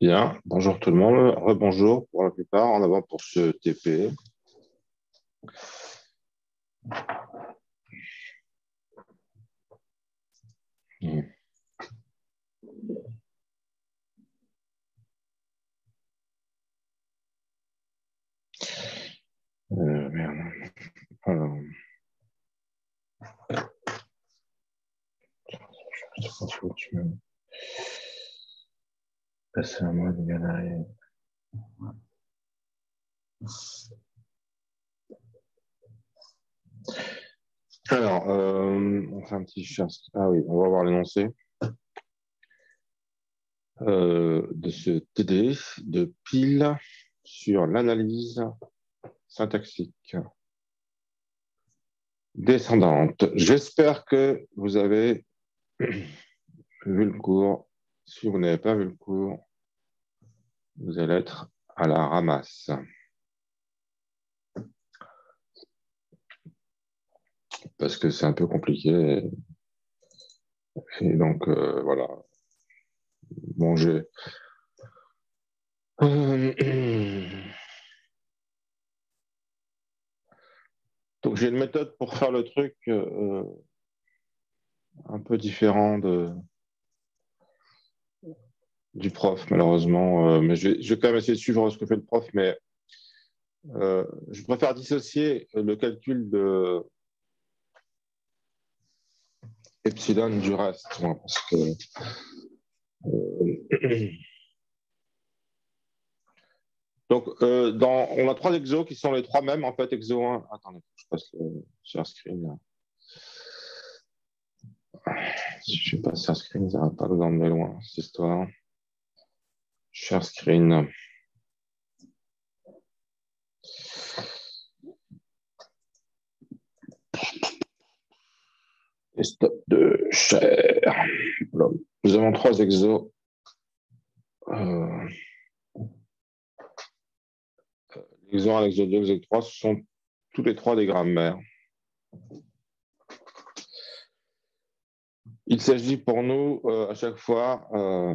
Bien, bonjour tout le monde, rebonjour pour la plupart, en avant pour ce TP. Euh, Alors, euh, on fait un petit chasse. Ah oui, on va voir l'énoncé euh, de ce TD de pile sur l'analyse syntaxique descendante. J'espère que vous avez vu le cours. Si vous n'avez pas vu le cours, vous allez être à la ramasse. Parce que c'est un peu compliqué. Et donc, euh, voilà. Bon, j'ai... Donc, j'ai une méthode pour faire le truc euh, un peu différent de, du prof, malheureusement. Euh, mais je vais, quand même essayer de suivre ce que fait le prof, mais euh, je préfère dissocier le calcul de epsilon du reste, parce que euh, donc, dans, on a trois exos qui sont les trois mêmes, en fait, exo 1. Attendez, je passe le share screen. Si je passe sur screen, ça va pas nous emmener loin, cette histoire. Share screen. Et stop de share. Nous avons trois exos. Euh... L'exo 1, l'exo 2, l'exo 3, ce sont tous les trois des grammaires. Il s'agit pour nous euh, à chaque fois euh,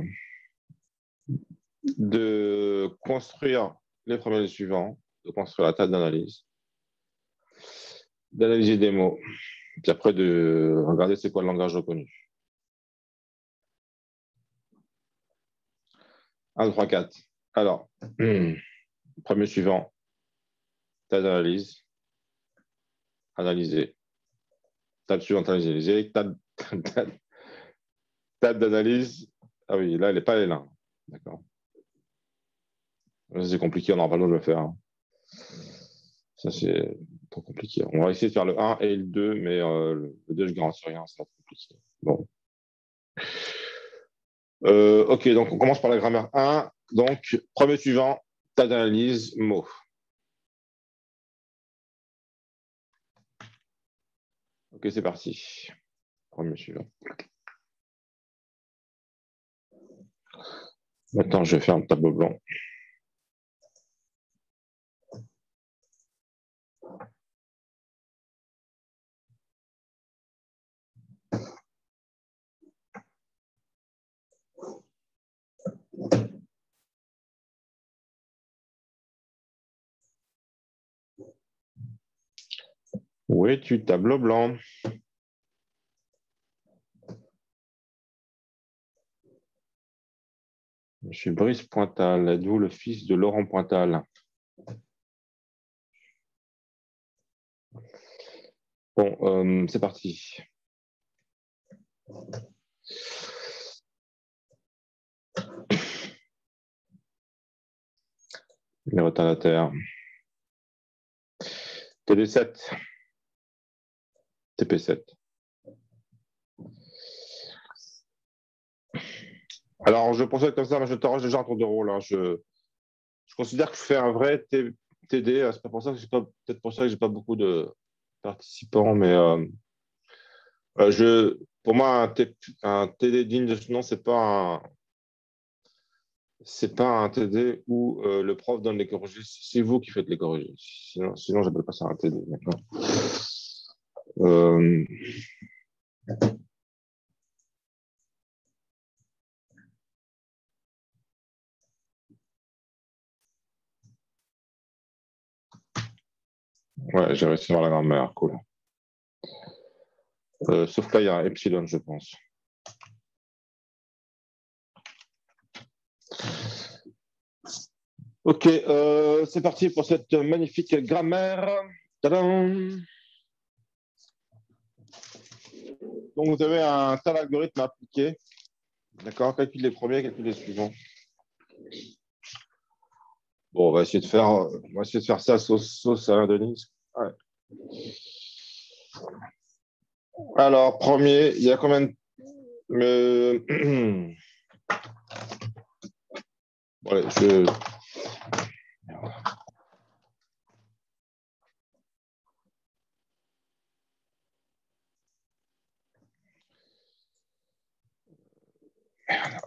de construire les premiers suivants, de construire la table d'analyse, d'analyser des mots, puis après de regarder c'est quoi le langage reconnu. 1, 3, 4. Alors, premier suivant, table d'analyse, analyser. Table suivante, analyser. Table, d'analyse. Ah oui, là, elle n'est pas là. D'accord. C'est compliqué, le de le faire. Hein. Ça, c'est trop compliqué. On va essayer de faire le 1 et le 2, mais euh, le 2, je ne garantis rien, ça va compliqué. Bon. Euh, ok, donc on commence par la grammaire 1. Donc, premier suivant, tas d'analyse, mot. Ok, c'est parti. Premier suivant. Maintenant, je vais faire un tableau blanc. Où es-tu, tableau blanc Je suis Brice Pointal. Êtes-vous le fils de Laurent Pointal? Bon, euh, c'est parti. Les retardataires. TD7. TP7. Alors, je procède comme ça, je t'arrange déjà en tour de rôle. Hein. Je, considère que je fais un vrai TD. C'est pas pour ça que pas, peut-être pour ça que j'ai pas beaucoup de participants, mais euh, euh, je, pour moi, un, un, TD digne de ce nom, c'est pas un, c'est pas un TD où euh, le prof donne les corrigés, c'est vous qui faites les corrigés. Sinon, sinon j'appelle pas ça un TD. Euh. Ouais, j'ai réussi à voir la grammaire, cool. Euh, sauf là, il y a un epsilon, je pense. Ok, euh, c'est parti pour cette magnifique grammaire. Tadam Donc, vous avez un tel algorithme à appliquer. D'accord Calcule les premiers, calcule les suivants. Bon, on va essayer de faire, on va essayer de faire ça sauce, sauce à Denis. Ouais. Alors, premier, il y a combien de... Euh... Bon, je...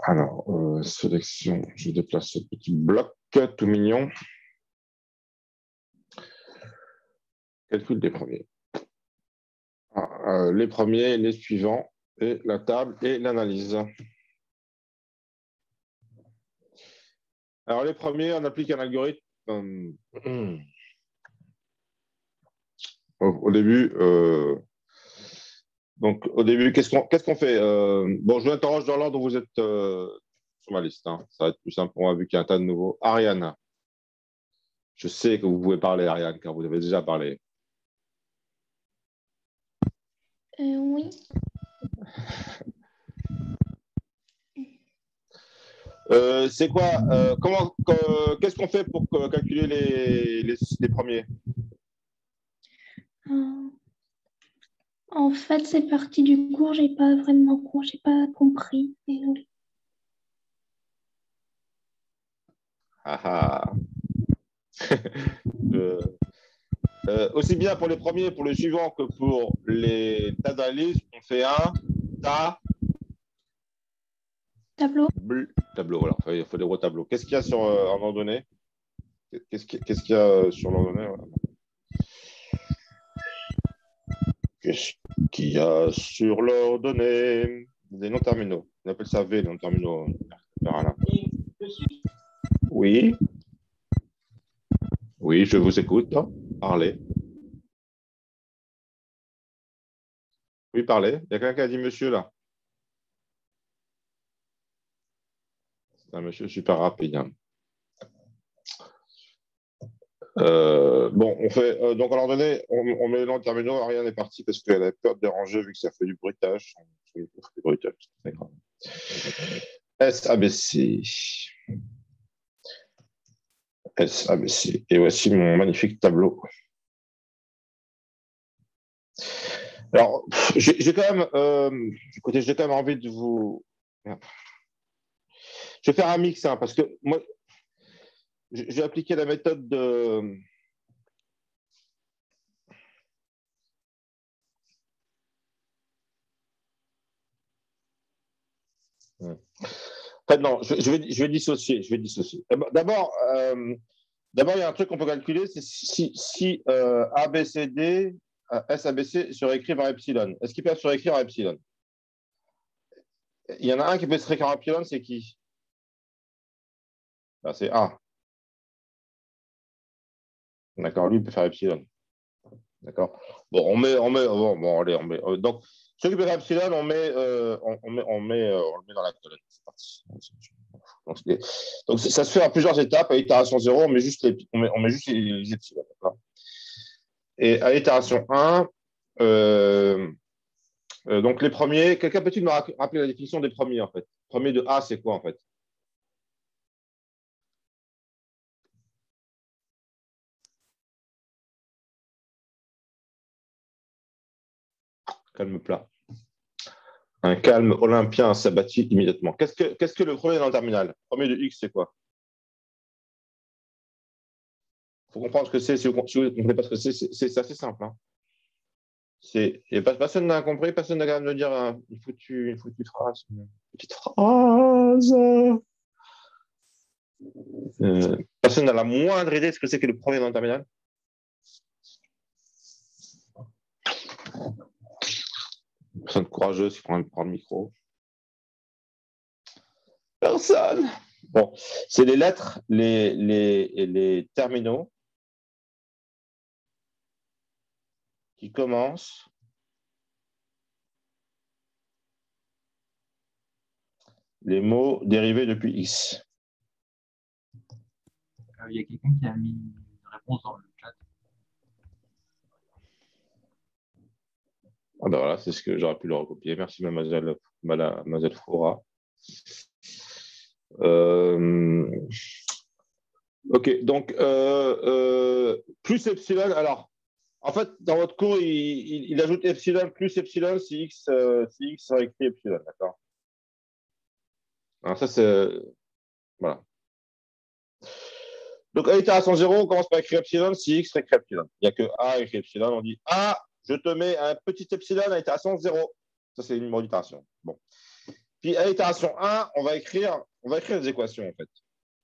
Alors, euh, sélection, je déplace ce petit bloc tout mignon. Calcul des premiers. Ah, euh, les premiers, les suivants, et la table et l'analyse. Alors, les premiers, on applique un algorithme. Euh, au, début, euh, donc au début, qu'est-ce qu'on qu'est-ce qu'on fait Bon, je vous interroge dans l'ordre où vous êtes sur ma liste. Hein. Ça va être plus simple pour moi vu qu'il y a un tas de nouveaux. Ariane. Je sais que vous pouvez parler, Ariane, car vous avez déjà parlé. Euh, oui. Euh, c'est quoi euh, Comment Qu'est-ce qu'on fait pour calculer les, les, premiers? En fait, c'est parti du cours. J'ai pas vraiment j'ai pas compris. Ah, ah. Euh, aussi bien pour les premiers, pour le suivant que pour les tas d'analyse, on fait un tas. Tableau. Tableau, voilà. Il faut des gros tableaux. Qu'est-ce qu'il y a sur euh, un ordonnée? Qu'est-ce qu'il y a euh, sur l'ordonnée? Qu'est-ce qu'il y a sur l'ordonnée? Des noms terminaux. On appelle ça V, noms terminaux. Oui. Oui, je vous écoute. Parlez. Oui, parlez. Il y a quelqu'un qui a dit monsieur là. Un monsieur super rapide. Hein. Euh, bon, on fait euh, donc à l'ordonnée, on, on met le terminaux, rien n'est parti parce qu'elle avait peur de déranger vu que ça fait du bruitage. S, A, B, C. SABC. Et voici mon magnifique tableau. Alors, j'ai quand même, euh, écoutez, j'ai quand même envie de vous. Je vais faire un mix, hein, parce que moi, j'ai appliqué la méthode de. non, je, vais, je, vais, dissocier. Je vais dissocier. D'abord, euh, d'abord, il y a un truc qu'on peut calculer, c'est si, euh, ABCD, euh, SABC réécrivent en epsilon. Est-ce qu'ils peuvent se réécrire en epsilon? Il y en a un qui peut se réécrire en epsilon, c'est qui? C'est A. D'accord, lui, il peut faire epsilon. D'accord. Bon, on met, on met, bon, allez, on met. Donc, ceux qui peuvent faire epsilon, on met, euh, on, met, on, met, euh, on le met dans la colonne. Donc, ça se fait en plusieurs étapes. À itération 0, on met juste les, on met, on met juste les, epsilon. Et à itération 1, euh, donc les premiers, quelqu'un peut-il me rappeler la définition des premiers en fait? Premier de A, c'est quoi en fait? Calme plat. Un calme olympien s'abattit immédiatement. Qu'est-ce que, le premier dans le terminal? Le premier de X, c'est quoi? Il faut comprendre ce que c'est. Si que c'est, assez simple. Hein. Personne n'a compris, personne n'a capable de dire une, foutue, une foutue phrase. Une petite phrase. Euh, personne n'a la moindre idée de ce que c'est que le premier dans le terminal Personne courageuse qui prend, le micro. Personne. Bon, c'est les lettres, les, les, les terminaux. qui commence les mots dérivés depuis x. Euh, il y a quelqu'un qui a mis une réponse dans le Ah ben voilà, c'est ce que j'aurais pu le recopier. Merci, mademoiselle, mademoiselle Foura. Euh, ok, donc euh, euh, plus epsilon. Alors, en fait, dans votre cours, il, ajoute epsilon plus epsilon si x, si x écrit epsilon, d'accord? Alors ça, c'est... Voilà. Donc, à l'itération 0, on commence par écrire epsilon si x écrit epsilon. Il n'y a que a écrit epsilon. On dit a, je te mets un petit epsilon à l'itération 0. Ça, c'est une itération. Bon. Puis à l'itération 1, on va écrire, on des équations, en fait.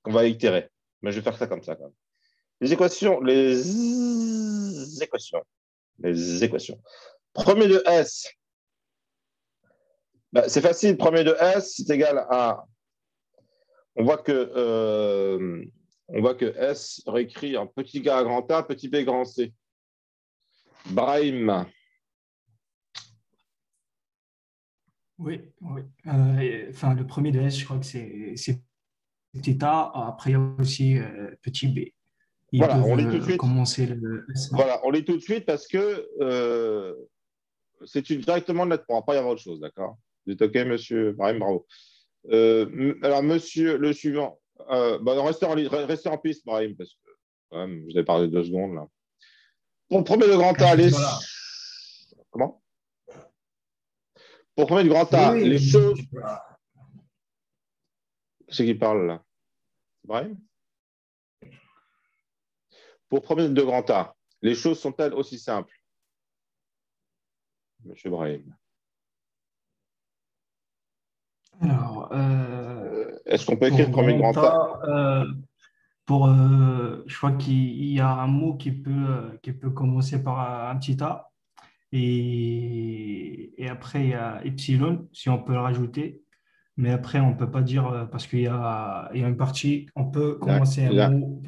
On va itérer. Mais je vais faire ça comme ça, quand même. Les équations, les équations, les équations. Premier de S, ben, c'est facile. Premier de S, c'est égal à. On voit que, euh, on voit que S réécrit en petit K grand A, petit B grand C. Brahim. Oui, oui. Euh, enfin, le premier de S, je crois que c'est petit A. Après, il y a aussi euh, petit B. voilà, on lit tout de suite. Commencer le... Voilà, on lit tout de suite parce que euh, c'est directement de lettre. Après, il y avoir autre chose, d'accord? Vous êtes OK, monsieur Brahim, bravo. alors, monsieur, le suivant. Bah, restez, en, restez en piste, Brahim, parce que quand même, vous avez parlé deux secondes là. Pour premier de grand A, les... Comment Pour premier de grand A, les choses. C'est qui parle là Brahim Pour premier de grand A, les choses sont-elles aussi simples Monsieur Brahim. Alors, euh, est-ce qu'on peut écrire premier de grand A, euh, pour, euh, je crois qu'il y a un mot qui peut, euh, qui peut commencer par un petit a. Et, et, après, il y a epsilon, si on peut le rajouter. Mais après, on ne peut pas dire, euh, parce qu'il y a, il y a une partie, on peut commencer un mot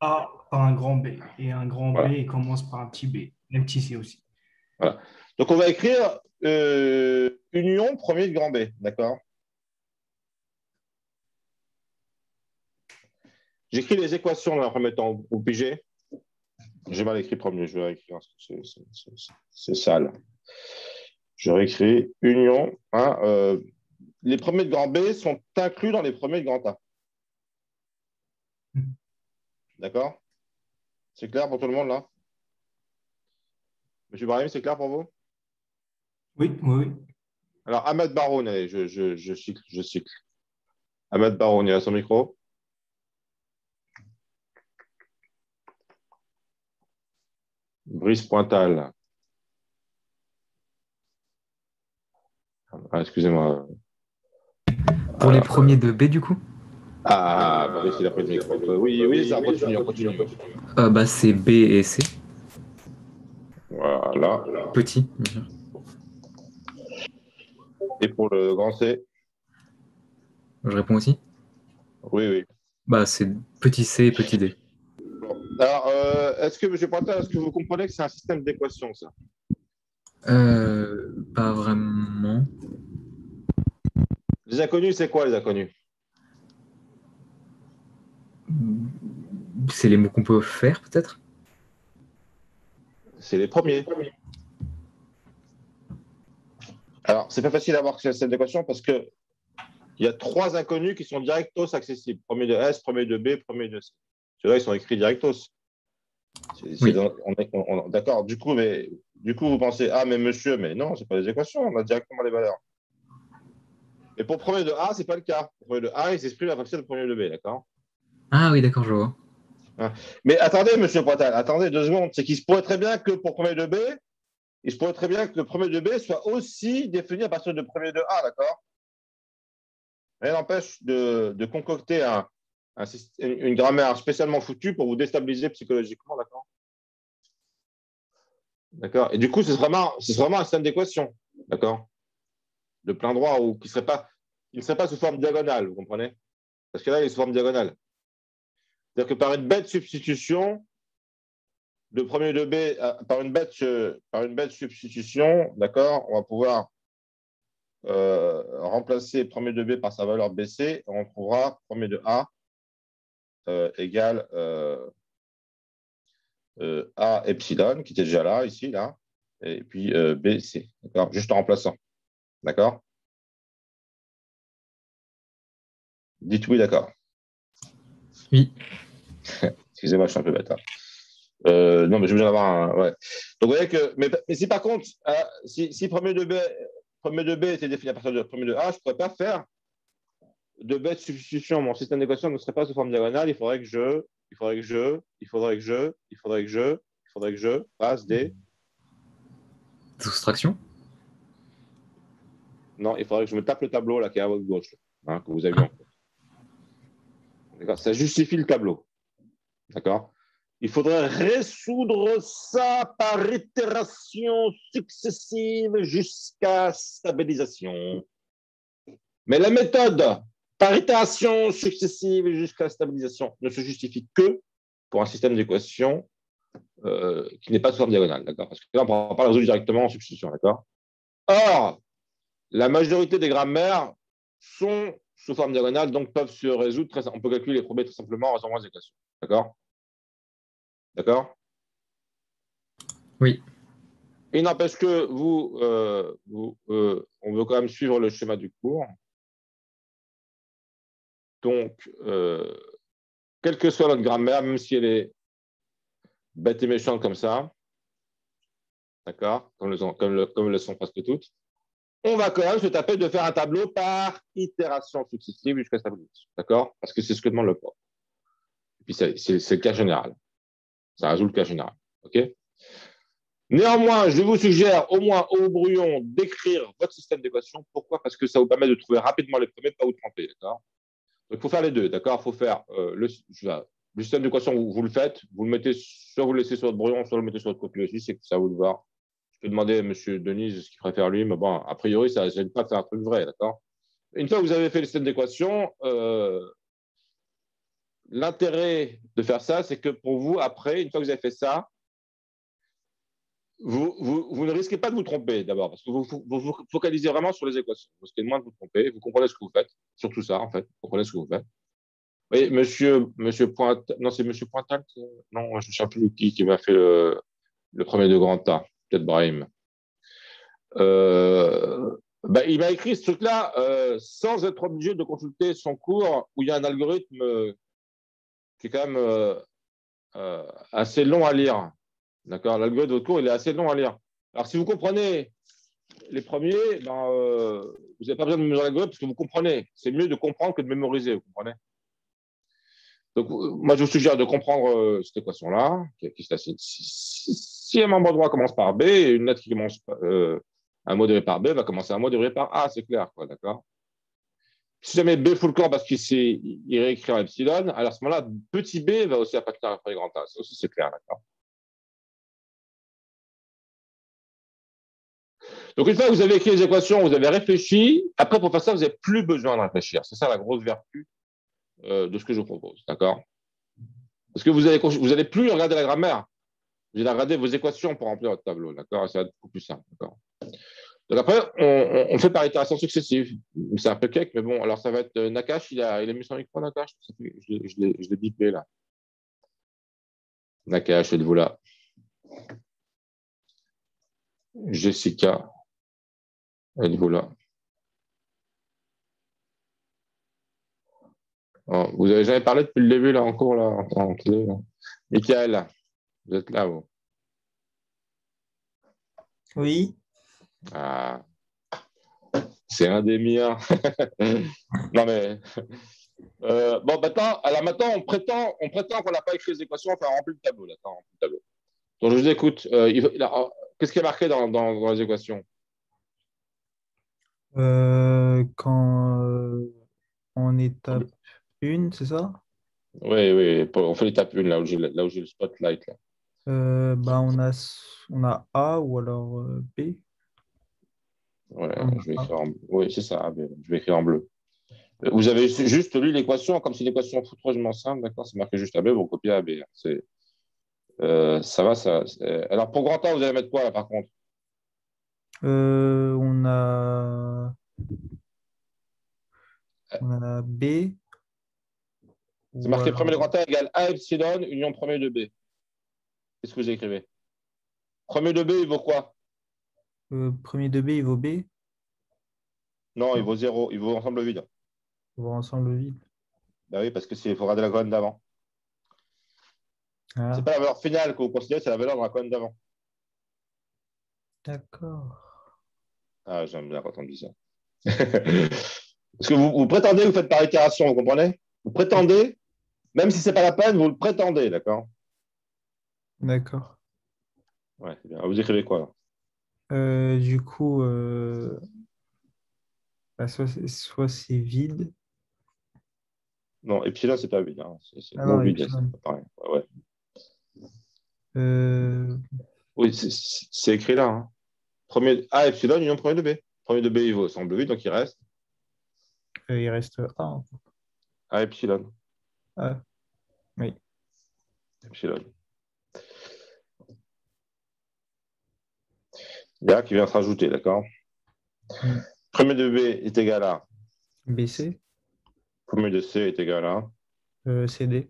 A par un grand B. Et un grand B, il commence par un petit B. Un petit C aussi. Voilà. Donc, on va écrire union premier de grand B. D'accord? J'écris les équations en remettant au PG. J'ai mal écrit premier, je vais réécrire c'est sale. Je réécris union. Hein, euh, les premiers de grand B sont inclus dans les premiers de grand A. D'accord? C'est clair pour tout le monde là? Monsieur Brahim, c'est clair pour vous? Oui, oui, oui. Alors, Ahmed Baroun, je, je, je, cycle, je cycle. Ahmed Baroun, il a son micro. Brice Pointal. Ah, excusez-moi. Pour les premiers de B, du coup Ah, Brice, il a pris le micro. Oui, oui, ça continue, continue. Euh, bah, c'est B et C. Voilà. Petit, Et pour le grand C Je réponds aussi Oui, oui. Bah, c'est petit C et petit D. Alors, euh, est-ce que, M. Pointel, est-ce que vous comprenez que c'est un système d'équation, ça? Euh, Pas vraiment. Les inconnus, c'est quoi les inconnus? C'est les mots qu'on peut faire, peut-être? C'est les premiers. Alors, c'est pas facile d'avoir ce système d'équation parce que il y a trois inconnus qui sont directos accessibles. Premier de S, premier de B, premier de C. Ceux-là, ils sont écrits directos. D'accord. Du coup, mais du coup, vous pensez ah mais monsieur, mais non, c'est pas des équations. On a directement les valeurs. Et pour premier de A, c'est pas le cas. Pour premier de A, il s'exprime la fonction de premier de B, d'accord? Ah oui, d'accord, je vois. Hein. Mais attendez, monsieur Poital, attendez deux secondes. C'est qu'il se pourrait très bien que pour premier de B, il se pourrait très bien que le premier de B soit aussi défini à partir de premier de A, d'accord? Rien n'empêche de, de, concocter un, une grammaire spécialement foutue pour vous déstabiliser psychologiquement, d'accord? D'accord. Et du coup, c'est vraiment, vraiment un système d'équation, d'accord? De plein droit ou qui serait pas, il ne serait pas sous forme diagonale, vous comprenez? Parce que là, il est sous forme diagonale. C'est-à-dire que par une bête substitution le premier de B euh, par une bête, par une bête substitution, d'accord, on va pouvoir euh, remplacer premier de B par sa valeur BC, et on trouvera premier de A euh, égale A epsilon, qui était déjà là, ici, là, et puis BC, d'accord, juste en remplaçant, d'accord? Dites oui, d'accord. Oui. Excusez-moi, je suis un peu bête. Hein. Euh, non, mais je veux avoir un. Ouais. Donc, vous voyez que. Mais, si par contre, euh, si, premier de B, premier de B était défini à partir de premier de A, je ne pourrais pas faire de B de substitution. Mon système d'équation ne serait pas sous forme diagonale. Il faudrait que je. Il faudrait que je. Il faudrait que je. Il faudrait que je. Il faudrait que je fasse des. Soustraction Non, il faudrait que je me tape le tableau là qui est à votre gauche, hein, que vous avez vu en ça justifie le tableau. D'accord Il faudrait résoudre ça par itération successive jusqu'à stabilisation. Mais la méthode par itération successive jusqu'à stabilisation ne se justifie que pour un système d'équations euh, qui n'est pas sous forme diagonale. D'accord? Parce que là, on ne pourra pas la résoudre directement en substitution. D'accord? Or, la majorité des grammaires sont sous forme diagonale, donc peuvent se résoudre. Très, on peut calculer les problèmes très simplement en résolvant les équations. D'accord? D'accord? Oui. Il n'empêche que vous, euh, euh, on veut quand même suivre le schéma du cours. Donc, euh, quelle que soit notre grammaire, même si elle est bête et méchante comme ça, d'accord, comme, comme, comme le sont presque toutes, on va quand même se taper de faire un tableau par itération successive jusqu'à stabilisation. D'accord Parce que c'est ce que demande le prof. Et puis, c'est le cas général. Ça résout le cas général. OK Néanmoins, je vous suggère au moins au brouillon d'écrire votre système d'équation. Pourquoi? Parce que ça vous permet de trouver rapidement les premiers, pas vous tromper. D'accord il faut faire les deux. D'accord? Il faut faire euh, le, système d'équation, vous, le faites, vous le mettez, soit vous le laissez sur votre brouillon, soit vous le mettez sur votre copie aussi, c'est que ça vous le voir peux demander à M. Denise ce qu'il préfère lui, mais bon, a priori, ça ne gêne pas de faire un truc vrai, d'accord? Une fois que vous avez fait le système d'équation, euh, l'intérêt de faire ça, c'est que pour vous, après, une fois que vous avez fait ça, vous, vous, ne risquez pas de vous tromper d'abord, parce que vous, vous, focalisez vraiment sur les équations. Vous risquez moins de vous tromper, vous comprenez ce que vous faites, surtout ça, en fait, vous comprenez ce que vous faites. Oui, monsieur, monsieur Pointal, non, c'est monsieur Pointal, non, je ne sais plus qui, m'a fait le, premier de grand tas peut-être Brahim. Euh, bah, il m'a écrit ce truc-là euh, sans être obligé de consulter son cours où il y a un algorithme euh, qui est quand même assez long à lire. D'accord L'algorithme de votre cours, il est assez long à lire. Alors, si vous comprenez les premiers, ben, vous n'avez pas besoin de mémoriser l'algorithme parce que vous comprenez. C'est mieux de comprendre que de mémoriser, vous comprenez Donc, moi, je vous suggère de comprendre cette équation-là, qui, assez si un membre droit commence par B, une lettre qui commence euh, un mot par B va commencer un mot dérivé par A, c'est clair, quoi, d'accord Si jamais B full corps parce qu'il il réécrit en epsilon, alors à ce moment-là, petit b va aussi appartenir après grand A. C'est clair, d'accord Donc, une fois que vous avez écrit les équations, vous avez réfléchi. Après, pour faire ça, vous n'avez plus besoin de réfléchir. C'est ça la grosse vertu euh, de ce que je vous propose. D'accord? Parce que vous n'allez vous allez plus regarder la grammaire. Vous allez regarder vos équations pour remplir votre tableau, d'accord? Ça va être beaucoup plus simple, Donc après, on, fait par itération successive. C'est un peu cake, mais bon, alors ça va être euh, Nakash, il a, mis son micro, Nakash? Je l'ai bipé là. Nakash, êtes-vous là? Jessica, êtes-vous là? Oh, Vous n'avez jamais parlé depuis le début là, en cours là, en, Michael vous êtes là, vous? Oui. Ah, c'est un des miens. non, mais. Euh, bon, maintenant, alors maintenant, on prétend, on prétend qu'on n'a pas écrit les équations, enfin, on remplit le tableau. Là, le tableau. Donc, je vous écoute. Euh, oh, qu'est-ce qui est marqué dans, dans, les équations? Euh, Quand on étape 1, c'est ça? Oui, oui, on fait l'étape 1, là où j'ai le spotlight. Là. Euh, bah, on a, on a A ou alors euh, B? Ouais, je vais écrire en... Oui, c'est ça, Je vais écrire en bleu. Euh, vous avez juste lu l'équation comme c'est une équation foutrausement simple, d'accord C'est marqué juste AB, vous copiez AB. Hein. Euh, ça va, ça. Alors, pour grand A, vous allez mettre quoi, là, par contre? Euh, on a... on a B. C'est marqué premier de grand A égale A epsilon, union premier de B. Qu'est-ce que vous écrivez? Premier de B, il vaut quoi? euh, premier de B, il vaut B. Non, il vaut zéro, il vaut ensemble vide. On va ensemble vide. Bah oui, parce que c'est- il faut regarder la colonne d'avant. Ah, C'est pas la valeur finale que vous considérez, c'est la valeur dans la colonne d'avant. D'accord. Ah, j'aime bien quand on dit ça. Parce que vous, vous prétendez, vous faites par itération, vous comprenez? Vous prétendez, même si ce n'est pas la peine, vous le prétendez, d'accord? D'accord. Ouais, c'est bien. Vous écrivez quoi là Euh, du coup, euh, bah, soit c'est soit c'est vide. Non, epsilon, c'est pas vide. Hein. C'est Ah non vide, c'est pas pareil. Ouais, ouais. Euh, Oui, c'est écrit là. hein. Premier A, epsilon, union premier de B. Premier de B, il vaut semble vide, donc il reste euh, il reste A. A, epsilon. Ah, oui. Epsilon. Il y a qui vient se rajouter, d'accord Mm. Premier de B est égal à BC, premier de C est égal à euh, CD.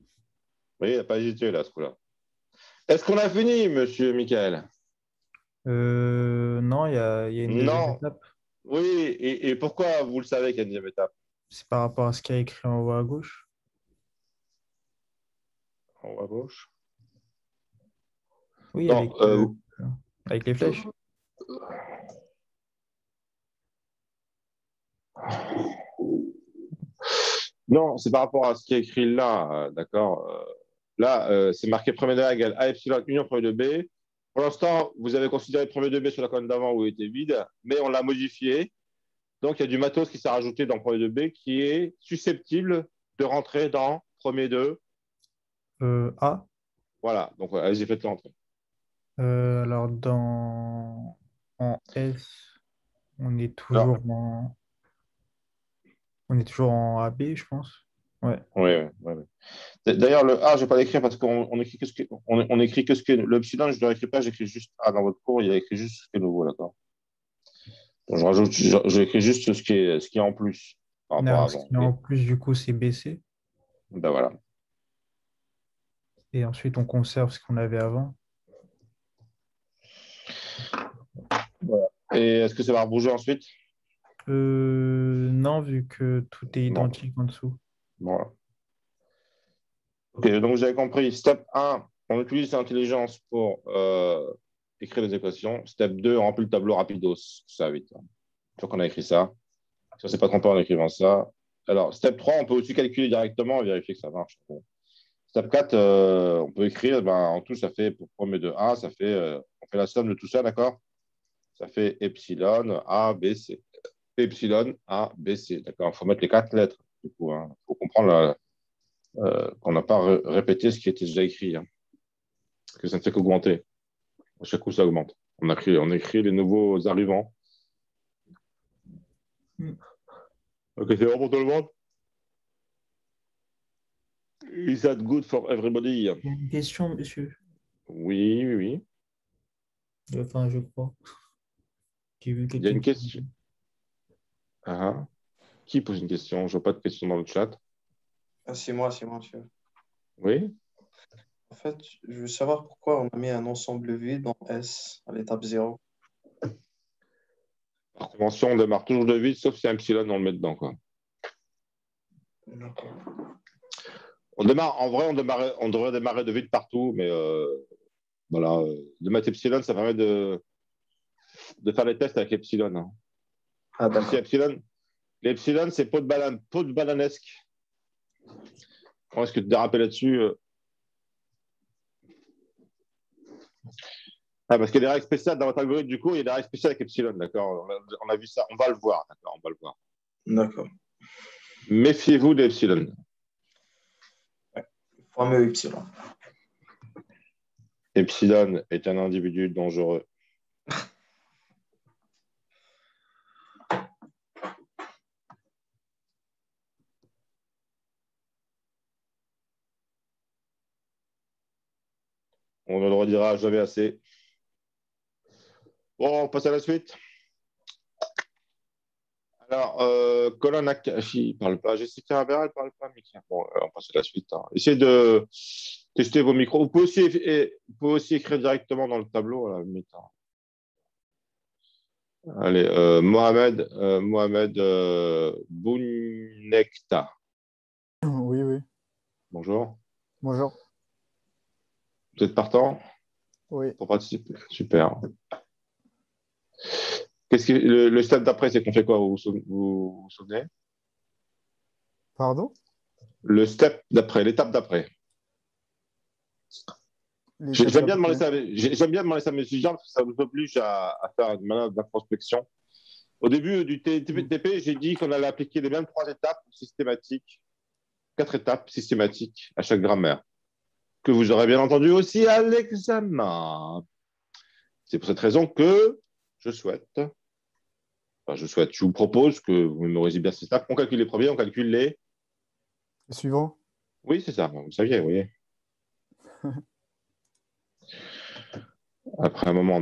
Vous voyez, il n'a pas hésité là, ce coup-là. Est-ce qu'on a fini, monsieur Michael? Non, il y a, il y a une deuxième étape. Oui, et, et pourquoi vous le savez qu'il y a une deuxième étape? C'est par rapport à ce qu'il y a écrit en haut à gauche. En haut à gauche? Oui, Non, avec, euh, euh, avec les flèches. Non, c'est par rapport à ce qui est écrit là, euh, d'accord? Euh, Là, euh, c'est marqué premier de A égale A epsilon union premier de B. Pour l'instant, vous avez considéré premier de B sur la colonne d'avant où il était vide, mais on l'a modifié. Donc, il y a du matos qui s'est rajouté dans premier de B qui est susceptible de rentrer dans premier de. Euh, A. Voilà, donc allez-y, faites l'entrée. Euh, alors, dans en S, on est toujours en on est toujours en AB, je pense. Ouais. Oui, oui, oui. oui. D'ailleurs, le A, je ne vais pas l'écrire parce qu'on on écrit que ce que, on, on écrit que ce que le epsilon, je ne l'écris pas, j'écris juste A dans votre cours, il a écrit juste ce qui est nouveau, d'accord je rajoute, j'écris juste ce qui est, ce qui est en plus par rapport à ce qui est en plus, du coup, c'est BC. Ben voilà. Et ensuite, on conserve ce qu'on avait avant. Et est-ce que ça va rebouger ensuite? Euh, non, vu que tout est Non. identique en dessous. Voilà. Ok, donc vous avez compris. Step 1, on utilise l'intelligence pour euh, écrire les équations. Step 2, on remplit le tableau rapidos. Ça va vite. hein. Une fois qu'on a écrit ça. Ne s'est pas trompé en écrivant ça. Alors, step 3, on peut aussi calculer directement et vérifier que ça marche. Bon. Step 4, euh, on peut écrire, ben, en tout, ça fait, pour premier de A, ça fait, euh, on fait la somme de tout ça, d'accord? Ça fait epsilon A, B, C. Epsilon A, B, C. D'accord? Il faut mettre les quatre lettres, du coup. Il faut comprendre euh, qu'on n'a pas ré- répété ce qui était déjà écrit. hein. Que ça ne fait qu'augmenter. À chaque coup, ça augmente. On, a on écrit les nouveaux arrivants. Mm. Ok, c'est bon pour tout le monde? Is that good for everybody? Il y a une question, monsieur. Oui, oui, oui. Enfin, je crois. Vu Il y a une question. Ah, ah. Qui pose une question? Je vois pas de question dans le chat. Ah, c'est moi, c'est moi, monsieur. Oui? En fait, je veux savoir pourquoi on a mis un ensemble vide en S à l'étape 0. Par convention, on démarre toujours de vide, sauf si un epsilon, on le met dedans. Quoi. On démarre, en vrai, on, on devrait démarrer de vide partout, mais euh, voilà, euh, de mettre epsilon, ça permet de, de faire les tests avec epsilon. hein. Ah, si epsilon, l'epsilon, c'est peau de banane, de bananesque. Est-ce que tu dérapais là-dessus euh Ah, parce qu'il y a des règles spéciales dans votre algorithme, du coup, il y a des règles spéciales avec epsilon, d'accord? On, a- on a vu ça, on va le voir, d'accord, on va le voir. D'accord. Méfiez-vous d'epsilon. Fameux epsilon. Epsilon est un individu dangereux. Redira jamais assez. Bon, on passe à la suite. Alors, euh, Colin Nakashi ne parle pas. Jessica Rivera, elle ne parle pas. Bon, euh, on passe à la suite. Hein. Essayez de tester vos micros. Vous pouvez aussi, vous pouvez aussi écrire directement dans le tableau. Hein. Allez, euh, Mohamed, euh, Mohamed euh, Bounekta. Oui, oui. Bonjour. Bonjour. Vous êtes partant? Oui. Pour participer Super. Qu'est-ce que le, step d'après, c'est qu'on fait quoi? Vous vous, vous souvenez? Pardon? Le step d'après, l'étape d'après. J'aime bien, demander ça, j'aime bien demander ça à mes étudiants parce que ça vous oblige à, faire une manœuvre d'introspection. Au début du TP, j'ai dit qu'on allait appliquer les mêmes trois étapes systématiques, quatre étapes systématiques à chaque grammaire, que vous aurez bien entendu aussi à l'examen. C'est pour cette raison que je souhaite, enfin, je souhaite, je vous propose que vous mémorisez bien ces étapes. On calcule les premiers, on calcule les. Les suivants? Oui, c'est ça, vous saviez, vous voyez. Après un moment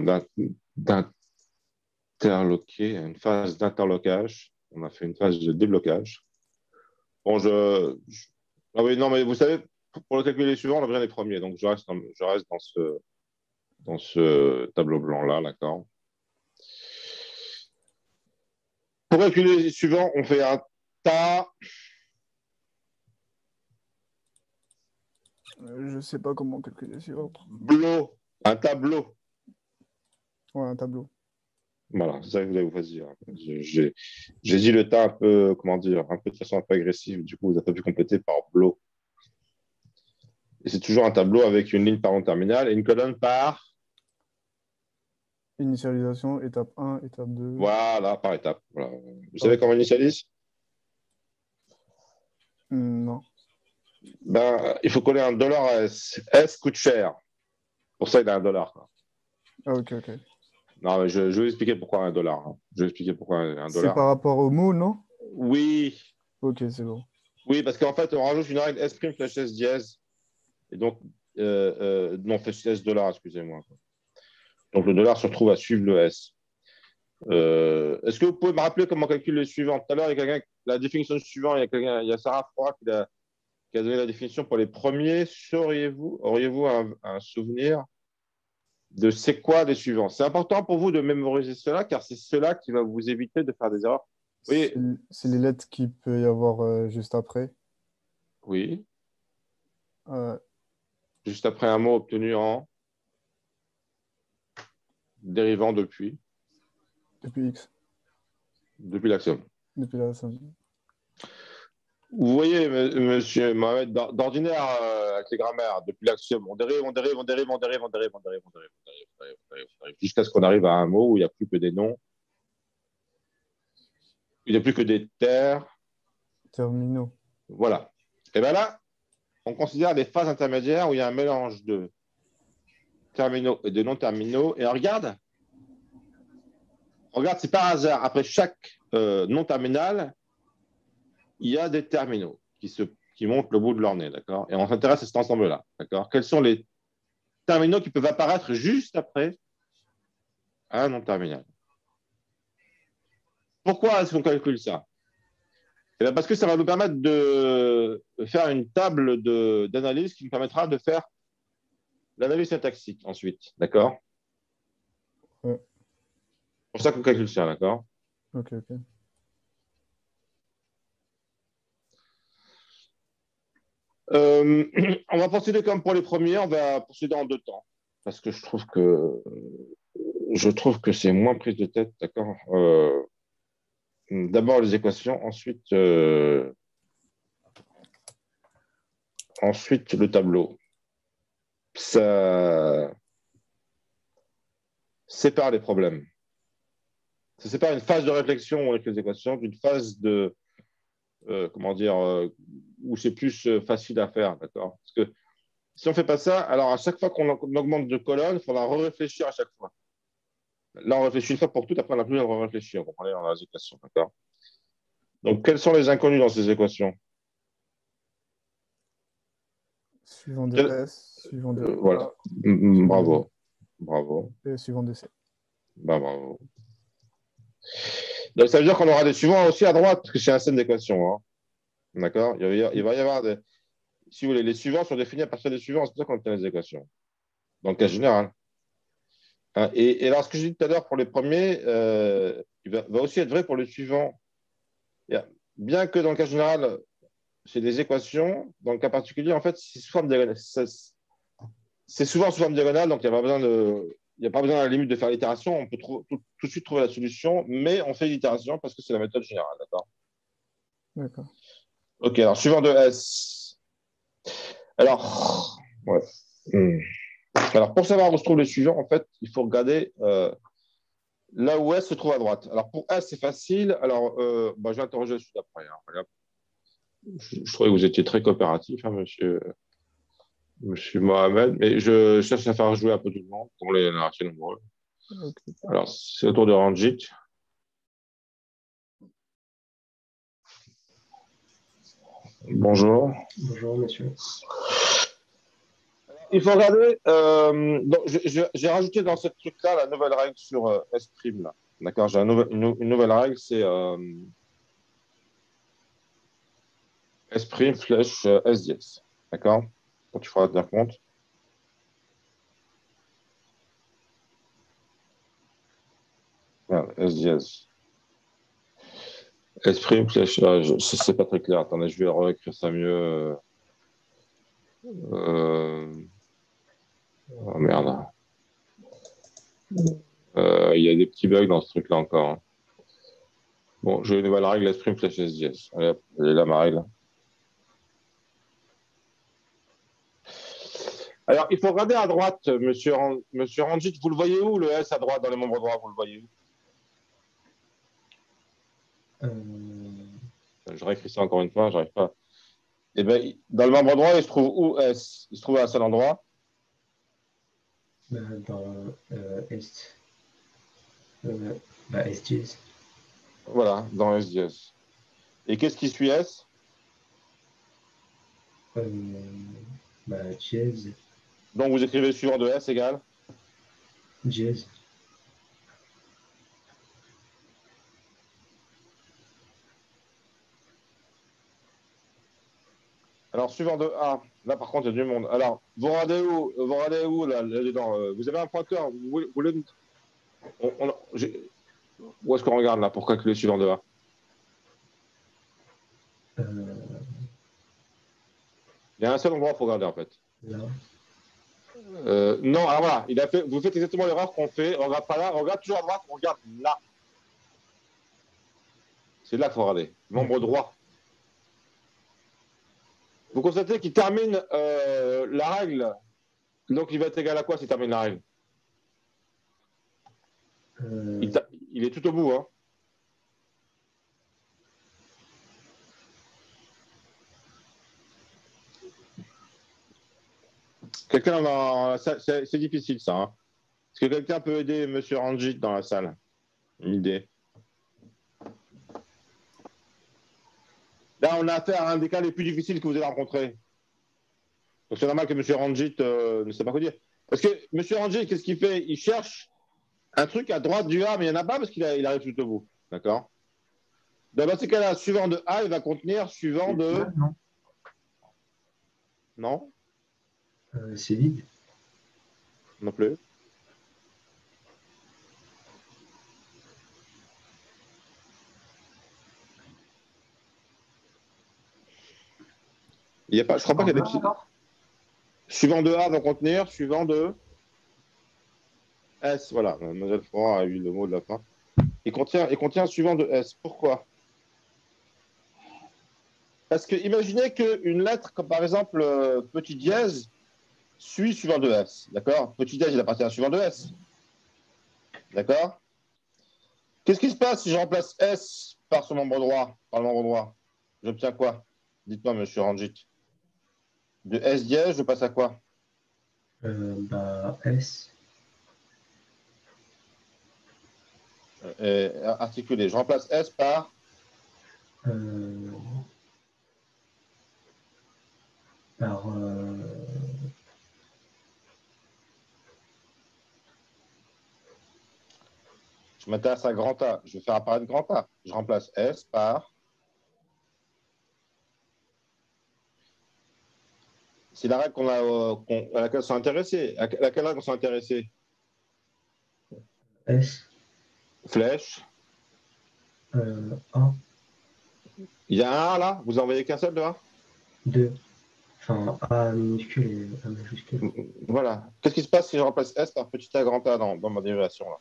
d'interloquer, une phase d'interlocage, on a fait une phase de déblocage. Bon, je, Ah oui, non, mais vous savez, pour le calculer suivant, on a besoin des premiers. Donc, je reste, dans, je reste dans, ce, dans ce tableau blanc-là, d'accord? Pour calculer les suivants, on fait un tas. Euh, je ne sais pas comment calculer les suivants. Blo, un tableau. Ouais, un tableau. Voilà, c'est ça que vous allez vous choisir. J'ai dit le tas un peu, comment dire, un peu de façon un peu agressive. Du coup, vous n'avez pas pu compléter par bloc. Et c'est toujours un tableau avec une ligne par en terminale et une colonne par Initialisation, étape 1, étape 2. Voilà, par étape. Vous savez comment on initialise? Hmm, Non. Ben, il faut coller un dollar à S. S coûte cher. Pour ça, il a un dollar. Ah, ok, ok. Non, mais je, vais vous expliquer pourquoi un dollar. Hein. Je vais expliquer pourquoi un, dollar. C'est par rapport au mot, non? Oui. Ok, c'est bon. Oui, parce qu'en fait, on rajoute une règle S' flash S dièse. Et donc, euh, euh, non, fait S dollar, excusez-moi. Donc, le dollar se retrouve à suivre le S. Euh, est-ce que vous pouvez me rappeler comment on calcule les suivants Tout à l'heure, il y a quelqu'un, la définition du suivant, il y a, il y a Sarah Froid qui a, qui a, donné la définition pour les premiers. Sauriez-vous, auriez-vous un souvenir de c'est quoi les suivants? C'est important pour vous de mémoriser cela, car c'est cela qui va vous éviter de faire des erreurs. Oui. C'est les lettres qu'il peut y avoir euh, juste après. Oui. Juste après un mot obtenu en dérivant depuis. Depuis X. Depuis l'axiome. Depuis l'axiome. Vous voyez, monsieur Mohamed, d'ordinaire, euh, avec les grammaires, depuis l'axiome, on dérive, on dérive, on dérive, on dérive, on dérive, on dérive, on dérive, on dérive, on dérive, on dérive, jusqu'à ce qu'on arrive à un mot où il n'y a plus que des noms, il n'y a plus que des terres. Terminaux. Voilà. Et bien là, on considère des phases intermédiaires où il y a un mélange de terminaux et de non-terminaux. Et on regarde, regarde, c'est par hasard, après chaque euh, non-terminal, il y a des terminaux qui, se, montent le bout de leur nez, Et on s'intéresse à cet ensemble-là, Quels sont les terminaux qui peuvent apparaître juste après un non-terminal? Pourquoi est-ce qu'on calcule ça? Eh Parce que ça va nous permettre de faire une table d'analyse qui nous permettra de faire l'analyse syntaxique ensuite, d'accord? C'est pour ça qu'on calcule ça, d'accord? Ok, ok. Euh, on va procéder comme pour les premiers, on va procéder en deux temps, parce que je trouve que je trouve que c'est moins prise de tête, d'accord? Euh, d'abord les équations, ensuite euh, ensuite le tableau. Ça sépare les problèmes. Ça sépare une phase de réflexion avec les équations d'une phase de comment dire où c'est plus euh, facile à faire, d'accord? Parce que si on ne fait pas ça, alors à chaque fois qu'on augmente de colonnes, il faudra réfléchir à chaque fois. Là, on réfléchit une fois pour toutes, après on n'a plus à réfléchir. Vous comprenez dans les équations, d'accord? Donc, quels sont les inconnus dans ces équations? Suivant de Quel- S, suivant de Euh, voilà. Bravo. Bravo. Et suivant de C. Bah, bravo. Donc, ça veut dire qu'on aura des suivants aussi à droite, parce que c'est un système d'équation. Hein. D'accord? Il, va y avoir- il va y avoir des. Si vous voulez, les suivants sont définis à partir des suivants, c'est pour ça qu'on obtient les équations. Dans le cas général. Hein, et, et alors, ce que j'ai dit tout à l'heure pour les premiers, euh, il va, va aussi être vrai pour les suivants. Bien que dans le cas général, c'est des équations, dans le cas particulier, en fait, c'est sous forme diagonale. C'est c'est souvent sous forme diagonale, donc il n'y a pas besoin de. Il n'y a pas besoin à la limite de faire l'itération, on peut tout de suite trouver la solution, mais on fait l'itération parce que c'est la méthode générale, d'accord? D'accord. Ok, alors suivant de S. Alors, ouais. Hmm. Alors, pour savoir où se trouvent les suivants, en fait, il faut regarder euh, là où S se trouve à droite. Alors, pour S, c'est facile. Alors, euh, bah, je vais interroger celui d'après. hein. Je, je trouvais que vous étiez très coopératif, hein, monsieur, monsieur Mohamed, mais je cherche à faire jouer un peu tout le monde pour les narrations nombreux. Alors, c'est au tour de Ranjit. Bonjour. Bonjour, monsieur. Il faut regarder. euh, j'ai rajouté dans ce truc-là la nouvelle règle sur euh, S'. D'accord J'ai une, nou- une nouvelle règle, c'est euh, S' flèche euh, S dièse. D'accord? Tu feras tenir compte. Voilà, S dièse. S' flèche. ah, je- c'est c'est pas très clair. Attendez, je vais réécrire ça mieux. Euh, Oh merde. Euh, Il y a des petits bugs dans ce truc-là encore. hein. Bon, j'ai une nouvelle règle, S' flèche S dièse. Allez, est là ma règle. Alors, il faut regarder à droite, monsieur, monsieur Ranjit. Vous le voyez où, le S à droite, dans les membres droits Vous le voyez où? Euh, Je réécris ça encore une fois, j'arrive pas. Eh bien, dans le membre droit, il se trouve où S? Il se trouve à un seul endroit. Bah, dans euh, Est. Bah, S dièse. Voilà, dans S dièse. Et qu'est-ce qui suit S Euh, bah. Donc, vous écrivez le suivant de S égale? Dièse. Alors, suivant de A, là par contre, il y a du monde. Alors, vous regardez où, vous regardez où là, là-dedans euh, Vous avez un pointeur Vous voulez, vous voulez- on- Où est-ce qu'on regarde là pour calculer le suivant de A? Euh, Il y a un seul endroit où il faut regarder en fait. là. Euh, non, alors voilà, il a fait, vous faites exactement l'erreur qu'on fait. On regarde pas là, on regarde toujours à droite, on regarde là. C'est là qu'il faut regarder. Membre droit. Vous constatez qu'il termine euh, la règle. Donc il va être égal à quoi s'il termine la règle? Euh, il, est tout au bout. Hein. Quelqu'un va. c'est difficile ça. hein. Est-ce que quelqu'un peut aider M. Ranjit dans la salle? Une idée. Là, on a affaire à un des cas les plus difficiles que vous avez rencontrés. Donc c'est normal que M. Ranjit euh, ne sait pas quoi dire. Parce que M. Ranjit, qu'est-ce qu'il fait? Il cherche un truc à droite du A, mais il n'y en a pas parce qu'il il arrive tout au bout. D'accord? Donc, Dans ces cas-là, suivant de A, il va contenir suivant de. Non. Non? Euh, c'est vide. Non plus. Il y a pas, je crois pas qu'il y a des petits. Alors Suivant de A va contenir, suivant de S. Voilà, Mademoiselle Florent a eu le mot de la fin. Il contient, il contient suivant de S. Pourquoi? Parce que imaginez qu'une lettre, comme par exemple euh, petit dièse, suit suivant de S. D'accord? Petit dièse, il appartient à suivant de S. D'accord? Qu'est-ce qui se passe si je remplace S par ce membre droit, par le membre droit? J'obtiens quoi? Dites-moi, monsieur Ranjit. De S dièse, je passe à quoi? Euh, bah, S. Euh, euh, articulé. Je remplace S par par. Je m'intéresse à grand A. Je vais faire apparaître grand A. Je remplace S par C'est la règle qu'on a, euh, à laquelle on s'est intéressé. À laquelle règle on s'est intéressé? S, Flèche. euh, A, Il y a un A là? Vous en voyez qu'un seul de A? 2. Enfin, A minuscule et A majuscule. Voilà. Qu'est-ce qui se passe si je remplace S par petit a grand A dans, dans ma dérivation là?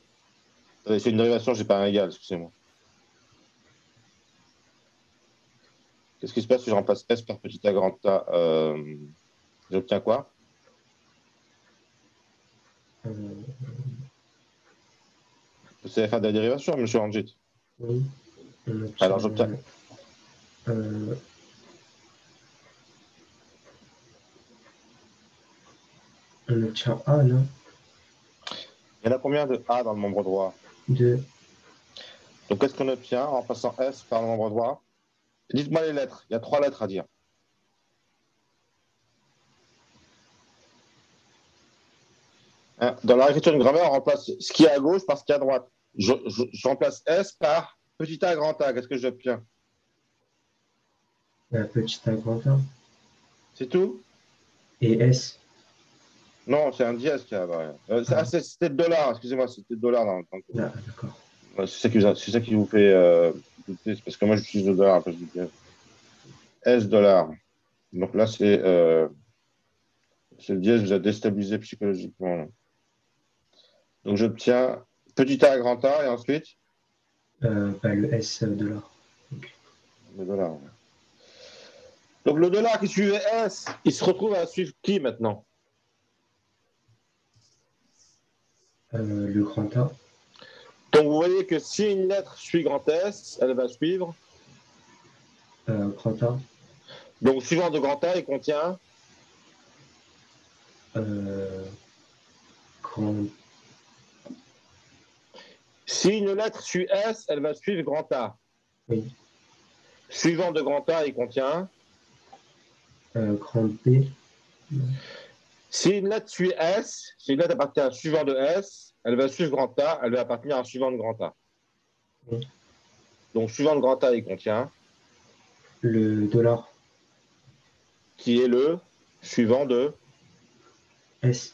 Attendez, C'est une dérivation, j'ai pas un égal, excusez-moi. Qu'est-ce qui se passe si je remplace S par petit a grand A euh, J'obtiens quoi? Euh, Vous savez faire des dérivations, monsieur Ranjit? Oui. Obtient, Alors, j'obtiens. euh, on obtient A, non Il y en a combien de A dans le membre droit? 2. Donc qu'est-ce qu'on obtient en remplaçant S par le membre droit? Dites-moi les lettres. Il y a trois lettres à dire. Hein, Dans la réécriture d'une grammaire, on remplace ce qui est à gauche par ce qui est à droite. Je, je- je remplace S par petit a grand A. Qu'est-ce que j'obtiens? La petite A grand A. C'est tout? Et S? Non, c'est un dièse qui a. Euh, ah, c'était le dollar, excusez-moi, c'était le dollar. Dans, dans- Ah, d'accord. C'est ça qui vous, a- c'est ça qui vous fait euh, douter, parce que moi suis le dollar à la place du dièse. S dollar. Donc là, c'est euh, c'est le dièse vous a déstabilisé psychologiquement. Donc j'obtiens petit a grand A et ensuite Euh, bah, le S dollar. le dollar. ouais. Donc le dollar qui suivait S, il se retrouve à suivre qui maintenant? Euh, le grand A. Donc vous voyez que si une lettre suit grand S, elle va suivre? Euh, grand A. Donc suivant de grand A, il contient Euh, grand Si une lettre suit S, elle va suivre grand A. Oui. Suivant de grand A, il contient. euh, grand B. Si une lettre suit S, si une lettre appartient à un suivant de S, elle va suivre grand A, elle va appartenir à un suivant de grand A. Oui. Donc suivant de grand A, il contient, Le dollar. qui est le suivant de. S.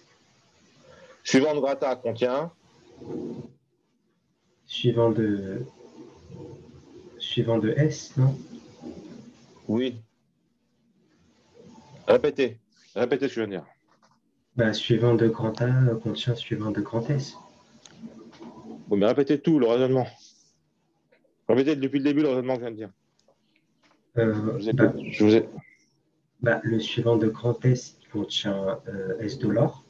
Suivant de grand A contient. Suivant de. Suivant de S, non? Oui. Répétez. Répétez ce que je viens de dire. bah, Suivant de grand A euh, contient suivant de grand S. Mais répétez tout, le raisonnement. Répétez depuis le début le raisonnement que je viens de dire. Euh, Je vous bah, écoute. Je vous ai- bah, le suivant de grand S contient euh, S dollar.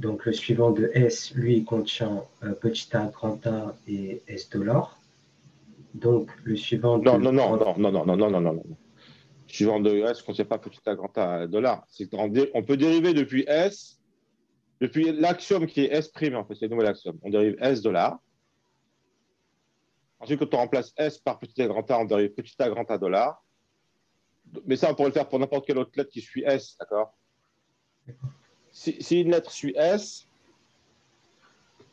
Donc le suivant de S, lui, contient euh, petit a, grand A et S dollar. Donc le suivant de Non, non, non, non, non, non, non, non, non, non. Suivant de S, ne sait pas petit a grand A dollar. On peut dériver depuis S, depuis l'axiome qui est S prime, en fait, c'est le nouvel axiome. On dérive S dollar. Ensuite, quand on remplace S par petit a grand A, on dérive petit a grand A dollar. Mais ça, on pourrait le faire pour n'importe quelle autre lettre qui suit S, d'accord si, une lettre suit S,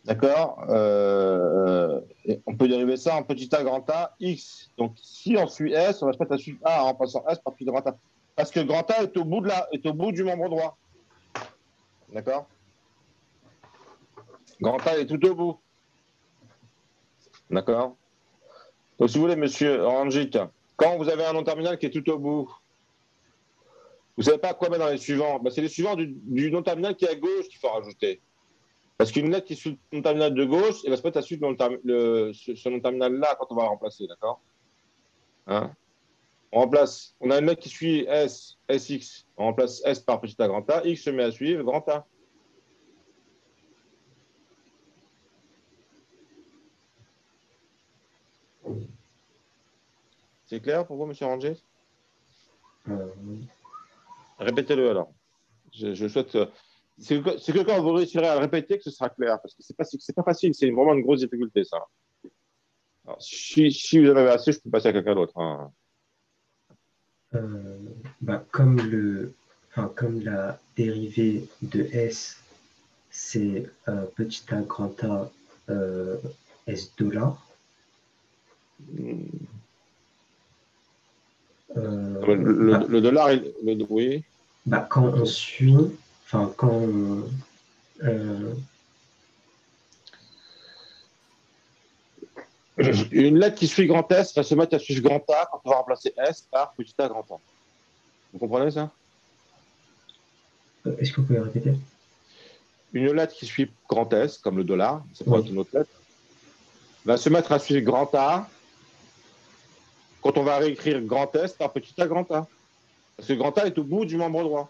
d'accord, euh, et on peut dériver ça en petit a grand A X. Donc, si on suit S, on va se mettre à suivre A en remplaçant S par petit grand A. Parce que grand A est au bout, est au bout du membre droit. D'accord? Grand A est tout au bout. D'accord? Donc, si vous voulez, monsieur Ranjit, quand vous avez un nom terminal qui est tout au bout, vous savez pas quoi mettre dans les suivants. Ben, C'est les suivants du, du nom terminal qui est à gauche qu'il faut rajouter. Parce qu'une lettre qui suit le nom terminal de gauche, elle va se mettre à suivre le le- ce, ce terminal-là quand on va la remplacer, d'accord? Hein? On remplace, on a une lettre qui suit S, SX, on remplace S par petit a grand A, X se met à suivre grand A. C'est clair pour vous, monsieur Ranger euh, Répétez-le alors. Je, je souhaite. euh, C'est que, quand vous réussirez à le répéter que ce sera clair, parce que c'est pas, pas facile, c'est vraiment une grosse difficulté ça. Alors, si, si vous en avez assez, je peux passer à quelqu'un d'autre. hein. euh, bah, comme, le, enfin, comme la dérivée de S, c'est euh, petit a grand A euh, S dollar. Euh, Le, bah, le dollar, il- le, oui. bah, quand on suit, enfin quand euh, Une lettre qui suit grand S va se mettre à suivre grand A quand on va remplacer S par petit a grand A. Vous comprenez ça? Euh, est-ce que vous pouvez répéter? Une lettre qui suit grand S, comme le dollar, c'est pas Oui. une autre lettre, va se mettre à suivre grand A quand on va réécrire grand S par petit a grand A. Parce que grand A est au bout du membre droit.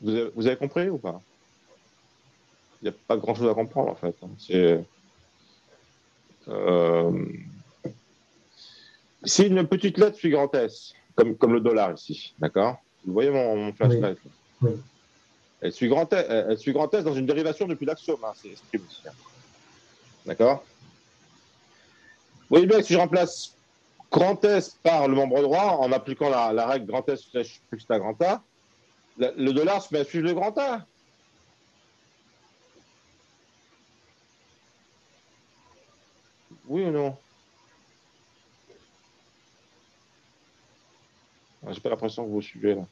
Vous avez, compris ou pas? Il n'y a pas grand-chose à comprendre en fait. hein. C'est euh, si une petite lettre suit grand S, comme, comme le dollar ici, d'accord? Vous voyez mon, mon flashlight Oui. Elle suit grand S, elle, elle suit grand S dans une dérivation depuis l'axiome, hein, c'est c'est hein. D'accord? Vous voyez bien que si je remplace grand S par le membre droit en appliquant la, la règle grand S plus à grand A, la- le dollar se met à suivre le grand A. Oui ou non? J'ai pas l'impression que vous suivez là.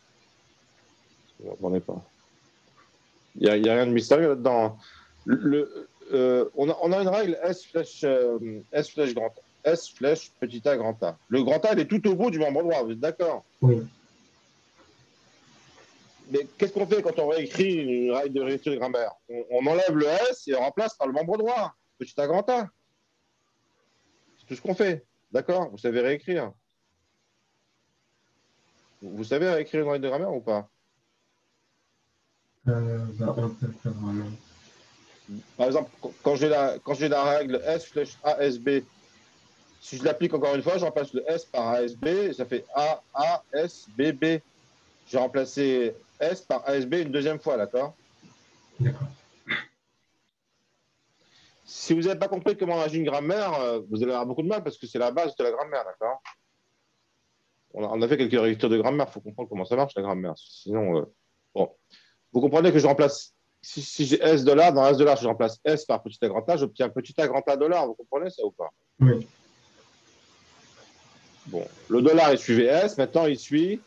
Vous comprenez pas. Il n'y a, rien de mystérieux là-dedans. Le, le- euh, on, a, on a une règle S flèche, euh, S flèche grand A. S flèche petit a grand A. Le grand A, il est tout au bout du membre droit, vous êtes d'accord? Oui. Mais qu'est-ce qu'on fait quand on réécrit une règle de réécriture de grammaire? On, on enlève le S et on remplace par le membre droit, petit a grand A. C'est tout ce qu'on fait. D'accord? Vous savez réécrire. Vous, savez réécrire une règle de grammaire ou pas? Euh, bah, on peut faire vraiment. Par exemple, qu- quand j'ai la, quand j'ai la règle S flèche ASB, si je l'applique encore une fois, je remplace le S par ASB, et ça fait A, A, S, B, B. J'ai remplacé S par ASB une deuxième fois, d'accord? D'accord. Si vous n'avez pas compris comment on agit une grammaire, euh, vous allez avoir beaucoup de mal parce que c'est la base de la grammaire, d'accord? On a, on a fait quelques réécritures de grammaire, il faut comprendre comment ça marche la grammaire. Sinon, euh, bon. Vous comprenez que je remplace, si, si j'ai S dollar, dans S dollar, je remplace S par petit a grand A, j'obtiens petit a grand A dollar, vous comprenez ça ou pas? Oui. Bon, le dollar, il suivait S, maintenant il suit,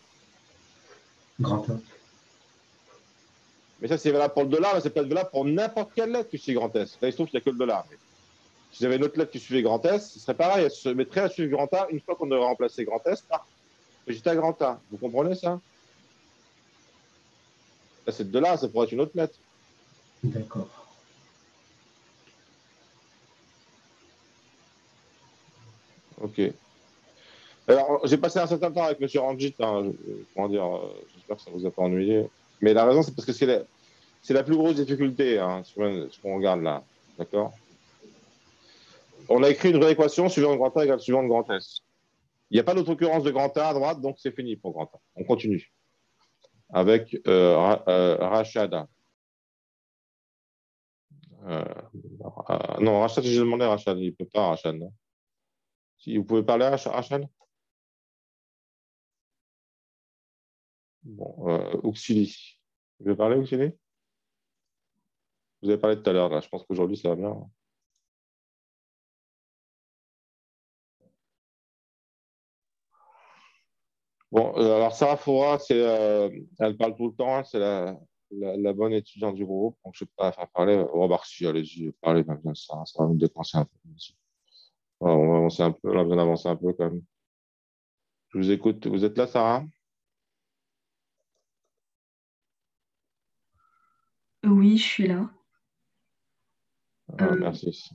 Grand A. mais ça c'est valable pour le dollar, mais c'est pas valable pour n'importe quelle lettre qui suit grand S. Là, il se trouve qu'il n'y a que le dollar. Mais si j'avais une autre lettre qui suivait grand S, ce serait pareil, elle se mettrait à suivre grand A une fois qu'on aurait remplacé grand S par petit a grand A. Vous comprenez ça? Là, c'est le dollar, ça pourrait être une autre lettre. D'accord. Ok. Alors, j'ai passé un certain temps avec M. Ranjit. hein, comment dire, euh, j'espère que ça ne vous a pas ennuyé. Mais la raison, c'est parce que c'est la, c'est la plus grosse difficulté, hein, ce qu'on regarde là. D'accord? On a écrit une vraie équation suivant grand A égale suivant grand S. Il n'y a pas d'autre occurrence de grand A à droite, donc c'est fini pour grand A. On continue. Avec euh, Ra- euh, Rachad. Euh, euh, non, Rachad, j'ai demandé à Rachad. Il ne peut pas, Rachad. si vous pouvez parler à Rach- Rachel Bon, euh, Auxili. Vous pouvez parler, Auxili? Vous avez parlé tout à l'heure, là. Je pense qu'aujourd'hui, ça va bien. Bon, euh, alors Sarah Foura, euh, elle parle tout le temps, hein, c'est la, la, la bonne étudiante du groupe, donc je ne vais pas la faire parler. Oh, bah, si, allez-y, parlez même de ça, ça va me dépenser un peu. On va avancer un peu, on a besoin d'avancer un peu quand même. Je vous écoute. Vous êtes là, Sarah? Oui, je suis là. Ah, Euh, Merci.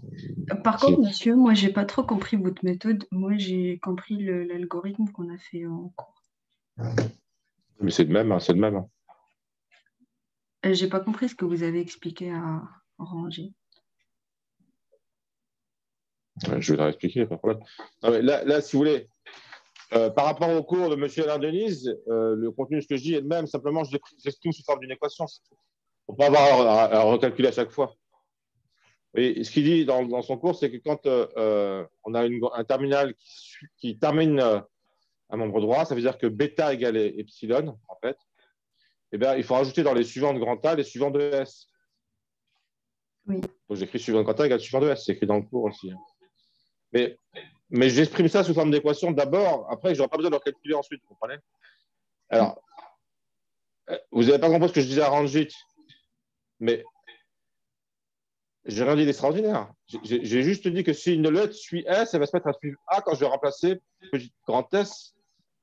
Par contre, monsieur, moi, j'ai pas trop compris votre méthode. Moi, j'ai compris l'algorithme qu'on a fait en cours. Mais c'est le même, hein, c'est le même. hein. Euh, J'ai pas compris ce que vous avez expliqué à Ranger. Je vais leur expliquer, pas de problème. Non, mais là, là, si vous voulez, euh, par rapport au cours de M. Alain Denise, euh, le contenu de ce que je dis est le même, simplement, je j'estime sous forme d'une équation. Il ne pas avoir à, à recalculer à chaque fois. Et ce qu'il dit dans, dans, son cours, c'est que quand euh, on a une, un terminal qui, qui termine un nombre droit, ça veut dire que bêta égale epsilon, en fait. Eh bien, il faut rajouter dans les suivants de grand A les suivants de S. Oui. Donc, j'écris suivant de grand A égale suivant de S. C'est écrit dans le cours aussi. Hein. Mais, mais j'exprime ça sous forme d'équation d'abord. Après, je n'aurai pas besoin de le calculer ensuite. Vous comprenez? Alors, euh, vous n'avez pas compris ce que je disais à Ranjit. Mais j'ai rien dit d'extraordinaire. J'ai juste dit que si une lettre suit S, elle va se mettre à suivre A quand je vais remplacer grand S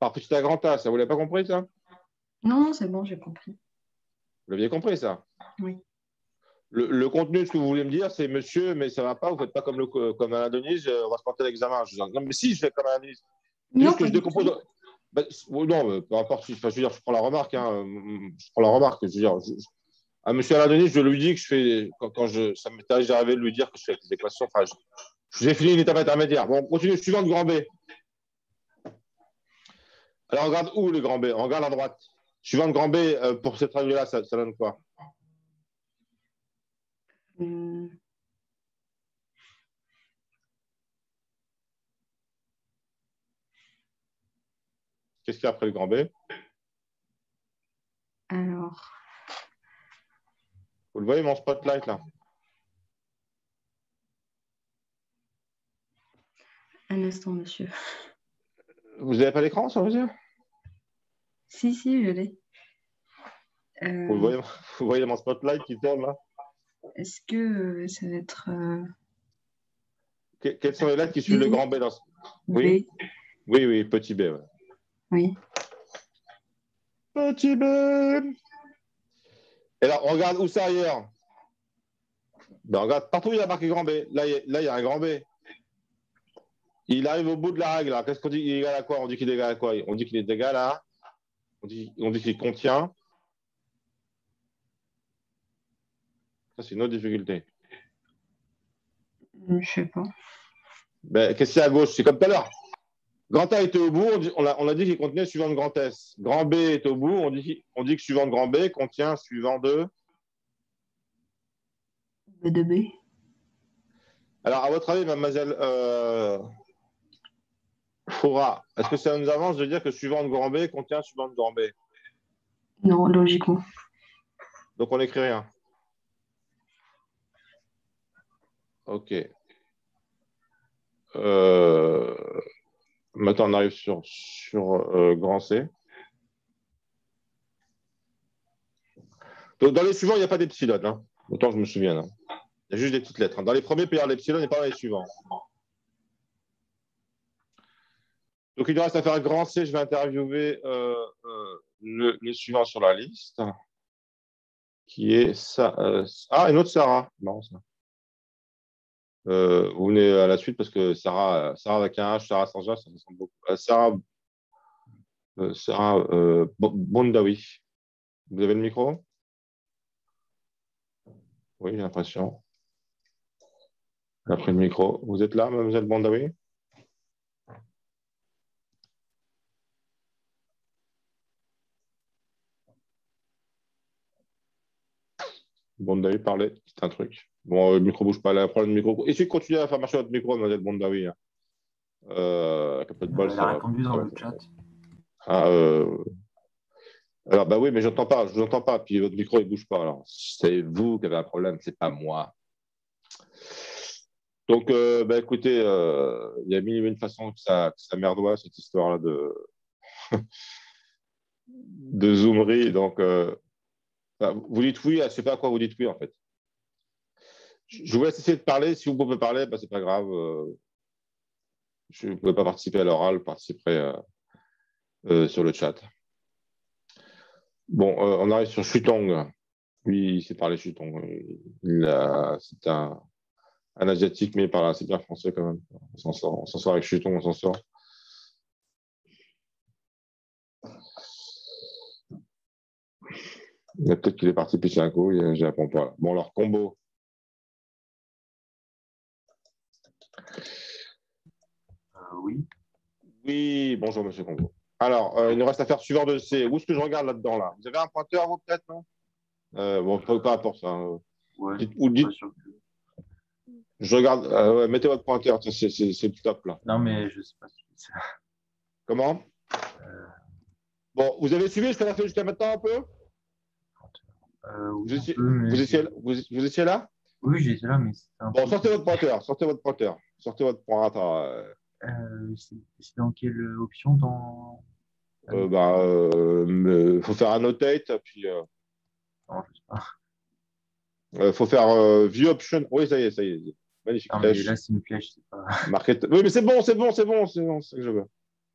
par petit A grand A. Ça, vous l'avez pas compris, ça? Non, c'est bon, j'ai compris. Vous l'aviez compris, ça? Oui. Le, le, contenu de ce que vous voulez me dire, c'est monsieur, mais ça ne va pas, vous ne faites pas comme, le, comme à Denise, on va se porter l'examen. Non, mais si, je fais comme à Denise. Non, que je décompose. Bah, non, peu importe. Enfin, je veux dire, je prends la remarque. Hein, je prends la remarque. Je veux dire, je, à M. Aladoni, je lui dis que je fais, quand, quand je, ça m'est arrivé de lui dire que je fais des équations. Enfin, je, je vous ai fini une étape intermédiaire. Bon, on continue. Suivant le grand B. Alors, on regarde où le grand B On regarde à droite. Suivant le grand B, euh, pour cette règle-là, ça, ça, donne quoi? Hum. Qu'est-ce qu'il y a après le grand B? Alors. Vous le voyez, mon spotlight, là? Un instant, monsieur. Vous n'avez pas l'écran, ça veut dire Si, si, je l'ai. Euh... Vous, voyez, vous, voyez, mon spotlight qui tourne, là? Est-ce que euh, ça va être... Euh... Que, quelles sont les lettres qui suivent le grand B dans... Oui, B. oui, oui, petit B. Ouais. Oui. Petit B. Et là, on regarde où c'est ailleurs. Ben, on regarde partout, il y a marqué grand B. Là, il y a, là, il y a un grand B. Il arrive au bout de la règle. Qu'est-ce qu'on dit? Il est égal à quoi? On dit qu'il est égal à quoi? On dit qu'il est égal à. On dit, on dit qu'il contient. Ça, c'est une autre difficulté. Je sais pas. Ben, Qu'est-ce qu'il y a à gauche? C'est comme tout à l'heure. Grand A était au bout, on, dit, on, a, on a, dit qu'il contenait suivant de grand S. Grand B est au bout, on dit, on dit que suivant de grand B contient suivant de B de B. Alors, à votre avis, mademoiselle euh, Est-ce que ça nous avance de dire que suivant de grand B contient suivant de grand B Non, logiquement. Donc, on n'écrit rien. OK. Euh... Maintenant, on arrive sur, sur euh, grand C. Donc, dans les suivants, il n'y a pas d'epsilon. Hein. Autant je me souviens. Hein. Il y a juste des petites lettres. Hein. Dans les premiers, il peut y avoir l'epsilon et pas dans les suivants. Donc, il nous reste à faire grand C. Je vais interviewer euh, euh, le, suivant sur la liste, qui est. Euh, ah, une autre Sarah. Non, ça. Vous venez à la suite parce que Sarah, Sarah avec un H, Sarah sans H, ça ressemble beaucoup. Sarah, Sarah Bondawi. Vous avez le micro? Oui, j'ai l'impression. Après le micro. Vous êtes là, mademoiselle Bondawi Bondawi parlait, c'est un truc. Bon, le micro bouge pas, là, problème de micro. Essayez de continuer à faire marcher votre micro, mademoiselle Bondawi. Hein. Euh, peu de bol, Elle a répondu dans le chat. Ah, euh... Alors, bah oui, mais j'entends pas, je vous entends pas, puis votre micro, il bouge pas. Alors, c'est vous qui avez un problème, c'est pas moi. Donc, euh, bah écoutez, euh, il y a mille une façon que ça, que ça cette histoire-là de, de zoomerie. Donc, euh, vous dites oui, je sais pas à quoi vous dites oui, en fait. Je vous laisse essayer de parler. Si vous pouvez parler, bah, c'est pas grave. Euh, je ne pouvais pas participer à l'oral, je participerai euh, euh, sur le chat. Bon, on arrive sur Chutong. Lui, il sait parler Chutong. C'est un, un, asiatique, mais il parle assez bien français quand même. On s'en sort, sort, avec Chutong, on s'en sort. Peut-être qu'il est parti pisser un coup, je ne réponds pas. Bon, alors, combo. Euh, oui. Oui, bonjour, monsieur Combo. Alors, euh, il nous reste à faire suivant de C. Où est-ce que je regarde là-dedans là? Vous avez un pointeur, vous, peut-être, non? Euh, Bon, peu importe ça. Ouais, dites, ou dites, Je regarde. euh, ouais, mettez votre pointeur, c'est le top là. Non, mais je sais pas si. Comment? Bon, vous avez suivi ce qu'on a fait jusqu'à maintenant un peu? Vous un étiez, peu, mais vous, étiez, vous, vous étiez là? Oui, j'étais là, mais c'est un Bon, sortez votre pointeur, sortez votre pointeur, sortez votre pointeur. Euh, Euh, c'est dans quelle option dans... euh, bah, euh, faut faire un notate, puis euh, Non, je sais pas. euh, faut faire euh, view option. Oui, ça y est, ça y est. Magnifique. Non, mais flèche. là, c'est une flèche, c'est pas... Marqué- Oui, mais c'est bon, c'est bon, c'est bon, c'est bon, c'est ce que je veux.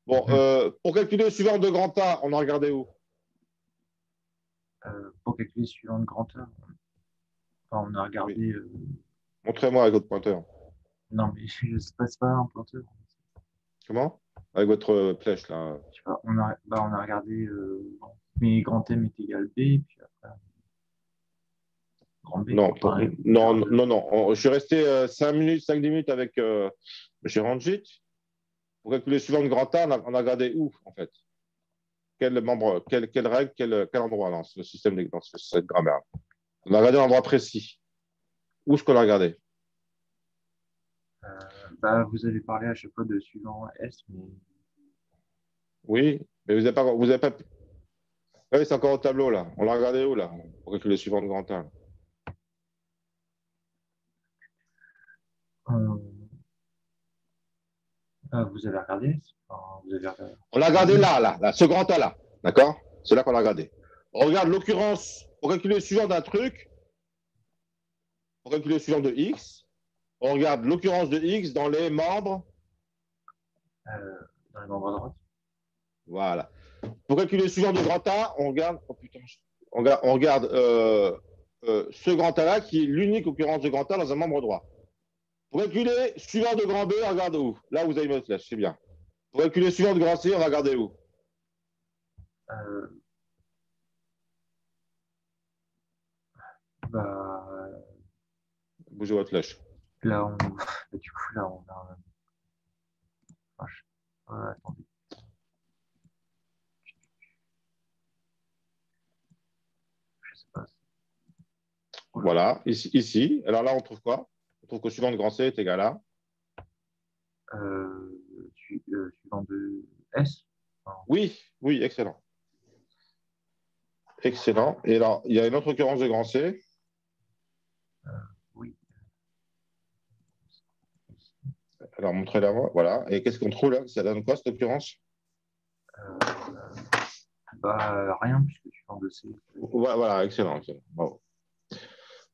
Bon, euh, pour calculer le suivant de grand A, on a regardé où? Euh, pour calculer suivant de grandeur. Enfin, on a regardé... euh, Montrez-moi avec votre pointeur. Non, mais je sais pas, c'est pas un pointeur. Comment? Avec votre euh, flèche, là. Je sais pas, on a, bah, on a regardé... Euh, mais grand M est égal B, puis après... Grand B. Non, pour- pareil. non, non, non. On- Je suis resté 5 minutes, 5-10 minutes avec euh, M. Ranjit. Pour calculer le suivant de grand A, on a, on a regardé où, en fait? Quel membre, quelle, quelle règle, quel, quel endroit dans ce système, dans ce- cette grammaire? On a regardé un endroit précis. Où est-ce qu'on a regardé? Euh, bah, vous avez parlé à chaque fois de suivant S, mais Oui, mais vous n'avez pas. Vous avez pas... Oui, c'est encore au tableau, là. On l'a regardé où, là? Pour calculer le suivant de grand A. euh, euh, vous avez regardé vous avez On l'a regardé là, là, là, ce grand A là. D'accord? C'est là qu'on l'a regardé. On regarde l'occurrence, pour calculer le suivant d'un truc, pour calculer le suivant de X, on regarde l'occurrence de X dans les membres. euh, dans les membres à droite. Voilà. Pour calculer le suivant de grand A, on regarde, oh putain, on regarde, on regarde, euh, euh, ce grand A là qui est l'unique occurrence de grand A dans un membre droit. Pour calculer suivant de grand B, on regarde où Là, vous avez votre flèche, c'est bien. Pour calculer suivant de grand C, regarder où Euh, bah, Bougez votre flèche. là, on... du coup, là, on a. Ah, je- ouais, attendez. Je sais pas. Voilà, ici, ici. Alors là, on trouve quoi? On trouve que suivant de grand C est égal à Euh, su- euh, suivant de S. Oui, oui, excellent. Excellent. Et alors, il y a une autre occurrence de grand C. Oui. Alors, montrez-la moi. Voilà. Et qu'est-ce qu'on trouve là? Ça donne quoi cette occurrence? Euh, bah, rien, puisque suivant de C. Voilà, voilà, excellent. excellent. Bravo.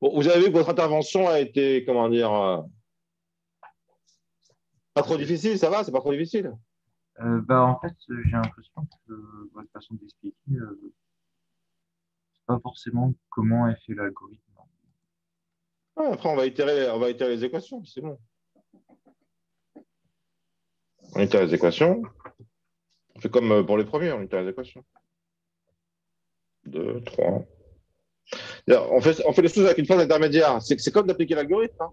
Bon, vous avez vu que votre intervention a été, comment dire, euh, pas trop difficile, ça va C'est pas trop difficile Euh, bah, en fait, j'ai l'impression que votre façon d'expliquer, euh, c'est pas forcément comment est fait l'algorithme. Ouais, Après, on va itérer, on va itérer les équations, c'est bon. On itère les équations. On fait comme euh, pour les premiers, on itère les équations. 2, 3. On fait, on fait les choses avec une phase intermédiaire. C'est comme d'appliquer l'algorithme. hein.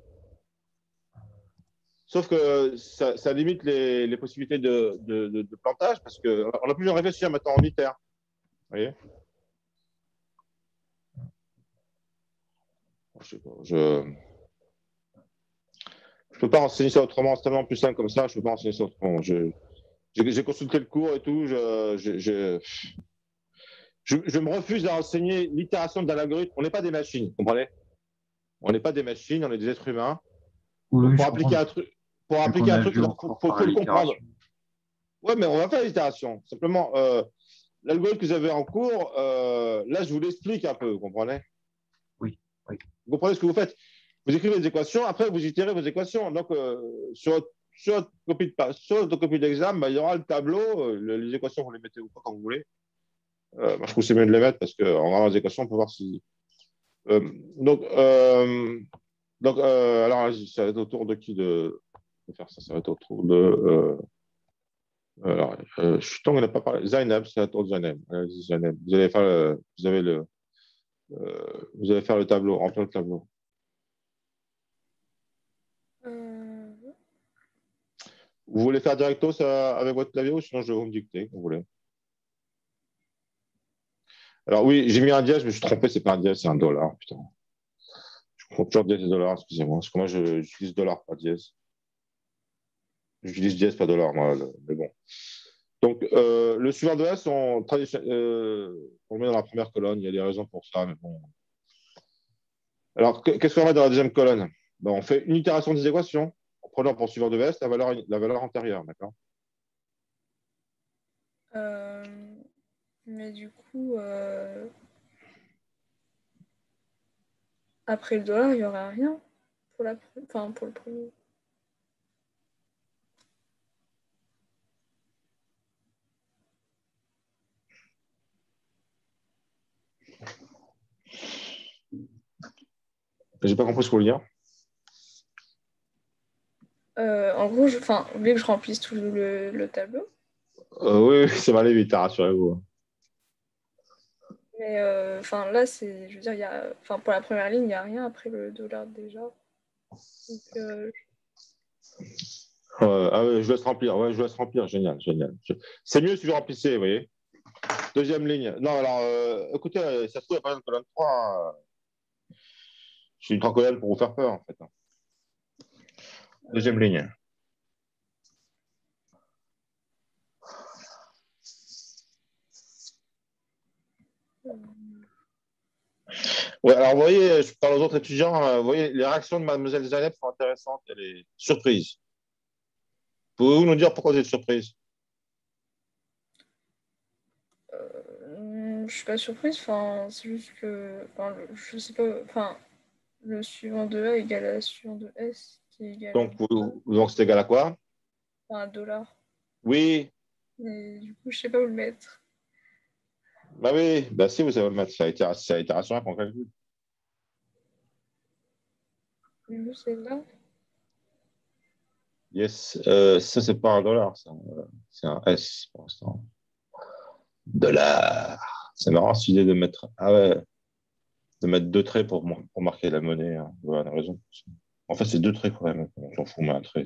Sauf que ça, limite les, possibilités de, plantage parce qu'on n'a plus besoin de réfléchir maintenant, on itère. Vous voyez? Je je peux pas enseigner ça autrement, c'est tellement plus simple comme ça, je peux pas enseigner ça autrement. J'ai consulté le cours et tout, je- je me refuse à enseigner l'itération d'un algorithme. On n'est pas des machines, vous comprenez? On n'est pas des machines, on est des êtres humains. Oui, Donc, pour appliquer un truc, pour appliquer un truc, il faut, faut- faut le comprendre. Ouais, mais on va faire l'itération. Simplement, euh, l'algorithme que vous avez en cours, euh, là, je vous l'explique un peu, vous comprenez? Oui, oui. Vous comprenez ce que vous faites? Vous écrivez des équations, après, vous itérez vos équations. Donc, euh, sur, votre- sur votre copie de sur votre copie d'examen, bah, il y aura le tableau, le- les équations, vous les mettez ou pas quand vous voulez. Euh, moi, je trouve que c'est mieux de les mettre parce qu'en regardant les équations, on peut voir si. Euh, donc, euh, donc euh, alors, ça va être autour de qui de, de faire ça Ça va être autour de. alors, je suis tant qu'on n'a pas parlé. Zainab, c'est la tour de Zainab. Zainab. Vous allez faire le, vous avez le, vous allez faire le tableau, remplir le tableau. Vous voulez faire directo ça, avec votre clavier ou sinon je vais vous me dicter, vous voulez. Alors oui, j'ai mis un dièse, je me suis trompé, c'est pas un dièse, c'est un dollar. Putain. Je faut toujours dièse et dollar, excusez-moi. Parce que moi, j'utilise dollar, pas dièse. J'utilise dièse, pas dollar, moi, mais bon. Donc, euh, le suivant de S, on, on, le met dans la première colonne. Il y a des raisons pour ça, mais bon. Alors, qu'est-ce qu'on met dans la deuxième colonne? Ben, On fait une itération des équations en prenant pour suivant de S la valeur, la valeur antérieure, d'accord? Euh, Mais du coup, euh, après le dollar, il n'y aurait rien pour, la, enfin, pour le premier. J'ai pas compris ce qu'on veut dire. Euh, en gros, je, vous voulez que je remplisse tout le, le tableau euh, Oui, c'est mal vite, rassurez-vous. Mais euh, enfin, là, c'est, je veux dire, pour la première ligne, il n'y a rien après le dollar déjà. Euh, ah je laisse remplir. Ouais, je laisse remplir. Génial, génial. C'est mieux si vous remplissez, vous voyez. Deuxième ligne. Non, alors, écoutez, ça se trouve, il n'y a pas colonne 3. Je suis une colonne pour vous faire peur, en fait. Deuxième ligne. Ouais, alors vous voyez, je parle aux autres étudiants, euh, vous voyez, les réactions de mademoiselle Zanep sont intéressantes, elle est surprise. Pouvez-vous nous dire pourquoi vous êtes surprise? Euh, Je ne suis pas surprise, enfin, c'est juste que, enfin, je sais pas, enfin, le suivant de A égale à la suivant de S. Qui est égal donc, donc c'est égal à quoi? Un dollar. Oui. Mais du coup, je ne sais pas où le mettre. Bah oui, bah si, vous savez le mettre. Ça a été, ça a été rassurant qu'on calcule. C'est là Yes. Euh, ça, c'est pas un dollar, c'est un, S pour l'instant. Dollar. C'est marrant cette idée de mettre. Ah ouais de mettre deux traits pour, pour marquer la monnaie. Hein. Voilà, raison. En fait, c'est deux traits quand même. J'en fous, mais un trait.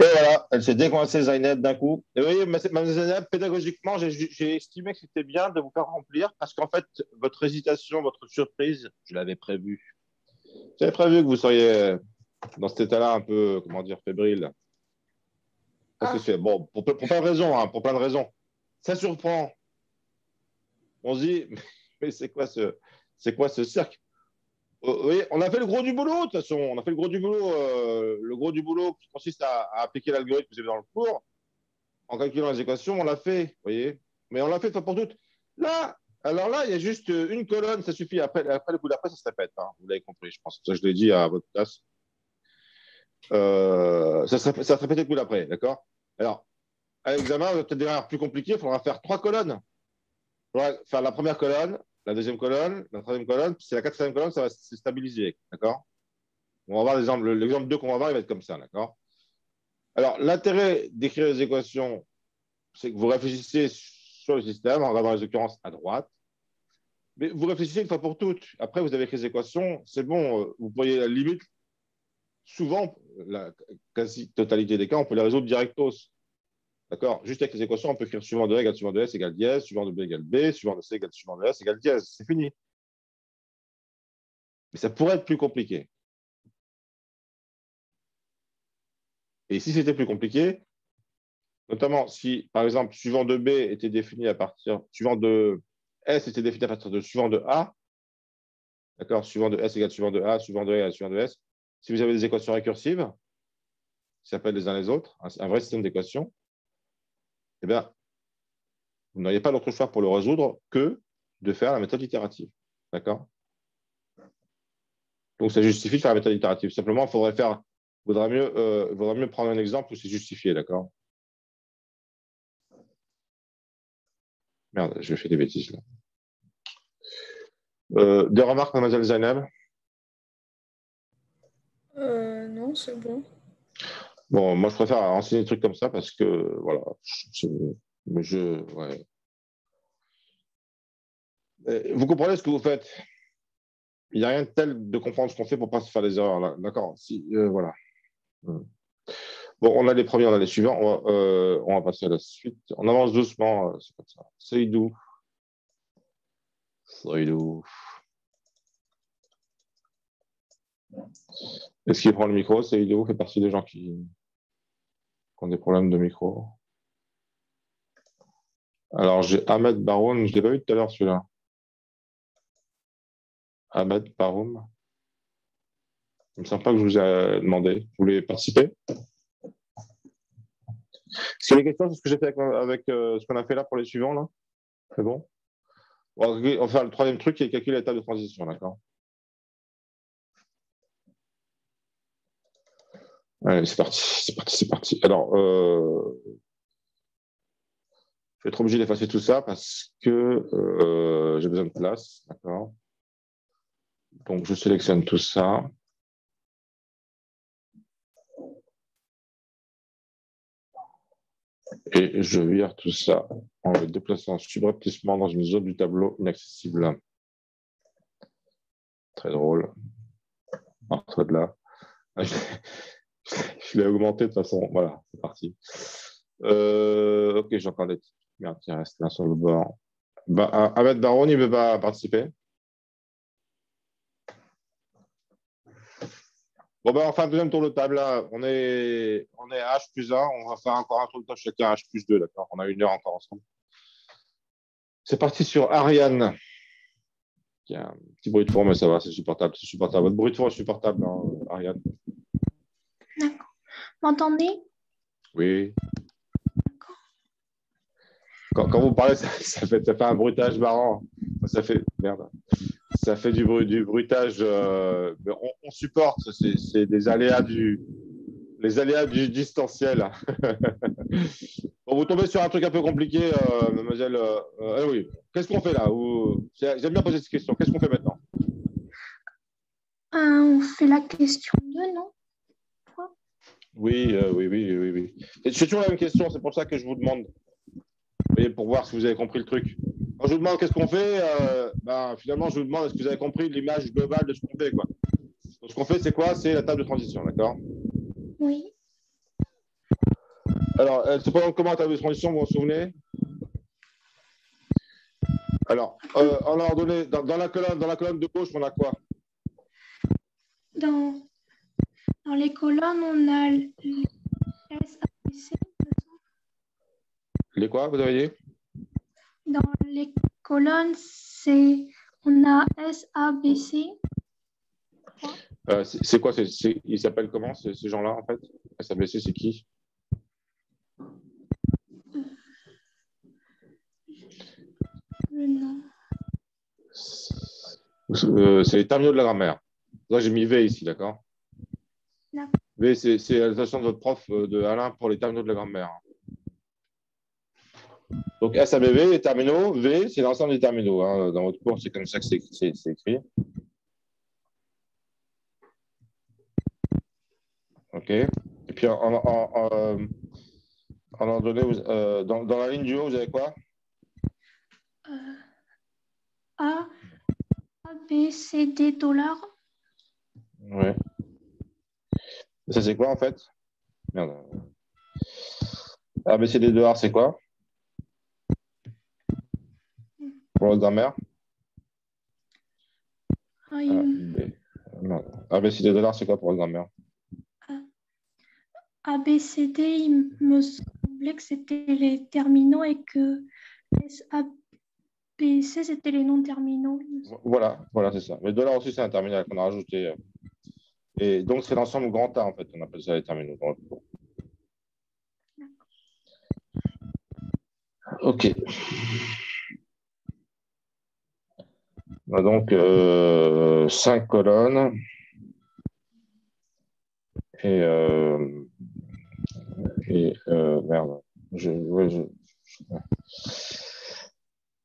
Et voilà, elle s'est décoincée Zainab d'un coup. Et vous voyez, Mme Zainab, pédagogiquement, j'ai estimé que c'était bien de vous faire remplir parce qu'en fait, votre hésitation, votre surprise, je l'avais prévu. J'avais prévu que vous seriez dans cet état-là un peu, comment dire, fébrile. Parce que ah. c'est bon, pour, pour, plein de raisons, hein, pour plein de raisons ça surprend. On se dit, mais c'est quoi ce, c'est quoi ce cirque? Oui, on a fait le gros du boulot, de toute façon. On a fait le gros du boulot. Euh, le gros du boulot qui consiste à, appliquer l'algorithme que vous avez dans le cours. En calculant les équations, on l'a fait, vous voyez. Mais on l'a fait pour toutes. Là, alors là, il y a juste une colonne, ça suffit. Après, après le coup d'après, ça se répète. Hein. Vous l'avez compris, je pense. Ça, je l'ai dit à votre place. Euh, ça, se, répète le coup d'après, d'accord? Alors, à l'examen, peut-être des plus compliqué, il faudra faire trois colonnes. Il faudra faire la première colonne, la deuxième colonne, la troisième colonne, puis c'est la quatrième colonne, ça va se stabiliser. D'accord? On va voir l'exemple. L'exemple 2 qu'on va voir, il va être comme ça. D'accord? Alors, l'intérêt d'écrire les équations, c'est que vous réfléchissez sur le système en regardant les occurrences à droite. Mais vous réfléchissez une fois pour toutes. Après, vous avez écrit les équations, c'est bon, euh, vous pourriez la limite. Souvent, la quasi-totalité des cas, on peut les résoudre directos. D'accord Juste avec les équations, on peut écrire suivant de A égale suivant de S égale dièse, suivant de B égale B, suivant de C égale suivant de S égale dièse. C'est fini. Mais ça pourrait être plus compliqué. Et si c'était plus compliqué, notamment si, par exemple, suivant de B était défini à partir, suivant de S était défini à partir de suivant de A, d'accord, suivant de S égale suivant de A, suivant de A égale suivant de S, si vous avez des équations récursives, qui s'appellent les uns les autres, un vrai système d'équations, eh bien, vous n'auriez pas d'autre choix pour le résoudre que de faire la méthode itérative. D'accord? Donc, ça justifie de faire la méthode itérative. Simplement, il faudrait faire, vaudrait mieux, euh, vaudrait mieux prendre un exemple où c'est justifié. D'accord? Merde, je fais des bêtises là. Euh, des remarques, mademoiselle Zainab? Euh, Non, c'est bon. Bon, moi, je préfère enseigner des trucs comme ça parce que, voilà, je, ouais. Vous comprenez ce que vous faites? Il n'y a rien de tel de comprendre ce qu'on fait pour ne pas se faire des erreurs. D'accord? Si, euh, Voilà. Hmm. Bon, on a les premiers, on a les suivants. On va, euh, passer à la suite. On avance doucement. Euh, c'est comme ça. Seydou. Saïdou. Est-ce qu'il prend le micro Saïdou? Fait partie des gens qui... ont des problèmes de micro. Alors, j'ai Ahmed Baroum, je ne l'ai pas vu tout à l'heure celui-là. Ahmed Baroum. Il me semble pas que je vous ai demandé. Vous voulez participer? Est-ce qu'il y a des questions sur ce que j'ai fait avec, euh, ce qu'on a fait là pour les suivants C'est bon? Faire le troisième truc qui est calculer la table de transition, d'accord? Allez, c'est parti, c'est parti, c'est parti. Alors, euh, je vais être obligé d'effacer tout ça parce que euh, j'ai besoin de place, d'accord? Donc, je sélectionne tout ça. Et je vire tout ça en le déplaçant subrepticement dans une zone du tableau inaccessible. Très drôle. toi de là. Je l'ai augmenté de toute façon. Voilà, c'est parti. Euh, ok, j'ai encore des petites merdes qui restent là sur le bord. Bah, Ahmed Baron, il ne veut pas participer Bon, ben, enfin, deuxième tour de table. Là. On, est, on est H plus 1. On va faire encore un tour de table chacun H plus 2. D'accord? On a une heure encore ensemble. C'est parti sur Ariane. Il y a un petit bruit de fond, mais ça va, c'est supportable. C'est supportable. Votre bruit de fond est supportable, hein, Ariane. M'entendez? Oui. Quand, quand, vous parlez, ça, ça, fait, ça, fait, un bruitage marrant. Ça fait, merde, ça fait du, du bruitage. Euh, on, on, supporte, c'est des aléas du, les aléas du distanciel. bon, vous tombez sur un truc un peu compliqué, euh, mademoiselle. Euh, euh oui. Qu'est-ce qu'on fait là? J'aime bien poser cette question. Qu'est-ce qu'on fait maintenant? On fait la question 2, non oui, euh, oui, oui, oui, oui. C'est toujours la même question, c'est pour ça que je vous demande, voyez, pour voir si vous avez compris le truc. Quand je vous demande qu'est-ce qu'on fait, euh, ben, finalement, je vous demande est-ce que vous avez compris l'image globale de ce qu'on fait. Quoi. Donc, ce qu'on fait, c'est quoi? C'est la table de transition, d'accord? Oui. Alors, elle se présente comment la table de transition, vous vous souvenez? Alors, euh, on a donné, dans, dans, la colonne, dans la colonne de gauche, on a quoi? Dans dans les colonnes, on a les SABC. Les quoi, vous avez dit Dans les colonnes, c'est on a SABC. Euh, c'est quoi Ils s'appellent comment ces, gens-là en fait? SABC, c'est qui? Le nom. Euh, c'est les terminaux de la grammaire. Là, j'ai mis V ici, d'accord? V, c'est l'attention de votre prof euh, de Alain pour les terminaux de la grammaire. Donc SABV, les terminaux, V, c'est l'ensemble des terminaux. Hein. Dans votre cours, c'est comme ça que c'est écrit. OK. Et puis en, en, en, donné, euh, dans, dans, la ligne du haut, vous avez quoi? Euh, A, A, B, C, D, dollars. Oui. Ça, c'est quoi en fait? Merde. ABCD de R, c'est quoi? Pour la grammaire? ABCD de R, c'est quoi pour la grammaire? ABCD, il me semblait que c'était les terminaux et que SABC, c'était les non-terminaux. Voilà, voilà c'est ça. Mais de là aussi, c'est un terminal qu'on a rajouté. Et donc, c'est l'ensemble grand A, en fait. On appelle ça les terminaux. OK. A donc euh, cinq colonnes. Et, euh, et euh, merde. Je...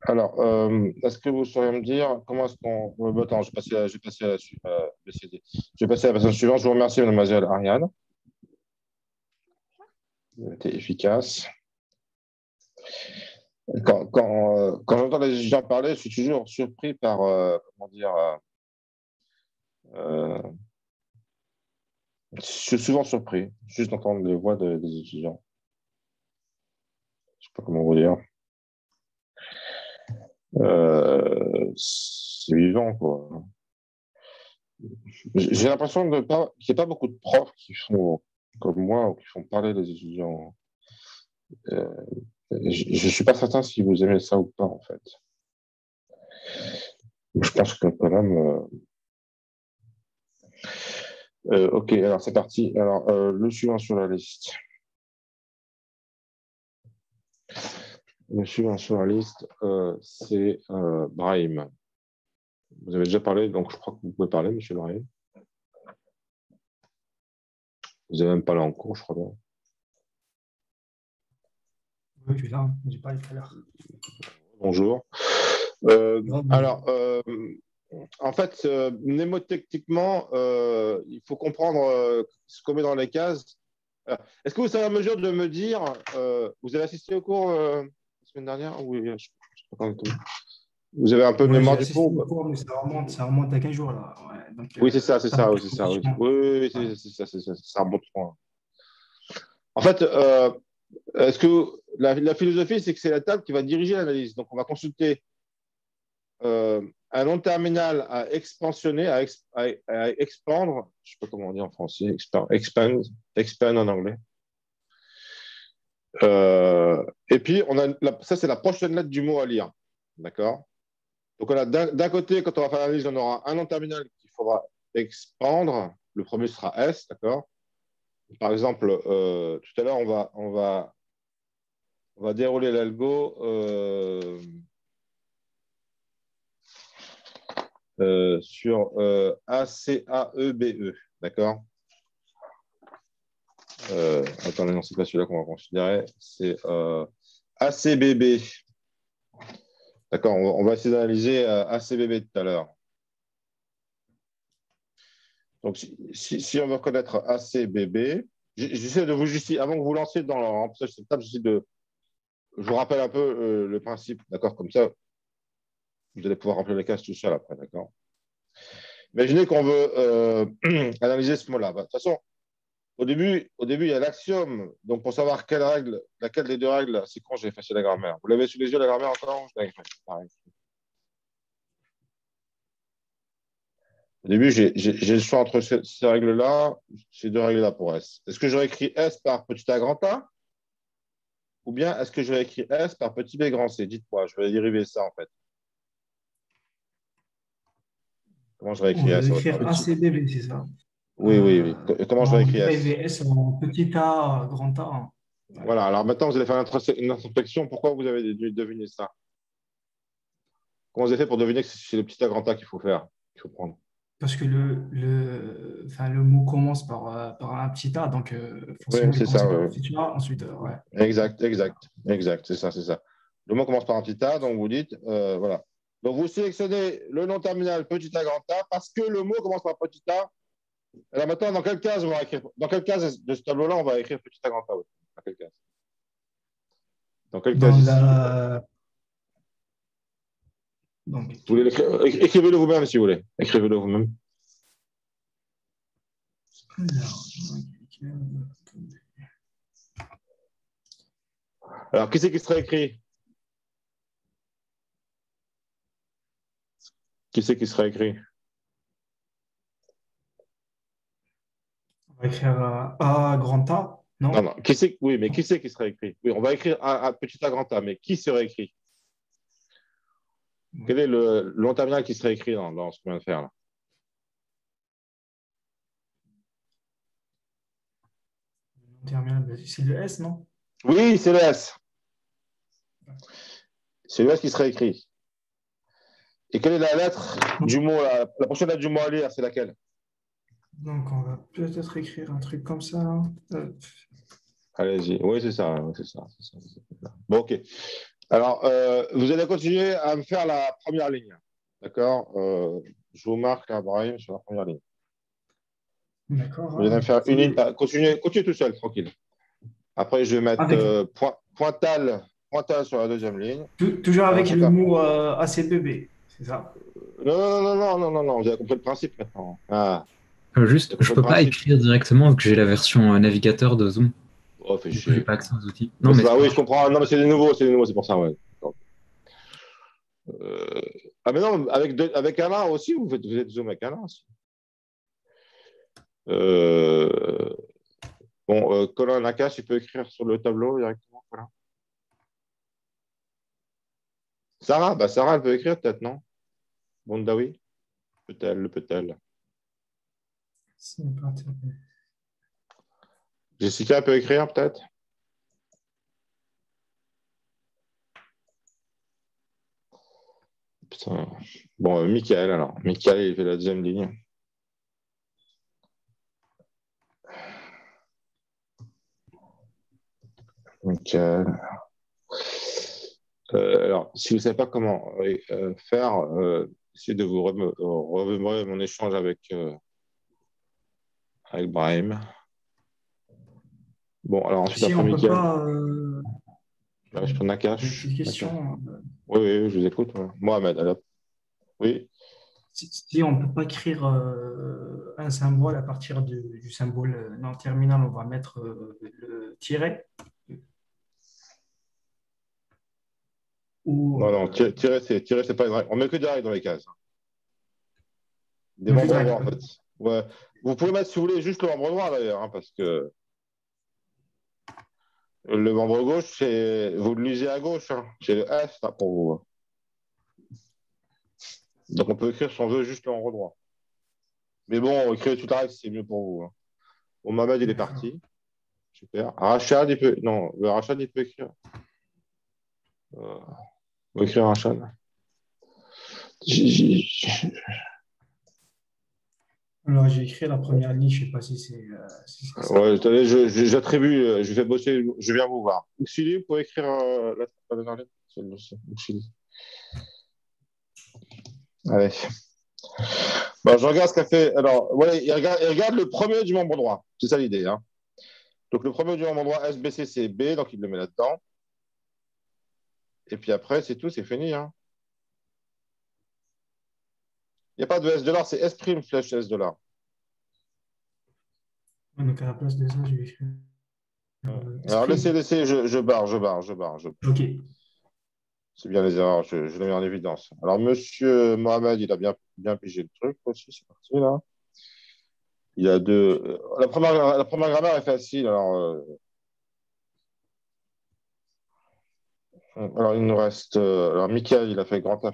Alors, euh, est-ce que vous sauriez me dire comment est-ce qu'on. attends, je vais passer à, je vais passer à la, euh, je vais passer à la personne suivante. Je vous remercie, mademoiselle Ariane. Vous avez été efficace. Quand, euh, j'entends les étudiants parler, je suis toujours surpris par, euh, comment dire, euh, je suis souvent surpris, juste d'entendre les voix de, des étudiants. Je ne sais pas comment vous dire. Euh, c'est vivant, quoi. J'ai l'impression qu'il n'y a pas beaucoup de profs qui font comme moi ou qui font parler les étudiants. Euh, je ne suis pas certain si vous aimez ça ou pas, en fait. Je pense que quand même. Euh, ok, alors c'est parti. Alors, le suivant sur la liste. Le suivant sur la liste, c'est Brahim. Vous avez déjà parlé, donc je crois que vous pouvez parler, monsieur Brahim. Vous n'avez même pas là en cours, je crois bien. Oui, je suis là, j'ai parlé tout à l'heure. Bonjour. Euh, alors, euh, en fait, euh, mnémotechniquement, il faut comprendre ce qu'on met dans les cases. Est-ce que vous savez à mesure de me dire, vous avez assisté au cours semaine dernière Oui, je, sais pas vous avez un peu de mémoire du cours, mais ça remonte, ça remonte à 15 jours. Là? donc, oui, c'est ça, c'est ça, oui, c'est ça. Oui, oui, oui c'est ça, c'est ça, ça remonte. En fait, est-ce que la, philosophie, c'est que c'est la table qui va diriger l'analyse. Donc, on va consulter euh, un nom terminal à expansionner, à, expandre, je ne sais pas comment on dit en français, expand, expand, en anglais. Euh, et puis, on a ça, c'est la prochaine lettre du mot à lire. D'accord? Donc, d'un côté, quand on va faire l'analyse, on aura un nom terminal qu'il faudra expandre. Le premier sera S, d'accord? Par exemple, euh, tout à l'heure, on va, on va on va dérouler l'algo euh, euh, sur ACAEBE, e, d'accord Attendez, non, c'est pas celui-là qu'on va considérer, c'est ACBB. D'accord, on, va essayer d'analyser ACBB tout à l'heure. Donc, si, on veut reconnaître ACBB, j'essaie de vous justifier, avant que vous lanciez dans l'emplissage de table, j'essaie de, je vous rappelle un peu euh, le principe, d'accord Comme ça, vous allez pouvoir remplir les cases tout seul après, d'accord Imaginez qu'on veut euh, analyser ce mot-là. Bah, de toute façon, au début, au début, il y a l'axiome. Donc, pour savoir quelle règle, laquelle des deux règles, c'est quand j'ai effacé la grammaire. Vous l'avez sous les yeux, la grammaire encore Au début, j'ai le choix entre ces, ces règles-là, ces deux règles-là pour S. Est-ce que j'aurais écrit S par petit A grand A ou bien est-ce que je vais écrire S par petit b grand C? Dites-moi, je vais dériver ça en fait. Comment je vais écrire S? écrire ACBB, c'est ça Oui, oui, oui. Comment je vais écrire? S en petit a, grand A. Voilà, alors maintenant vous allez faire une introspection. Pourquoi vous avez dû deviner ça? Comment vous avez fait pour deviner que c'est le petit a grand A qu'il faut faire, qu'il faut prendre? Parce que le, le, enfin, le mot commence par, euh, par un petit A, donc euh, forcément, oui, c'est ça. ensuite, euh, ouais. Exact, exact, exact, c'est ça, c'est ça. Le mot commence par un petit A, donc vous dites, voilà. Donc vous sélectionnez le nom terminal petit A grand A parce que le mot commence par petit A. Alors maintenant, dans quelle case on va écrire Dans quelle case de ce tableau-là on va écrire petit A grand A Dans quelle case Dans quelle case la... Écrivez-le vous-même si vous voulez. Écrivez-le vous-même. Alors, qui c'est qui sera écrit? Qui c'est qui sera écrit? On va écrire A grand A, non? Non, non. Qui oui, mais qui c'est qui sera écrit? Oui, on va écrire A, petit A grand A, mais qui sera écrit? Quel est le long terminal qui serait écrit dans, ce qu'on vient de faire là? C'est le S, non? Oui, c'est le S. C'est le S qui serait écrit. Et quelle est la lettre du mot, la, prochaine lettre du mot à lire, c'est laquelle? Donc, on va peut-être écrire un truc comme ça. Hein. Allez-y. Oui, c'est ça, c'est ça, ça, Bon, ok. Alors, euh, vous allez continuer à me faire la première ligne. D'accord? Euh, Je vous marque, Abraham, sur la première ligne. D'accord. Vous allez me faire une ligne. Ah, continuez, tout seul, tranquille. Après, je vais mettre euh, pointal, pointal sur la deuxième ligne. toujours avec le mot ACBB, c'est ça? Non, non, non, non, non, non, vous avez compris le principe maintenant. Ah. Juste, je ne peux pas écrire directement parce que j'ai la version navigateur de Zoom. Oh, fait chier. pas accès aux outils. Non, mais oui, je comprends. Non, mais c'est des nouveaux, c'est des nouveaux, c'est pour ça, ouais. Euh, ah, mais non, avec, avec Alain aussi, vous, faites, vous êtes zoom avec Alain aussi. Euh, bon, euh, Colin Nakash, il peut écrire sur le tableau directement. Voilà. Sarah, bah Sarah, elle peut écrire peut-être, non? Bondawi Peut-elle, peut-elle? Jessica peut écrire peut-être? Bon, euh, Michael alors. Michael, il fait la deuxième ligne. Michael. Euh, alors, si vous ne savez pas comment euh, faire, essayez de vous remémorer mon échange avec, avec Brahim. Bon, alors ensuite, si après on Michael. Pas, je prends Nakash. Une question. Oui, oui, je vous écoute. Mohamed, alors. Oui. Si, si on ne peut pas écrire euh, un symbole à partir du symbole euh, non terminal, on va mettre euh, le tiret. Ou, non, non, tiret, c'est pas une règle. On met que des règles dans les cases. Des membres en fait. Ouais. Vous pouvez mettre, si vous voulez, juste le membre droit, d'ailleurs, hein, parce que le membre gauche, c'est vous lisez à gauche. Hein. C'est le là, pour vous. hein. Donc, on peut écrire, si on veut, juste le membre droit. Mais bon, écrire toute la règle, c'est mieux pour vous. Hein. Bon, Mohamed, il est parti. Super. Rachad, il peut. Non, le Rachad, il peut écrire. Euh... On va écrire Rachad. Alors, j'ai écrit la première ligne, je ne sais pas si c'est. euh, si j'attribue, euh, je fais bosser, je viens vous voir. Uxili, vous pouvez écrire euh, la dernière Uxili. Allez. Je regarde ce qu'a fait. Alors, il regarde, le premier du membre droit. C'est ça l'idée. Hein. Donc, le premier du membre droit, SBC, c'est B, donc il le met là-dedans. Et puis après, c'est tout, c'est fini. hein. Il n'y a pas de S dollar, c'est S prime flèche S dollar. Donc, à la place de ça, je vais écrire. euh, Alors, laissez, laissez, je, je barre, je barre, je barre, je. Ok. C'est bien les erreurs, je, je les mets en évidence. Alors, monsieur Mohamed, il a bien, bien pigé le truc aussi, c'est parti là. Il y a deux. euh, La première, la première grammaire est facile. Alors, euh, alors il nous reste. euh, Alors, Michael, il a fait grand A,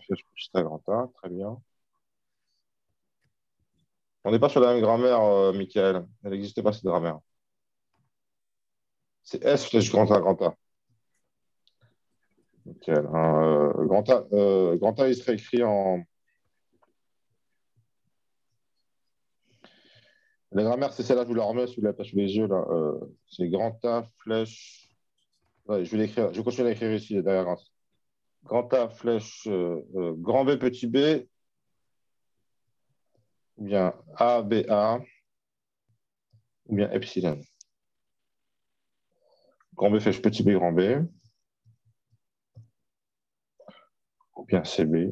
A, grand A, très bien. On n'est pas sur la même grammaire, euh, Michael. Elle n'existe pas, cette grammaire. C'est S, flèche, grand A, grand A. Nickel. hein, euh, grand, A, euh, grand A, il serait écrit en. La grammaire, c'est celle-là, je vous la remets si vous ne l'avez pas les yeux. C'est grand A, flèche. Je vais l'écrire. Je à l'écrire ici, derrière grand A. Grand A, flèche, grand B, petit B. Ou bien A, B, A. Ou bien epsilon. Grand B, flèche, petit B, grand B. ou bien CB.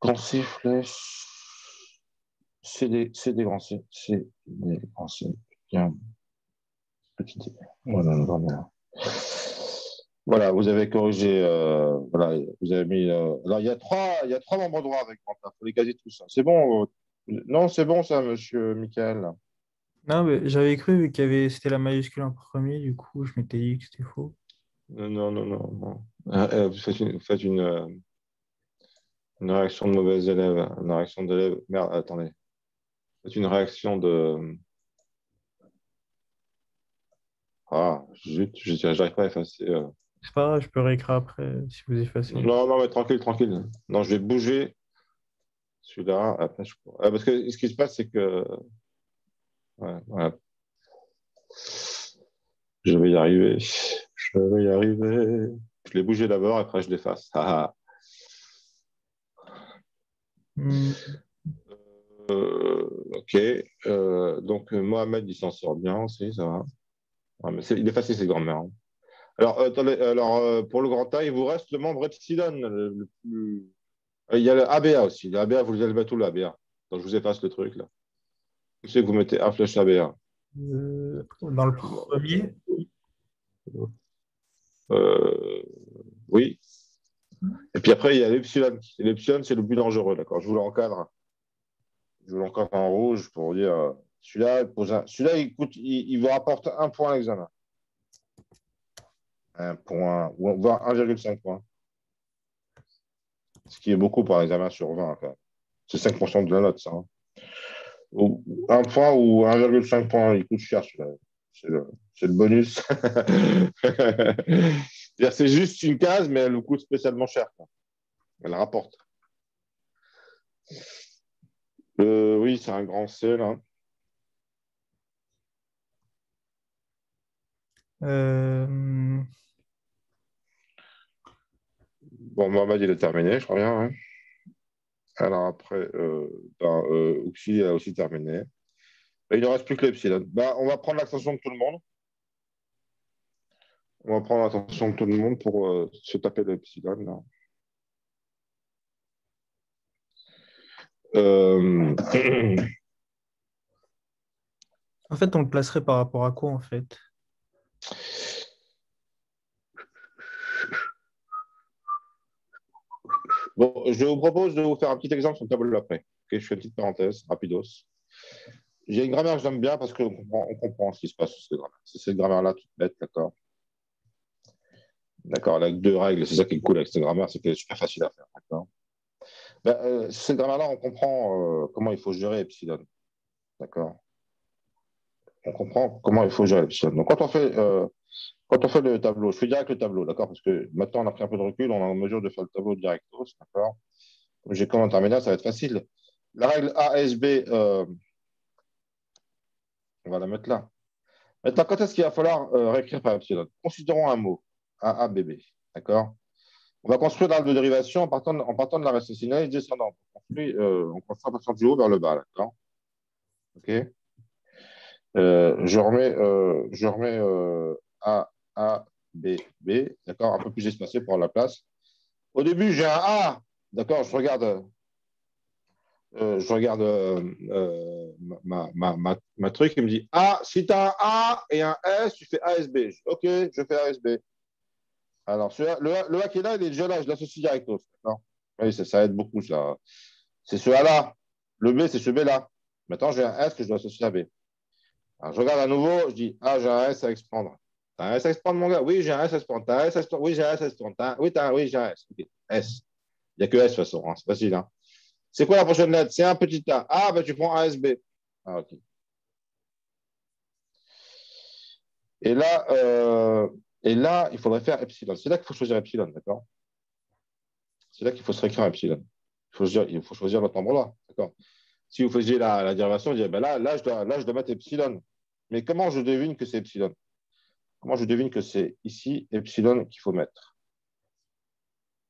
Grand C, flèche, CD, CD, grand C, CD, grand C, bien, petit D. Voilà, voilà. Voilà, vous avez corrigé, euh, voilà, vous avez mis. euh, alors, il y a trois, il y a trois membres droits avec A, il faut les caser tous. hein. C'est bon euh, Non, c'est bon ça, monsieur Michael. Non, mais j'avais cru, qu'il y avait, c'était la majuscule en premier, du coup, je m'étais dit que c'était faux. Non, non, non, non. non. Euh, vous faites une, vous faites une, une réaction de mauvais élève. Une réaction d'élève. Merde, attendez. Vous faites une réaction de. Ah, zut, je n'arrive pas à effacer. C'est pas grave, je peux réécrire après si vous effacez. Non, non, mais tranquille, tranquille. Non, je vais bouger celui-là. Après, je... Ah, parce que ce qui se passe, c'est que. Ouais, voilà. Je vais y arriver. Je vais y arriver. Je l'ai bougé d'abord, après je l'efface. Ah, Euh, ok. Euh, donc, Mohamed, il s'en sort bien aussi, ça va. Ouais, mais c'est- il est facile, c'est grand-mère. hein. Alors, attendez, alors euh, pour le grand A, il vous reste le membre epsilon, le, le plus. Euh, Il y a le ABA aussi. Le ABA, vous avez tout le ABA. Donc, je vous efface le truc, là. Je sais que vous mettez A flèche ABA. euh, dans le premier, Euh, oui. Et puis après, il y a l'epsilon. L'epsilon, c'est le plus dangereux, d'accord Je vous l'encadre. Je vous l'encadre en rouge pour dire celui-là, celui-là il, coûte, il, vous rapporte un point à l'examen. Un point, voire 1,5 point. Ce qui est beaucoup pour un examen sur 20. C'est 5% de la note, ça. Hein. Un point ou 1,5 point, il coûte cher. C'est le, le, bonus. c'est juste une case, mais elle nous coûte spécialement cher. Elle rapporte. Euh, oui, c'est un grand C, là. Euh... Bon, Mohamed, il est terminé, je crois bien. Alors après, euh, ben, euh, a aussi terminé. il ne reste plus que l'Epsilon. Ben, on va prendre l'attention de tout le monde. On va prendre l'attention de tout le monde pour euh, se taper l'Epsilon. Euh, en fait, on le placerait par rapport à quoi, en fait? Bon, je vous propose de vous faire un petit exemple sur le tableau après. je fais une petite parenthèse, rapidos. J'ai une grammaire que j'aime bien parce qu'on comprend, on comprend ce qui se passe sur cette grammaire. C'est cette grammaire-là toute bête, d'accord? D'accord, avec deux règles, c'est ça qui est cool avec cette grammaire, c'est qu'elle est super facile à faire, d'accord? Ben, euh, Cette grammaire-là, on comprend euh, comment il faut gérer epsilon, d'accord? On comprend comment il faut gérer epsilon. Donc, quand on fait euh, quand on fait le tableau, je fais direct le tableau, d'accord Parce que maintenant, on a pris un peu de recul, on est en mesure de faire le tableau directos, d'accord Comme j'ai comme en ça va être facile. La règle ASB, euh, on va la mettre là. Maintenant, quand est-ce qu'il va falloir euh, réécrire par epsilon? Considérons un mot, AABB, d'accord? On va construire l'arbre de dérivation en partant, en partant de la racine descendante. On construit, euh, on construit en partant du haut vers le bas, d'accord? OK? Je remets, je remets A a, B, B, d'accord Un peu plus espacé pour la place. Au début, j'ai un A, d'accord Je regarde, euh, je regarde euh, euh, ma, ma, ma, truc, il me dit A, si tu as un A et un S, tu fais ASB. Ok, je fais ASB. Alors, le, le A qui est là, il est déjà là, je l'associe directement. Oui, ça, aide beaucoup, ça. C'est ce A-là. Le B, c'est ce B-là. Maintenant, j'ai un S que je dois associer à B. Alors, je regarde à nouveau, je dis Ah, j'ai un S à exprendre. T'as un S mon gars? Oui, j'ai un S exprendre. T'as un S exprendre? Oui, j'ai un S exprendre. Oui, as... oui j'ai un S. S. Il n'y a que S de toute façon. Hein. C'est facile. Hein. C'est quoi la prochaine lettre? C'est un petit A. Ah, ben tu prends ASB. Ah, OK. Et là, euh... et là, il faudrait faire epsilon. C'est là qu'il faut choisir epsilon, d'accord? C'est là qu'il faut se réécrire epsilon. Il faut choisir, il faut notre nombre-là, d'accord? Si vous faisiez la, la dérivation, vous dites, ben là, là, je dois, là, je dois mettre epsilon. Mais comment je devine que c'est epsilon? Moi, je devine que c'est ici epsilon qu'il faut mettre.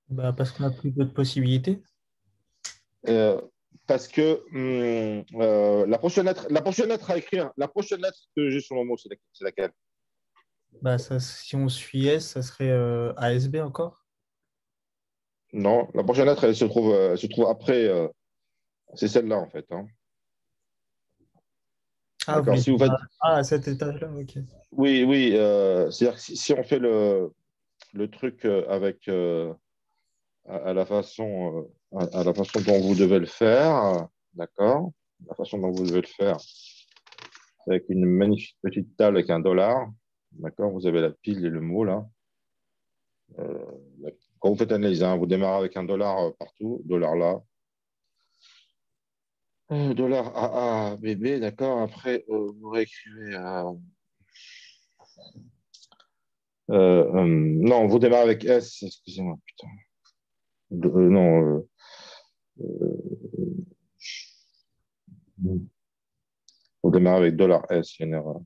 Bah, parce qu'on a plus d'autres possibilités. Euh, parce que hum, euh, la, prochaine lettre, la prochaine lettre à écrire, la prochaine lettre que j'ai sur mon mot, c'est laquelle? Bah, ça, Si on suit S, ça serait euh, ASB encore? Non, la prochaine lettre, elle se trouve, elle se trouve après. c'est celle-là, en fait. Hein. Ah, si vous faites... ah, à cet étage-là, ok. Oui, oui. Euh, c'est-à-dire que si, on fait le, le truc euh, avec euh, à, la façon, à, la façon dont vous devez le faire, d'accord La façon dont vous devez le faire, avec une magnifique petite table avec un dollar, d'accord Vous avez la pile et le mot là. quand vous faites analyse, hein, vous démarrez avec un dollar partout, dollar là, euh, dollar AA, BB, d'accord. Après, euh, vous réécrivez. Euh, non, vous démarrez avec S, excusez-moi, putain. non. vous démarrez avec dollar S, il y a une erreur.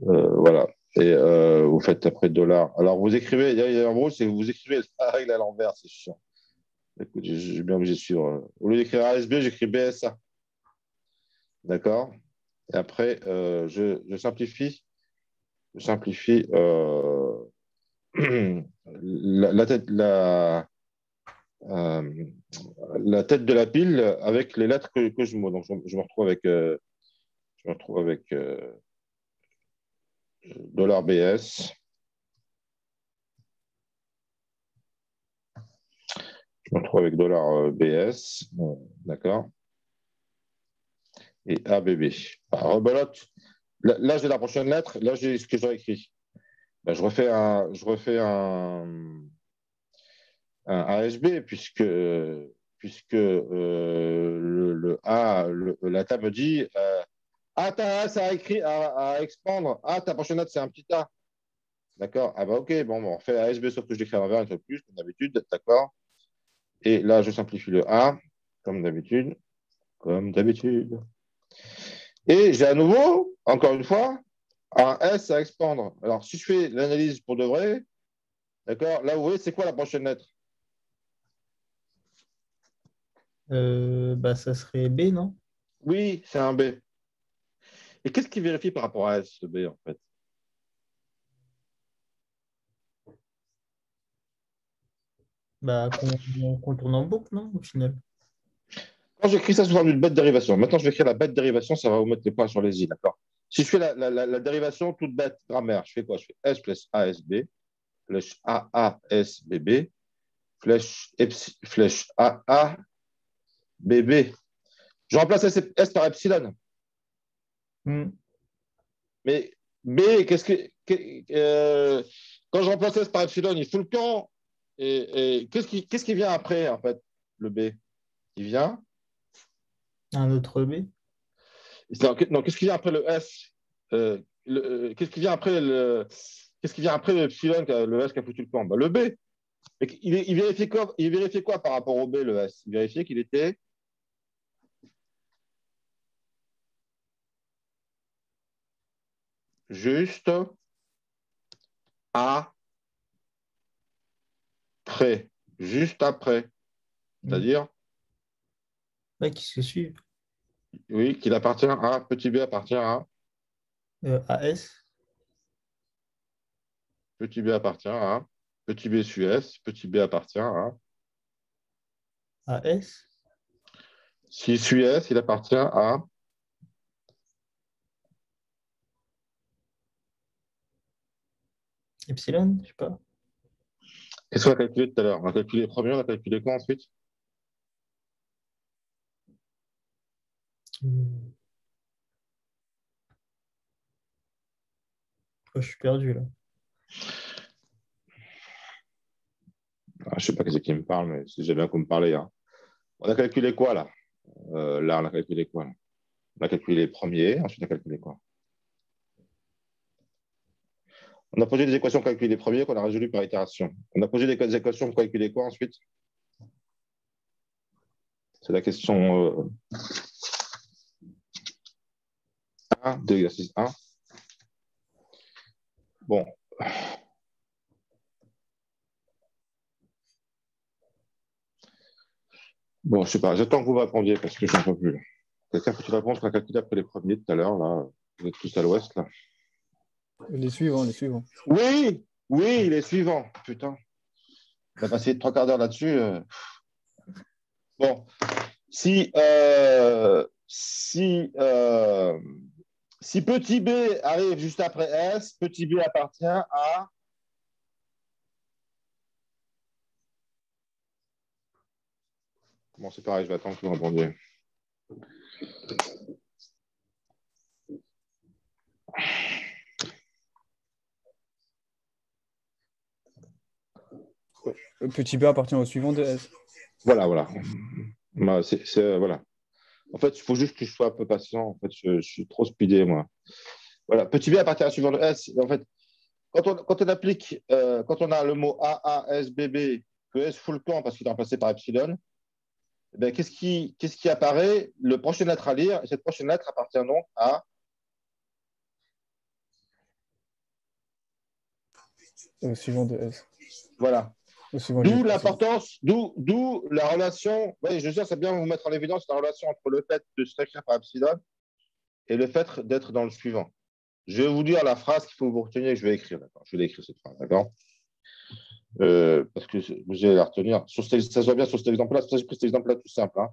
voilà. Et vous faites après dollar. Alors, vous écrivez, en gros, c'est vous écrivez la règle à l'envers, c'est chiant. Écoute, j'ai bien obligé de suivre. Au lieu d'écrire ASB, j'écris BSA. D'accord Et après, euh, je, simplifie. Je simplifie euh, la, tête, euh, de la pile avec les lettres que, je mets. Donc, je, me retrouve avec, je me retrouve avec $BS. Je me retrouve avec dollar euh, BS. D'accord. Et ABB. Ah, rebelote. Là, j'ai la prochaine lettre. Là, j'ai ce que j'ai écrit. Ben, je refais un, je refais un, un ASB puisque, puisque euh, le, A, la table me dit euh, Ah, ta A, ça a écrit à, à, expandre. Ah, ta prochaine lettre, c'est un petit A. D'accord Ah, bah, ok, bon, bon, on fait ASB sauf que je l'écris à l'envers un peu plus, comme d'habitude. D'accord Et là, je simplifie le A, comme d'habitude. Comme d'habitude. Et j'ai à nouveau, encore une fois, un S à expandre. Alors, si je fais l'analyse pour de vrai, d'accord, là, vous voyez, c'est quoi la prochaine lettre? Euh, bah, Ça serait B, non? Oui, c'est un B. Et qu'est-ce qui vérifie par rapport à S, ce B, en fait? Bah, qu'on tourne en boucle, non, au final Quand j'écris ça sous forme d'une bête dérivation, maintenant je vais écrire la bête dérivation, ça va vous mettre les points sur les i, d'accord? Si je fais la, la, la, dérivation toute bête grammaire, je fais quoi? Je fais S plus ASB, flèche AASBB, flèche, flèche AABB. Je remplace S, par epsilon. Hmm. Mais B, qu'est-ce que. Euh, quand je remplace S par epsilon, il faut le camp et, qu'est-ce qui, qui, vient après, en fait, le B? Il vient Un autre B? Non, qu'est-ce qui vient après le S? Euh, euh, Qu'est-ce qui vient après le. Qu'est-ce qui vient après le epsilon, le S qui a foutu le camp? Bah, Le B. Il, il, vérifiait quoi, il vérifiait quoi par rapport au B, le S? Il vérifiait qu'il était. Juste à juste après. C'est-à-dire Qui se suit. Oui, qu'il appartient à, petit b appartient à euh, AS. Petit b appartient à, petit b suit S, petit b appartient à AS. Si suit S, il appartient à Epsilon, je sais pas. Qu'est-ce qu'on a calculé tout à l'heure On a calculé le premier, on a calculé quoi ensuite? Oh, Je suis perdu là? Ah, je ne sais pas qui me parle, mais si j'ai bien qu'on me parler. Hein. On a calculé quoi là? Euh, Là, on a calculé quoi On a calculé les premiers, ensuite on a calculé quoi? On a posé des équations pour calculer les premiers qu'on a résolues par itération. On a posé des équations pour calculer quoi ensuite? C'est la question 1 de l'exercice 1. Bon. Bon, je sais pas, j'attends que vous répondiez parce que je n'en peux plus. Quelqu'un peut-il répondre a calculé après les premiers tout à l'heure, là? Vous êtes tous à l'ouest, là les suivants, les suivants. Oui, oui, les suivants. Putain. On a passé trois quarts d'heure là-dessus. Euh. Bon. Si, euh, si, euh, si petit b arrive juste après S, petit b appartient à. Bon, c'est pareil, je vais attendre que vous répondiez. Petit b appartient au suivant de S. Voilà, voilà. Bah, c'est, voilà. En fait, il faut juste que je sois un peu patient. En fait, je, suis trop speedé, moi. Voilà. Petit b appartient au suivant de S. En fait, quand on, quand on applique, euh, quand on a le mot AASBB, que S fout le camp parce qu'il est remplacé par epsilon, eh ben, qu'est-ce, qui, qu'est-ce qui apparaît? Le prochaine lettre à lire, et cette prochaine lettre appartient donc à. Au suivant de S. Voilà. D'où l'importance, d'où la relation. Oui, je sais, c'est bien vous mettre en évidence la relation entre le fait de se écrire par epsilon et le fait d'être dans le suivant. Je vais vous dire la phrase qu'il faut vous retenir je vais écrire. Je vais l'écrire cette phrase, d'accord? Euh, Parce que vous allez la retenir. ça se voit bien sur cet exemple-là. J'ai pris cet exemple-là tout simple. Hein.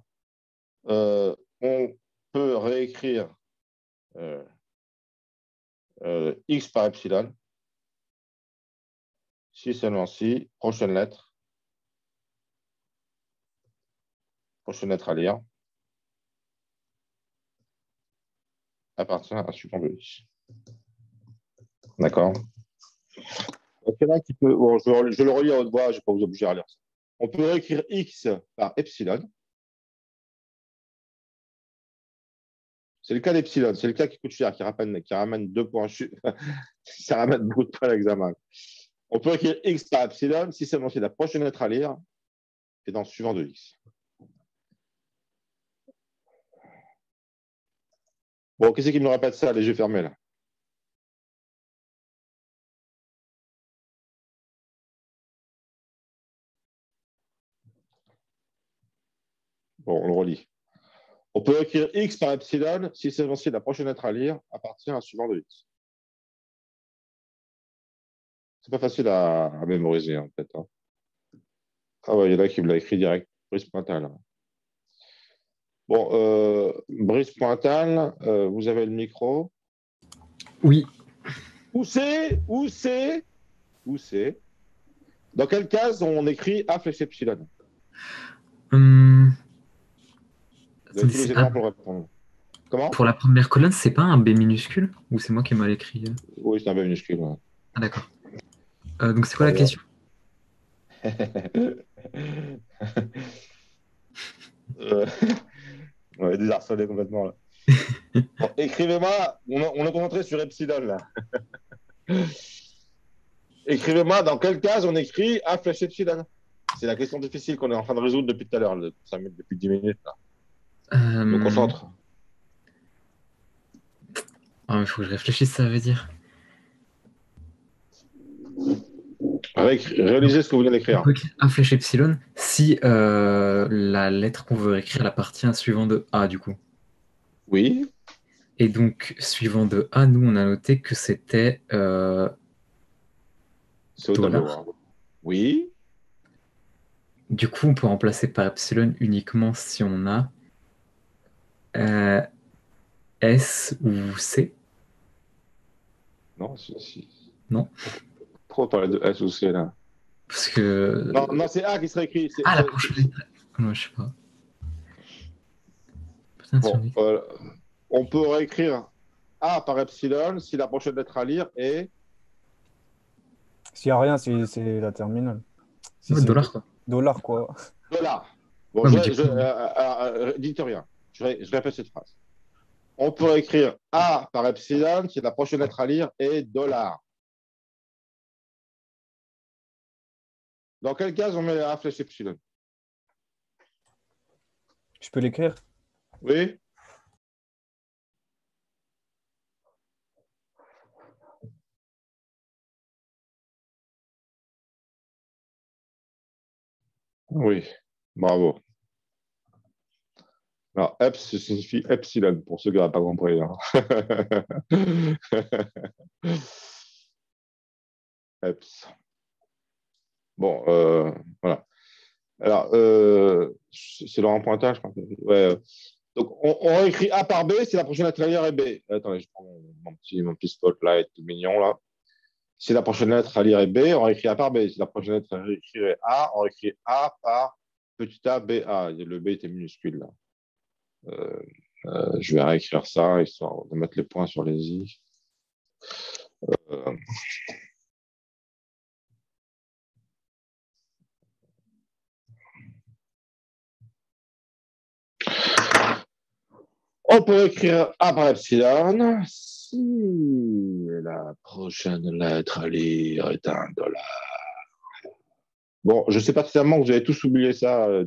Euh, on peut réécrire euh, x par epsilon si seulement si, prochaine lettre. prochaine lettre à lire appartient à suivant de. D'accord qui peut, bon, je, le relis à haute voix, je ne vais pas vous obliger à lire ça. On peut écrire x par epsilon. C'est le cas d'epsilon, c'est le cas qui coûte cher, qui ramène, qui ramène deux points, ça ramène beaucoup de points à l'examen. On peut écrire x par epsilon si seulement c'est la prochaine lettre à lire et dans le suivant de x. Bon, qu'est-ce qui me répète ça, les yeux fermés là? Bon, on le relit. On peut écrire x par epsilon si c'est aussi la prochaine lettre à lire appartient à suivant de x. C'est pas facile à, mémoriser en fait. Hein. Ah ouais, il y en a qui me l'a écrit direct. Brice Pointal. Bon, euh, Brice Pointal, euh, vous avez le micro. Oui. Où c'est Où c'est Où c'est? Dans quelle case on écrit A flèche epsilon hum, Comment? Pour la première colonne, c'est pas un B minuscule? Ou c'est moi qui ai mal écrit Oui, c'est un B minuscule. Ah, d'accord. Euh, donc, c'est quoi la question? Euh... Ouais, désarçonné complètement. Là. Écrivez-moi, on, on est concentré sur Epsilon là. Écrivez-moi dans quelle case on écrit A flèche Epsilon. C'est la question difficile qu'on est en train de résoudre depuis tout à l'heure, depuis 10 minutes. Là. Euh... me concentre. il faut que je réfléchisse, ça veut dire. Réalisez ce que vous venez d'écrire. Un flèche epsilon si euh, la lettre qu'on veut écrire appartient à suivant de A, du coup. Oui. Et donc, suivant de A, nous, on a noté que c'était. Euh, C'est au hein. Oui. Du coup, on peut remplacer par epsilon uniquement si on a euh, S ou C Non, si. Non. Pourquoi parler de S ou C là Parce que. Non, non c'est A qui serait écrit. Ah, la prochaine Non, je sais pas. Bon, euh, on peut réécrire A par epsilon si la prochaine lettre à lire est. S'il n'y a rien, c'est la terminale. Si dollar, quoi. Dollar, quoi. Dollar. Bon, je, je, euh, euh, dites rien. Je, je, répète cette phrase. On peut écrire A par epsilon si la prochaine lettre à lire est dollar. Dans quel cas on met A flèche epsilon Je peux l'écrire? Oui. Oui, bravo. Alors, EPS signifie epsilon, pour ceux qui n'ont pas compris. Hein. EPS. Bon, euh, voilà. Alors, euh, c'est Laurent Pointage, je crois. Ouais. Donc, on, on, écrit A par B si la prochaine lettre à lire est B. Attendez, je prends mon, petit, mon petit spotlight tout mignon, là. Si la prochaine lettre à lire est B, on écrit A par B. Si la prochaine lettre à est A, on écrit A par petit a, B, A. Le B était minuscule, là. Euh, euh, je vais réécrire ça, histoire de mettre les points sur les i. Euh, On peut écrire A epsilon si la prochaine lettre à lire est un dollar. Bon, je sais pas que vous avez tous oublié ça euh,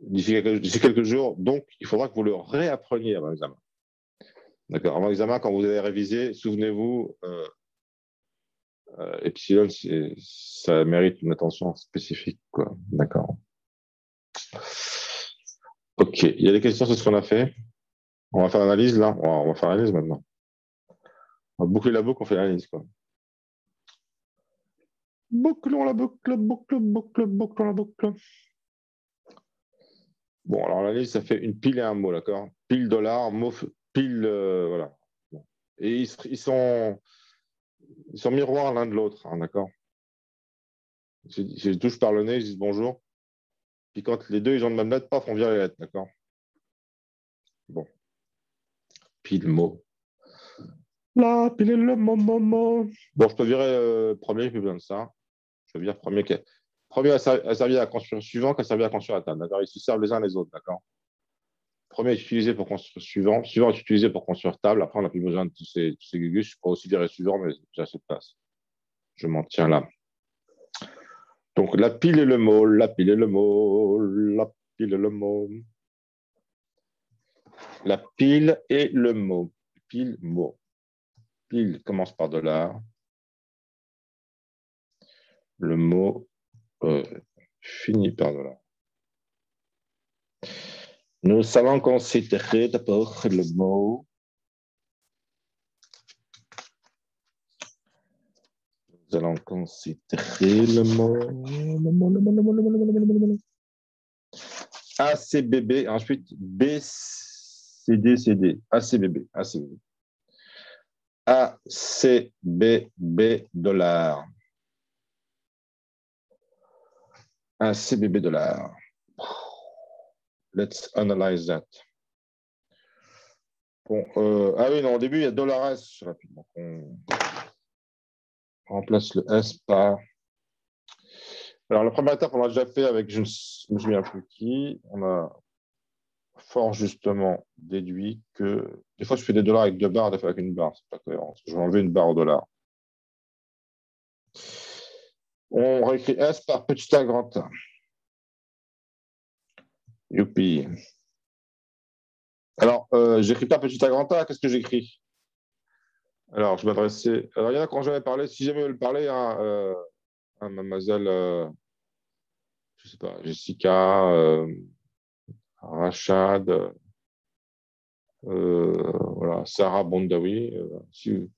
d'ici quelques, jours. Donc, il faudra que vous le réappreniez avant l'examen. D'accord Avant l'examen, quand vous allez réviser, souvenez-vous, euh, euh, epsilon, ça mérite une attention spécifique. D'accord Ok, il y a des questions sur ce qu'on a fait. On va faire l'analyse là. On va faire l'analyse maintenant. On va boucler la boucle, on fait l'analyse. Bouclons la boucle, boucle, boucle, bouclons la boucle. Bon, alors l'analyse, ça fait une pile et un mot, d'accord? Pile dollar, mot, pile, euh, voilà. Et ils, sont, ils sont miroirs l'un de l'autre, hein, d'accord? Je les touche par le nez, ils disent bonjour. Puis quand les deux, ils ont de même lettre, paf, on vire les lettres, d'accord? Bon. Pile mot. La pile le moment. Bon, je peux virer euh, premier, plus besoin de ça. Je peux virer premier. Premier a servi à construire suivant, qui a servi à construire la table. D'accord? Ils se servent les uns les autres, d'accord? Premier est utilisé pour construire suivant. Suivant est utilisé pour construire table. Après, on n'a plus besoin de tous ces, tous ces gugus. Je peux aussi virer suivant, mais j'ai assez de place. Je m'en tiens là. Donc, la pile et le mot, la pile et le mot, la pile et le mot. La pile et le mot. Pile, mot. Pile commence par dollar. Le mot euh, finit par dollar. Nous allons considérer d'abord le mot Nous allons considérer le mot. ACBB, ensuite BCDCD, ACBB, ACBB. ACBB dollar. ACBB dollar. Let's analyze that. Bon, euh, ah oui, non, au début, il y a dollar S rapidement. Remplace le S par. Alors, la première étape, on l'a déjà fait avec, je ne me souviens plus qui. On a fort justement déduit que des fois, je fais des dollars avec deux barres, des fois avec une barre. C'est pas cohérent. Je vais enlever une barre au dollar. On réécrit S par petit A grand A. Youpi. Alors, euh, j'écris pas petit A grand A, qu'est-ce que j'écris? Alors, je m'adressais. Alors, il quand j'avais parlé, si jamais le parler à, euh, à mademoiselle, euh, je sais pas, Jessica, euh, Rachad, euh, voilà, Sarah Bondawi, euh, si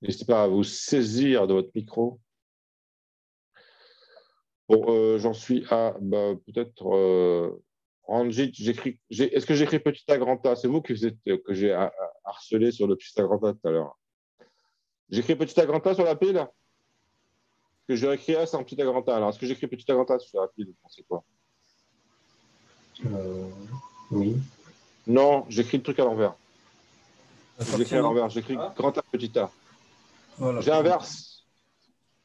n'hésitez pas à vous saisir de votre micro. Bon, euh, j'en suis à bah, peut-être Ranjit. Est-ce que j'écris petit A grand A? C'est vous que, que j'ai harcelé sur le petit A grand A tout à l'heure. J'écris petit A grand A sur la pile Est-ce que je réécris S en petit A grand A Alors, est-ce que j'écris petit A grand A sur la pile pensez quoi Euh, oui. Non, j'écris le truc à l'envers. J'écris à l'envers. J'écris grand A, petit A. Voilà. J'inverse.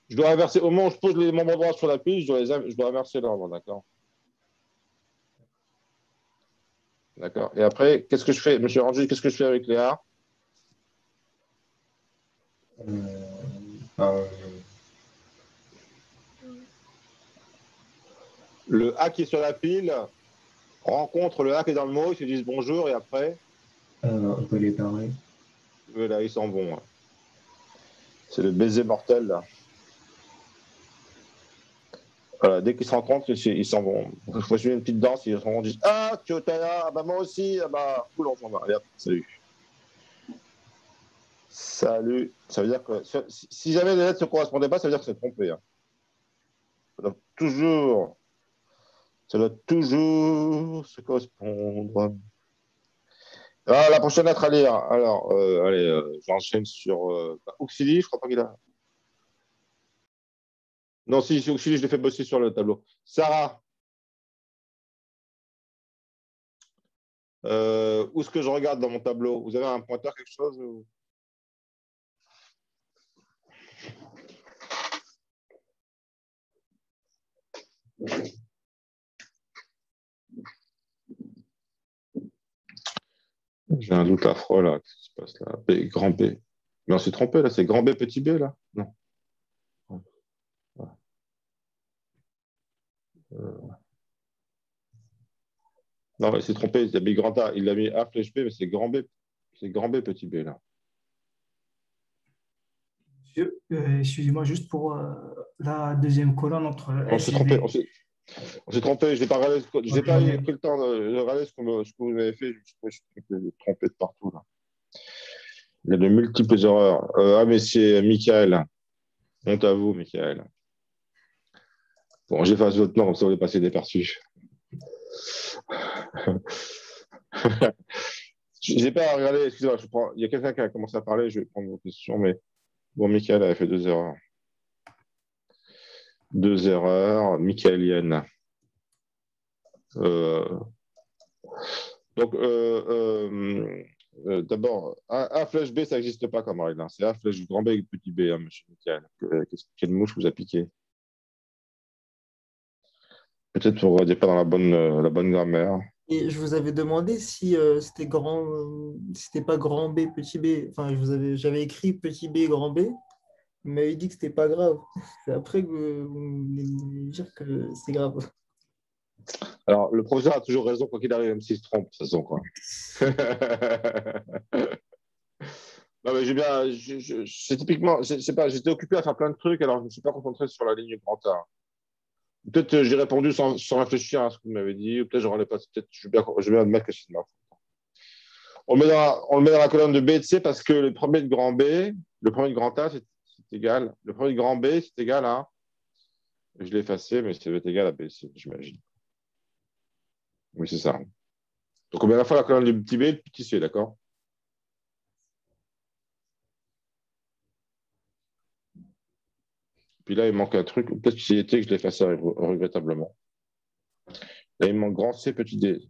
Je dois inverser. Au moment où je pose les membres droits sur la pile, je dois, les in- je dois inverser l'ordre, d'accord D'accord. Et après, qu'est-ce que je fais Monsieur Rangi, qu'est-ce que je fais avec les A Euh, ben, Le A qui est sur la pile rencontre le A qui est dans le mot, ils se disent bonjour et après, euh, on peut les barrer. voilà, ils s'en vont. hein. C'est le baiser mortel là. Voilà, dès qu'ils se rencontrent, ils s'en vont. Il faut suivre une petite danse, ils se rencontrent, ils disent Ah, tu es là, ah, bah moi aussi, ah, bah cool, on s'en va. Allez, hop, salut. Salut. Ça veut dire que si jamais les lettres ne se correspondaient pas, ça veut dire que c'est trompé. hein. Ça doit toujours, ça doit toujours se correspondre. Ah, la prochaine lettre à lire. Alors, euh, allez, euh, j'enchaîne sur euh, bah, je crois pas qu'il a. Non, si, si je l'ai fait bosser sur le tableau. Sarah. Euh, où est-ce que je regarde dans mon tableau? Vous avez un pointeur, quelque chose J'ai un doute affreux là. Qu'est-ce qui se passe là? B, grand B. Mais on s'est trompé là, c'est grand B, petit B là? Non. Euh. Non, il s'est trompé, il a mis grand A. Il a mis A flèche B, mais c'est grand B. C'est grand B, petit B là. Euh, excusez-moi, juste pour euh, la deuxième colonne entre On s'est trompé, on s'est trompé, je n'ai pas, ce que- j'ai pas pris le temps de regarder ce, que vous avez fait, je me suis trompé de partout. Là. Il y a de multiples erreurs. Euh, ah, mais c'est Michael. Honte à vous, Michael. Bon, j'efface votre nom, comme ça vous allez passer déperçu. Je n'ai pas regardé, excusez-moi, je il y a quelqu'un qui a commencé à parler, je vais prendre vos questions, mais bon, Michael avait fait deux erreurs. Deux erreurs. Michaelienne. Euh, donc, euh, euh, d'abord, A, flèche B, ça n'existe pas comme règle. hein. C'est A flèche grand B et petit B, hein, monsieur Michael. Quelle mouche vous a piqué? Peut-être que vous ne pas dans la bonne, la bonne grammaire. Et je vous avais demandé si euh, c'était grand, euh, c'était pas grand B, petit B. Enfin, j'avais écrit petit B, grand B. Il m'avait dit que c'était pas grave. C'est après que vous me dire que c'est grave. Alors, le professeur a toujours raison, quoi qu'il arrive, même s'il se trompe, de toute façon. Quoi. non, mais j'ai bien. typiquement. pas, j'étais occupé à faire plein de trucs, alors je ne me suis pas concentré sur la ligne grand A. Peut-être euh, j'ai répondu sans, réfléchir à ce que vous m'avez dit, ou peut-être pas. Peut-être je vais bien, je admettre que c'est. On le, met dans la, on le met dans la colonne de B et de C parce que le premier de grand B, le premier de grand A, c'est c'est égal. Le premier de grand B, c'est égal à. Je l'ai effacé, mais être égal à B, C, j'imagine. Oui, c'est ça. Donc, on met à la fois la colonne du petit b et du petit c, d'accord? Puis là, il manque un truc, peut-être était que je regr- regrettablement. Là, il manque grand C, petit d.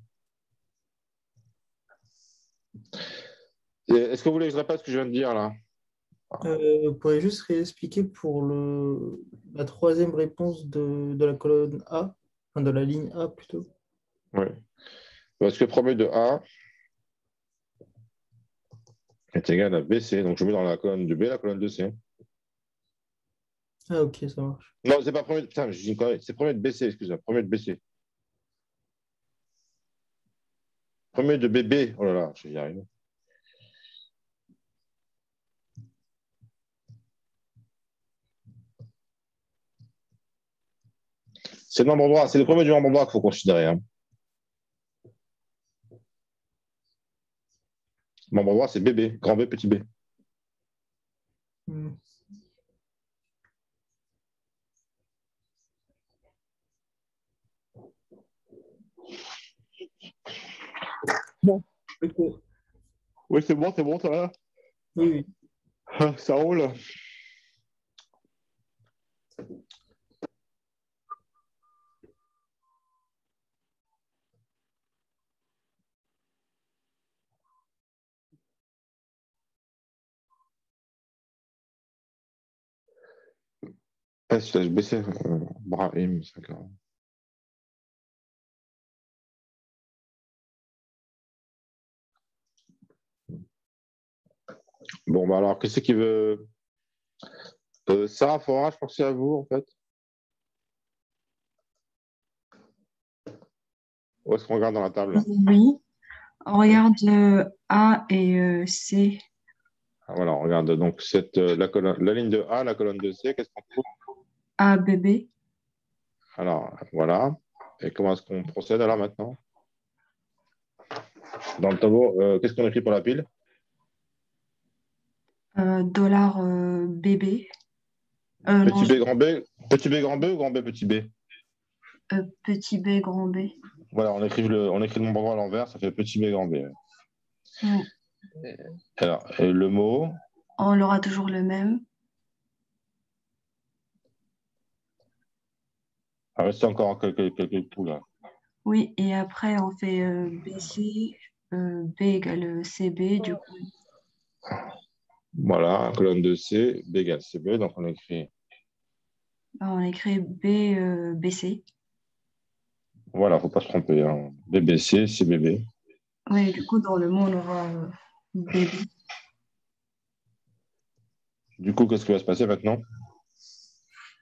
Est-ce que vous voulez que je répète ce que je viens de dire là? Euh, vous pourriez juste réexpliquer pour le, la troisième réponse de, de la colonne A, enfin de la ligne A plutôt. Oui. Parce que le premier de A est égal à BC. Donc, je mets dans la colonne de B la colonne de C. Ah, ok, ça marche. Non, c'est pas premier. Putain, je dis une connerie. C'est premier de BC, excusez-moi. Premier de BC. Premier de BB. Oh là là, je vais y arriver. C'est le membre droit. C'est le premier du membre droit qu'il faut considérer. hein. Membre droit, c'est BB. Grand B, petit B. Hmm. Oui, c'est bon, c'est bon, ça va? Ah, ça roule. Ah, Je baissais. Euh, Bon, bah alors, qu'est-ce qui veut? Euh, Sarah Fora, je pensais à vous, en fait. Où est-ce qu'on regarde dans la table Oui. On regarde euh, A et euh, C. Ah, Voilà, on regarde donc cette, euh, la, colonne, la ligne de A, la colonne de C, qu'est-ce qu'on trouve? A, B, B. Alors, voilà. Et comment est-ce qu'on procède alors maintenant? Dans le tableau, qu'est-ce qu'on écrit pour la pile? Dollar euh, BB. Euh, non, Petit B, grand B Petit B, grand B ou grand B, petit B? Euh, petit B, grand B. Voilà, on écrit le, on écrit le nombre à l'envers, ça fait petit B, grand B. Ouais. Alors, et le mot, On aura toujours le même. il reste encore quelques, quelques coups là. Oui, et après, on fait euh, BC, euh, B égale CB, du coup. Voilà, colonne de C, B égale CB, donc on écrit, on écrit B, euh, BC. voilà, il ne faut pas se tromper, hein. BBC, CBB. Oui, du coup, dans le mot, on aura euh, BB. Du coup, qu'est-ce qui va se passer maintenant?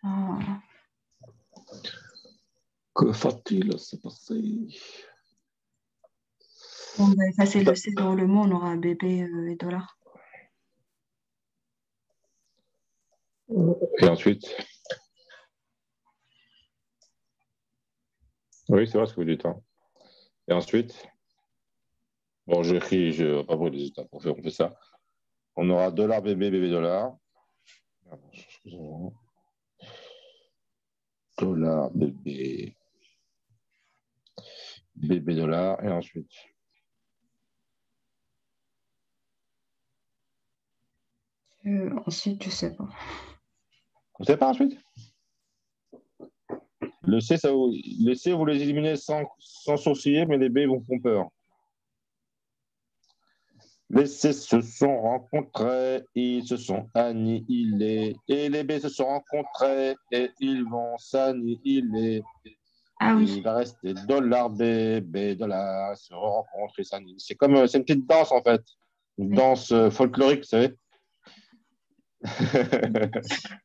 Ah, Que va-t-il se passer? On va effacer le C dans le mot, on aura BB euh, et dollar. Et ensuite? Oui, c'est vrai ce que vous dites. hein. Et ensuite? Bon, je vais pas brûler les étapes, on fait, on fait ça. On aura dollar bébé, bébé dollar. Dollar bébé. Bébé dollar. Et ensuite? Euh, ensuite, je sais pas. Vous ne savez pas ensuite Le C, ça vous, les C, vous les éliminez sans, sans sourciller, mais les B vous font peur. Les C se sont rencontrés, ils se sont annihilés. Et les B se sont rencontrés et ils vont s'annihiler. Ah oui. Il va rester dollar B, B dollar, ils se rencontrent et s'annihilent. C'est comme, euh, c'est une petite danse en fait. Une danse euh, folklorique, vous savez.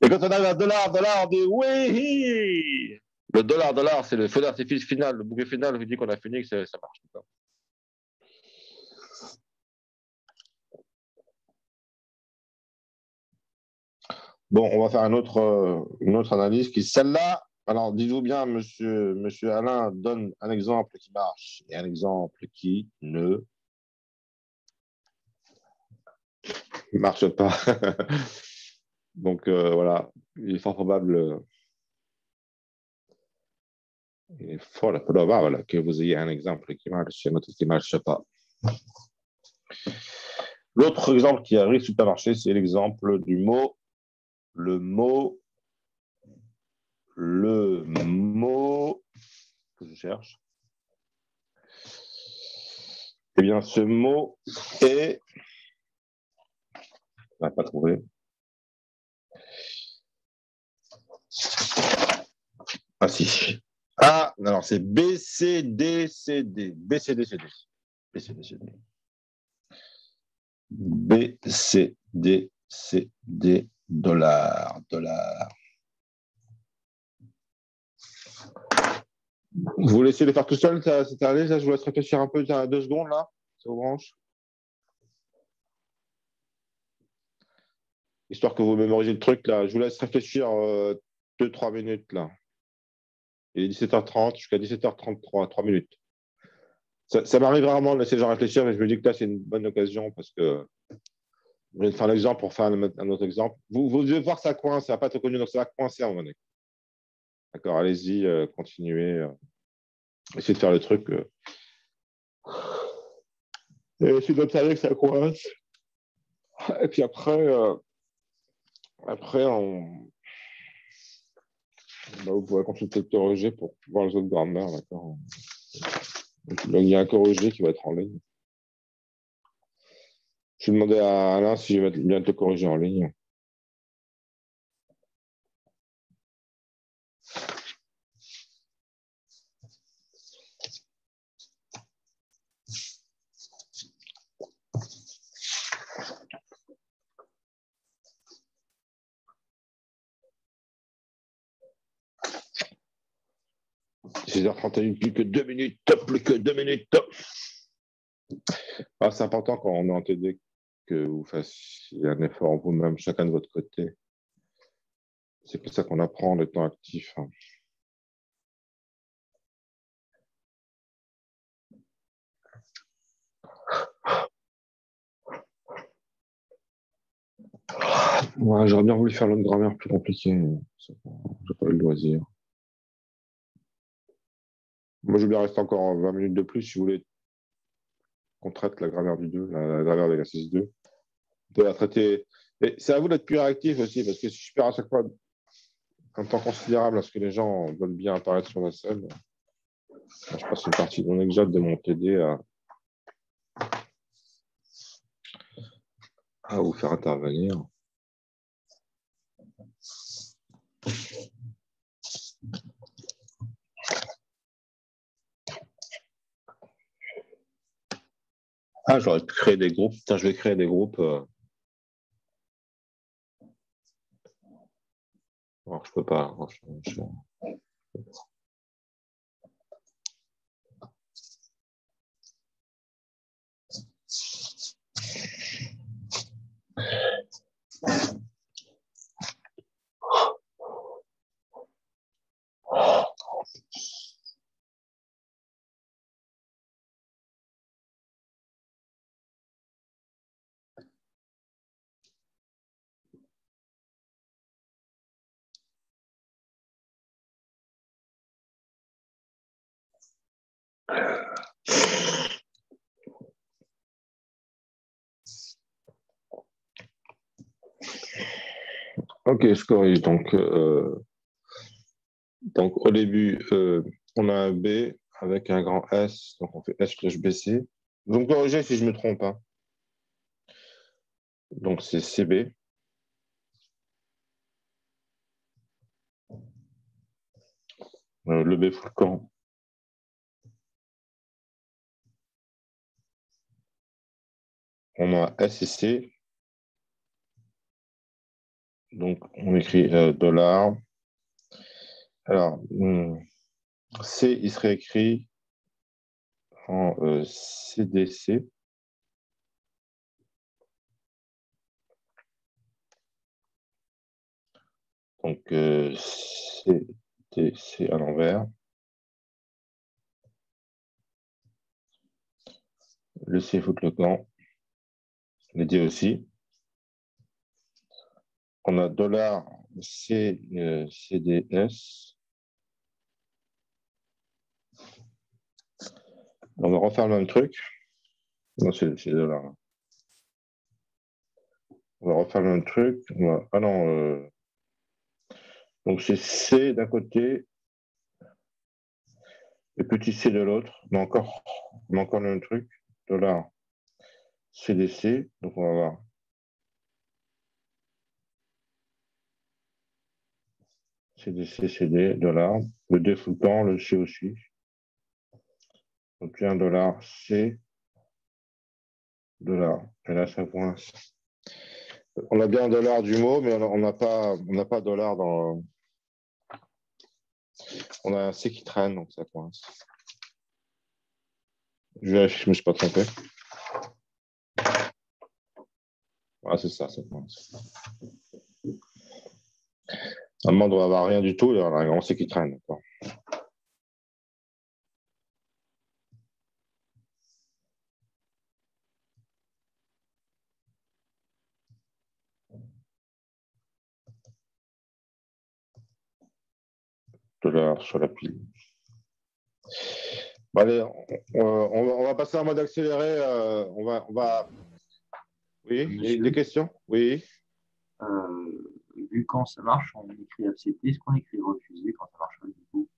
Et quand on arrive à dollar, dollar, on dit oui. Le dollar, dollar, c'est le feu d'artifice final, le bouquet final. Je dis qu'on a fini, que ça marche. Bon, on va faire euh, une autre analyse qui, celle-là, alors dites-vous bien, monsieur, monsieur Alain donne un exemple qui marche et un exemple qui ne marche pas. Donc euh, voilà, il est fort probable, euh, il est fort probable que vous ayez un exemple qui marche et un autre qui ne marche pas. L'autre exemple qui arrive super marché, c'est l'exemple du mot, le mot, le mot que je cherche. Eh bien, ce mot est, pas trouvé. Ah si. Ah, alors c'est BCDCD. BCDCD. BCDCD. BCDCD dollars. Dollars. Vous laissez les faire tout seul, c'est allé, je vous laisse réfléchir un peu, deux secondes là, ça vous branche. Histoire que vous mémorisez le truc là, je vous laisse réfléchir 2-3 minutes là. Il est 17h30 jusqu'à 17h33, 3 minutes. Ça, m'arrive rarement de laisser les gens réfléchir, mais je me dis que là, c'est une bonne occasion parce que je vais faire l'exemple pour faire un, un autre exemple. Vous, devez voir ça coince, ça va pas être connu, donc ça va coincer à un moment donné. D'accord, allez-y, euh, continuez. euh, essayez de faire le truc. euh. Et essayez d'observer que ça coince. Et puis après, euh, après bah, vous pourrez consulter le corrigé pour voir les autres grammaires. Donc, il y a un corrigé qui va être en ligne. Je vais demander à Alain si je vais bien te corriger en ligne. « 6h31, plus que deux minutes, plus que deux minutes. Ah, c'est important quand on est en TD que vous fassiez un effort vous-même, chacun de votre côté. C'est pour ça qu'on apprend en étant actif. hein. Ouais, J'aurais bien voulu faire l'autre grammaire plus compliquée. J'ai pas eu le loisir. Moi, je veux bien rester encore 20 minutes de plus si vous voulez qu'on traite la grammaire du 2, la, grammaire de l'exercice 2. On peut la traiter. C'est à vous d'être plus réactif aussi, parce que si je perds à chaque fois un temps considérable à ce que les gens veulent bien apparaître sur la scène, je passe une partie de mon exode de mon TD à, à vous faire intervenir. Ah, j'aurais pu créer des groupes. Putain, je vais créer des groupes. euh. Alors, je peux pas. Ok, je corrige. Donc, euh, donc au début, euh, on a un B avec un grand S. Donc, on fait S slash BC. Donc, corrigez si je me trompe. Hein. Donc, c'est CB. Euh, le B fout le camp. On a S et C. Donc on écrit euh, dollar. Alors, hmm, C, il serait écrit en CDC. Euh, Donc, euh, CDC à l'envers. Le C fout le camp. Les D aussi. On a dollar C, euh, CDS. On va refaire le même truc. Non, c'est dollar. On va refaire le même truc. Ah non. Euh, donc c'est C d'un côté et petit c de l'autre. Mais encore, encore le même truc. Dollar CDC. Donc on va voir. CDC, CD, dollar. Le D temps, le C aussi. Donc un dollar C, dollar. Et là, ça coince. On a bien un dollar du mot, mais on n'a pas, on pas dollar dans. On a un C qui traîne, donc ça coince. Je ne me suis pas trompé. Ah, c'est ça, on ne doit avoir rien du tout, il y a un grand C qui traîne. sur la pile. allez, on, va passer en mode accéléré. Euh, on, va, on va. Oui, des questions? Oui. Euh, vu quand ça marche, on écrit accepter. Est-ce qu'on écrit refuser quand ça marche pas du coup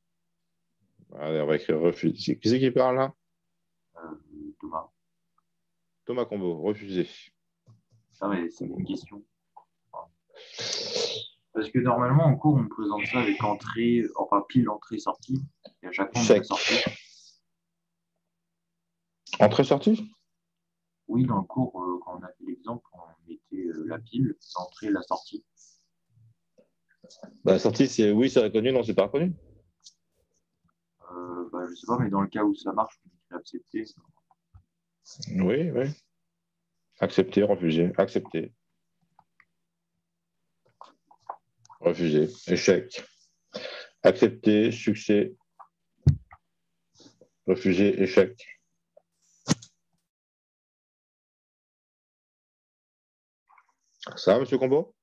Allez, on va écrire refuser. Qui c'est qui parle là? Euh, Thomas. Thomas Combo, refuser. Ah, mais c'est une question. Parce que normalement, en cours, on présente ça avec entrée, enfin pile entrée-sortie. Et à chaque fois, on sortie. Entrée-sortie Oui, dans le cours, euh, quand on a fait l'exemple, on mettait euh, la pile, l'entrée, la sortie. Bah, la sortie, c'est oui, c'est reconnu, non, c'est pas reconnu. Euh, bah, je ne sais pas, mais dans le cas où ça marche, on dit accepter. Oui, oui. Accepter, refuser, accepter. Refusé. Échec. Accepté. Succès. Refusé. Échec. Ça, Monsieur Combo?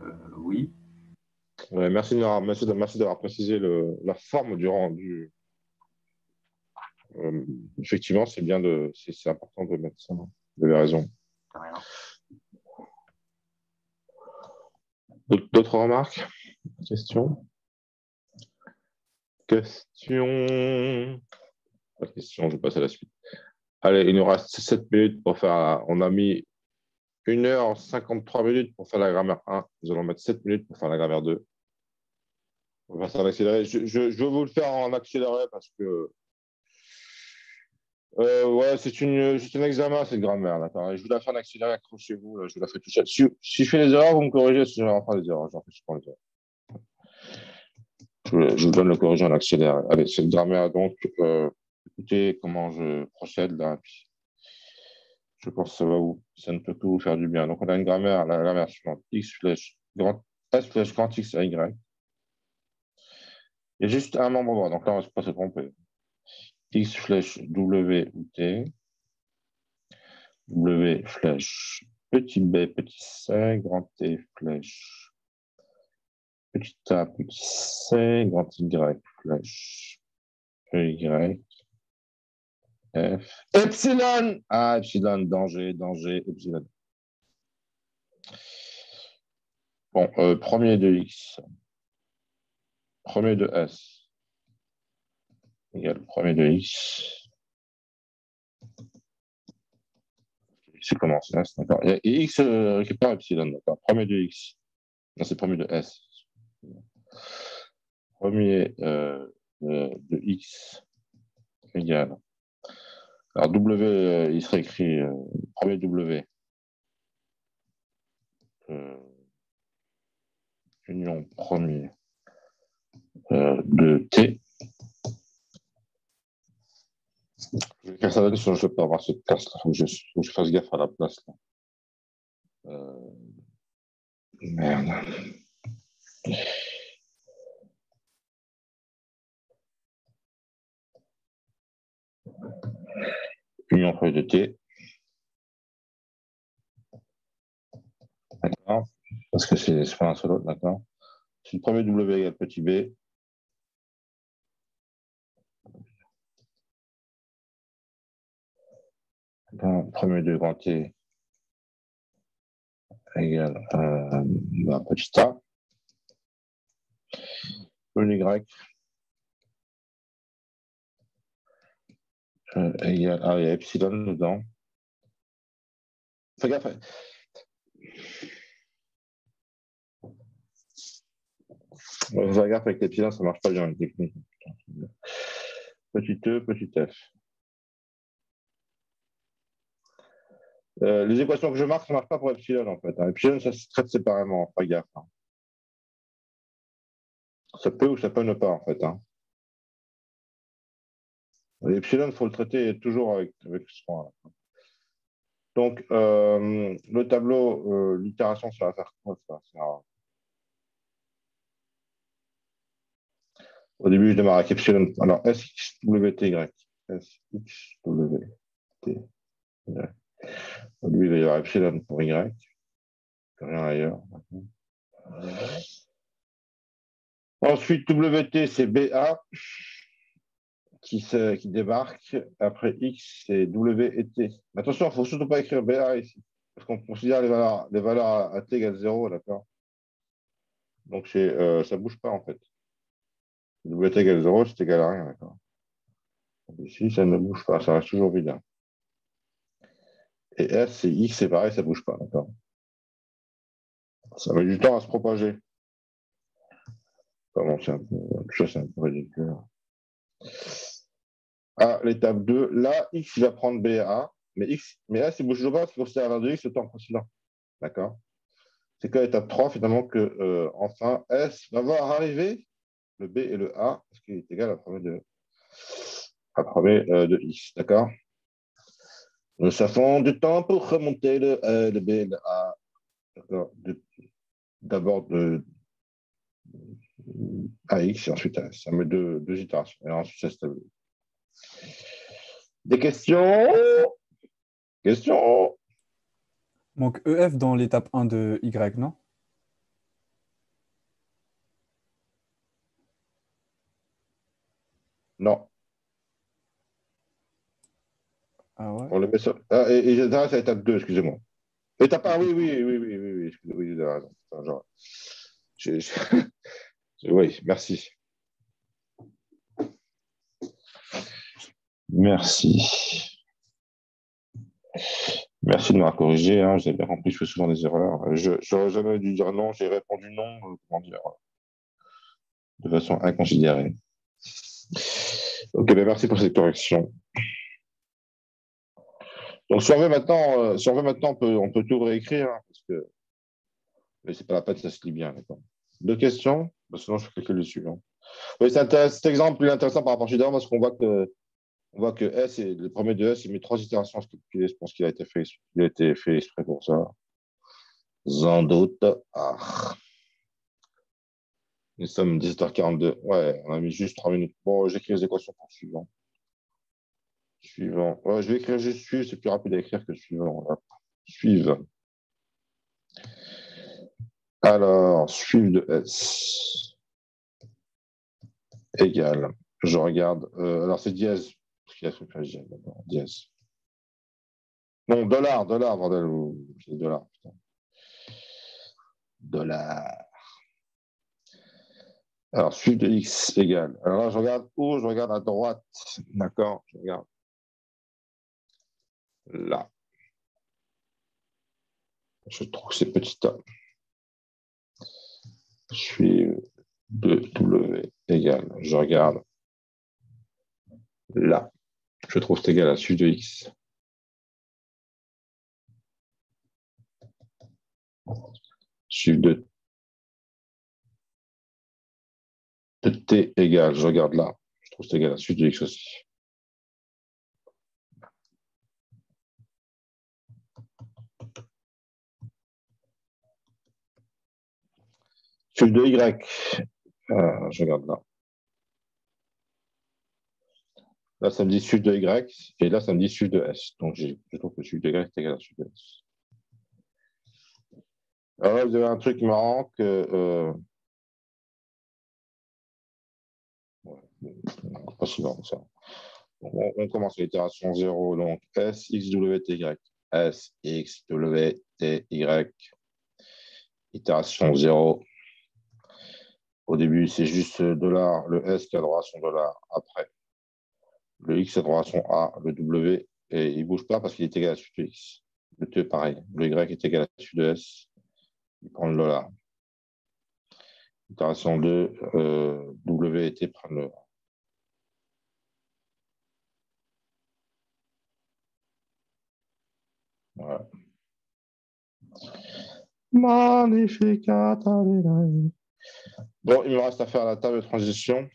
Euh, Oui. merci d'avoir précisé la forme du rendu. Euh, effectivement, c'est bien de, c'est important de mettre ça. Vous avez raison. D'autres remarques? Questions? Question Pas de question, je passe à la suite. Allez, il nous reste 7 minutes pour faire. On a mis 1h53 minutes pour faire la grammaire 1. Nous allons mettre 7 minutes pour faire la grammaire 2. On va faire accéléré. Je, je, vais vous le faire en accéléré parce que euh, ouais, c'est un examen, cette grammaire. Là. Je vous la fais en accéléré, accrochez-vous. Je vous la fais tout seul. Si, si, je fais des erreurs, vous me corrigez si je vais faire des erreurs. J'en fais erreurs. Je, vous donne le corrigé en accéléré. Allez, cette grammaire, donc, euh, écoutez comment je procède là. Je pense que ça, va vous, ça ne peut que vous faire du bien. Donc, on a une grammaire, la grammaire suivante x flèche grand, s flèche grand x à y. Il y a juste un membre droit, donc là, on ne va pas se tromper. X flèche W ou T, W flèche petit b, petit c, grand T flèche petit a, petit c, grand Y flèche Y, epsilon. Ah, epsilon, danger, danger, epsilon. Bon, euh, premier de x. Premier de s. Égal premier de x. C'est comment c'est s, d'accord. Et x euh, récupère epsilon, d'accord. Premier de x. Non, c'est premier de s. Premier euh, de, de x égal. Alors W, euh, il serait écrit euh, premier W. Euh, union premier de T. Je vais faire ça là sinon je ne peux pas avoir cette place. Il faut que je, fasse gaffe à la place là. Merde. Union premier de T. D'accord. Parce que c'est pas un seul autre, d'accord. Si le premier W égale petit b, Bon, premier de grand T égale euh, bah, petit a. Le Y euh, ah, il y a epsilon dedans. Fais gaffe. Fais gaffe avec l'epsilon, ça marche pas bien. Petit e, petit f. Euh, les équations que je marque, ça ne marche pas pour epsilon en fait. hein. Epsilon, ça se traite séparément, pas gaffe. hein. Ça peut ou ça peut ne pas en fait. Hein. L'epsilon, il faut le traiter toujours avec, ce point là. Donc, euh, le tableau, euh, l'itération, ça va faire quoi ça Ça Au début, je démarre avec epsilon. Alors, SXWTY. SXWTY. Au début, il va y avoir epsilon pour Y. Rien ailleurs. Ensuite, WT, c'est BA qui, qui débarque. Après X, c'est W et T. Attention, il ne faut surtout pas écrire BA ici. Parce qu'on considère les valeurs, les valeurs à, T égale 0, d'accord? Donc, euh, ça ne bouge pas en fait. WT égale 0, c'est égal à rien, d'accord? Ici, ça ne bouge pas, ça reste toujours vide. Et S, c'est X, c'est pareil, ça ne bouge pas, d'accord? Ça met du temps à se propager. Comment c'est un peu, ça, c'est un peu ridicule. À l'étape 2, là, X va prendre BA, mais X, mais S, il bouge toujours pas parce qu'il considère valeur de X le temps précédent. D'accord? C'est qu'à l'étape 3, finalement, que, euh, enfin, S va voir arriver le B et le A, parce qu'il est égal à premier de, à premier, euh, de X. D'accord? Nous savons du temps pour remonter le, euh, le B et le A. D'accord? De- D'abord de AX et ensuite S. Ça met deux, deux itérations. Et ensuite, ça stabilise. Des questions? Questions? Donc EF dans l'étape 1 de Y, non? Non. Ah ouais? On le met sur... Ah, et, et là, c'est l'étape 2, excusez-moi. Étape 1, oui, oui, oui, oui, oui, oui, excusez- oui, vous avez raison. Attends, genre, j'ai- j'ai- Oui, merci. Merci. Merci de m'avoir corrigé. Hein. Bien compris, je fais souvent des erreurs. Je n'aurais jamais dû dire non, j'ai répondu non, euh, comment dire, de façon inconsidérée. Ok, ben merci pour cette correction. Donc, si on veut maintenant, euh, on maintenant on, peut, on peut tout réécrire, hein, parce que... mais c'est pas la peine, ça se lit bien. Deux questions? Bah, Sinon, je fais cliquer le suivant. Oui, cet exemple est intéressant par rapport à d'avant, parce qu'on voit que on voit que S, le premier de S, il met trois itérations. Je pense qu'il a été fait, il a été fait exprès pour ça. Sans doute. Ah. Nous sommes 17h42. Ouais, on a mis juste trois minutes. Bon, j'écris les équations pour suivant. Suivant. Ouais, je vais écrire juste suivre, c'est plus rapide à écrire que suivant. Là. Suive. Alors, suive de S égale. Je regarde. euh, alors, c'est dièse. Parce qu'il y a ce que j'ai d'abord. Non, dollar, dollar, bordel. dollar. dollars. Alors, suite de x égale. Alors là, je regarde où Je regarde à droite. D'accord Je regarde là. Je trouve que c'est petit a. Je suis de W égale. Je regarde là. Je trouve c'est égal à suite de x. Suite de t égale, je regarde là, je trouve c'est égal à suite de x aussi. Suite de y, euh, je regarde là. Là, ça me dit suite de y, et là, ça me dit suite de s. Donc, je trouve que suite de y est égal à suite de s. Alors là, vous avez un truc marrant que... Euh, pas souvent ça. On, commence l'itération 0, donc S, X, W, T, Y. S, X, W, T, Y. Itération 0. Au début, c'est juste dollar, le S qui a droit à son dollar. Après, le X a droit à son A, le W, et il ne bouge pas parce qu'il est égal à suite de X. Le T, pareil. Le Y est égal à suite de S. Il prend le dollar. Itération 2, euh, W et T prennent le Voilà. Magnifique. Bon, il me reste à faire la table de transition.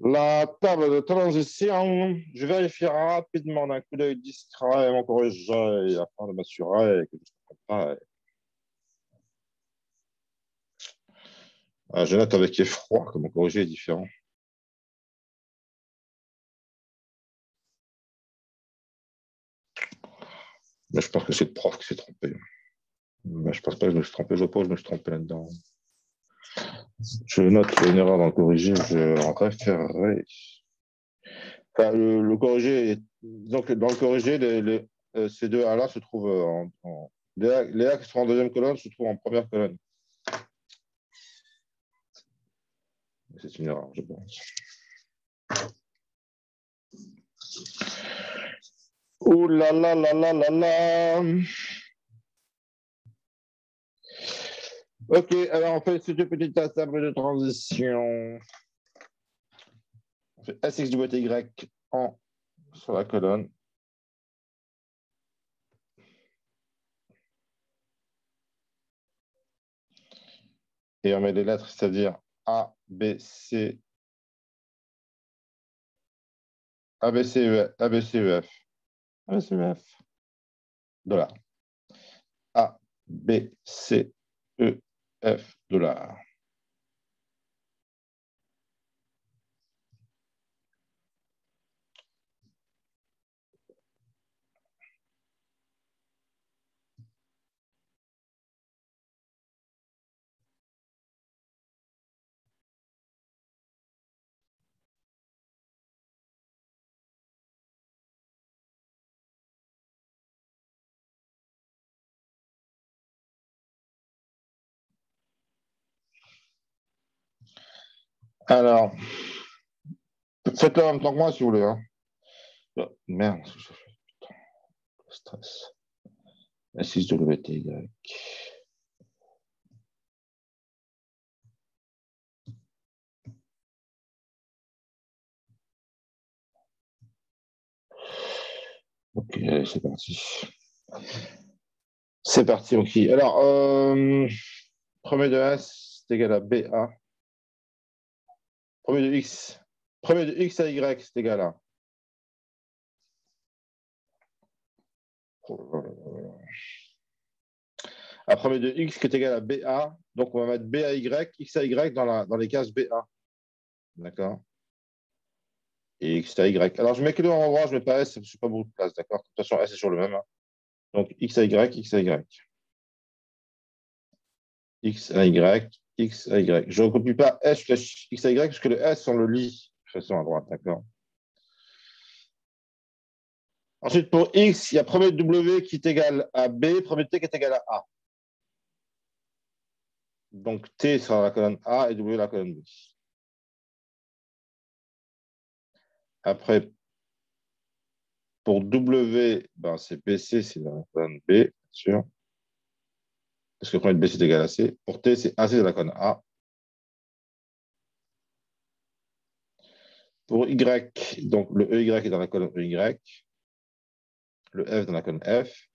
La table de transition, je vérifie rapidement d'un coup d'œil discret mon corrigé afin de m'assurer que je ne pas. Ah, je note avec effroi que mon corrigé est différent. je pense que c'est le prof qui s'est trompé. Mais je pense pas que je me suis trompé. Je pense que je me suis trompé là-dedans. Je note une erreur dans le corrigé. Je référerai. Enfin, le, corrigé, donc dans le corrigé, euh, ces deux A-là se trouvent en, en les, a, les A qui sont en deuxième colonne se trouvent en première colonne. C'est une erreur, je pense. Ouh là là là là là là. Ok, alors on fait ces deux petites table de transition. On fait SX du boîtier Y en sur la colonne. Et on met les lettres, c'est-à-dire A, B, C, A, B, C, E, A, B, C, E, F. SEF. Dollar. A, B, C, F, dollar. Alors, faites-le en même temps que moi si vous voulez. Hein. Oh, merde. Putain, le stress. La 6 de y. Ok, c'est parti. C'est parti, ok. Alors, euh, premier de S, c'est égal à BA. Premier de x. Premier de x à y, c'est égal à. À premier de x qui est égal à BA. Donc, on va mettre B Y, X à Y dans, la, dans les cases BA. D'accord Et X à Y. Alors, je mets que deux endroit, je ne mets pas S, je ne suis pas beaucoup de place. D'accord De toute façon, S est sur le même. Hein. Donc, X à Y, X à Y. X à Y, X Y. Je ne recopie pas S X à Y parce que le S, on le lit de façon à droite, d'accord Ensuite, pour X, il y a premier W qui est égal à B, premier T qui est égal à A. Donc T sera la colonne A et W la colonne B. Après, pour W, ben, c'est BC, c'est la colonne B, bien sûr. Parce que quand BC est égal à C. Pour T, c'est AC de la colonne A. Pour Y, donc le EY est dans la colonne EY. Le F dans la colonne F.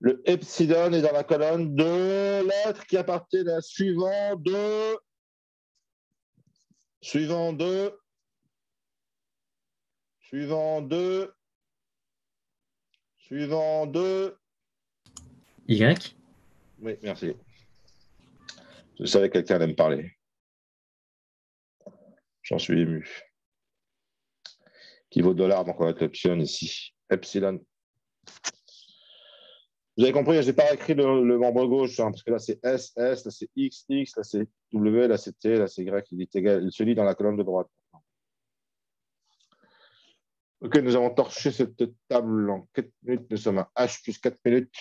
Le epsilon est dans la colonne de lettres qui appartiennent à suivant de. Suivant de. Suivant de. Suivant de. Y? Oui, merci. Je savais que quelqu'un allait me parler. J'en suis ému. Qui vaut dollar, donc on va mettre l'epsilon ici? Epsilon. Vous avez compris, je n'ai pas écrit le, membre gauche, hein, parce que là c'est S, S, là c'est X, X, là c'est W, là c'est T, là c'est Y, il, est égal, il se lit dans la colonne de droite. Ok, nous avons torché cette table en 4 minutes. Nous sommes à H plus 4 minutes.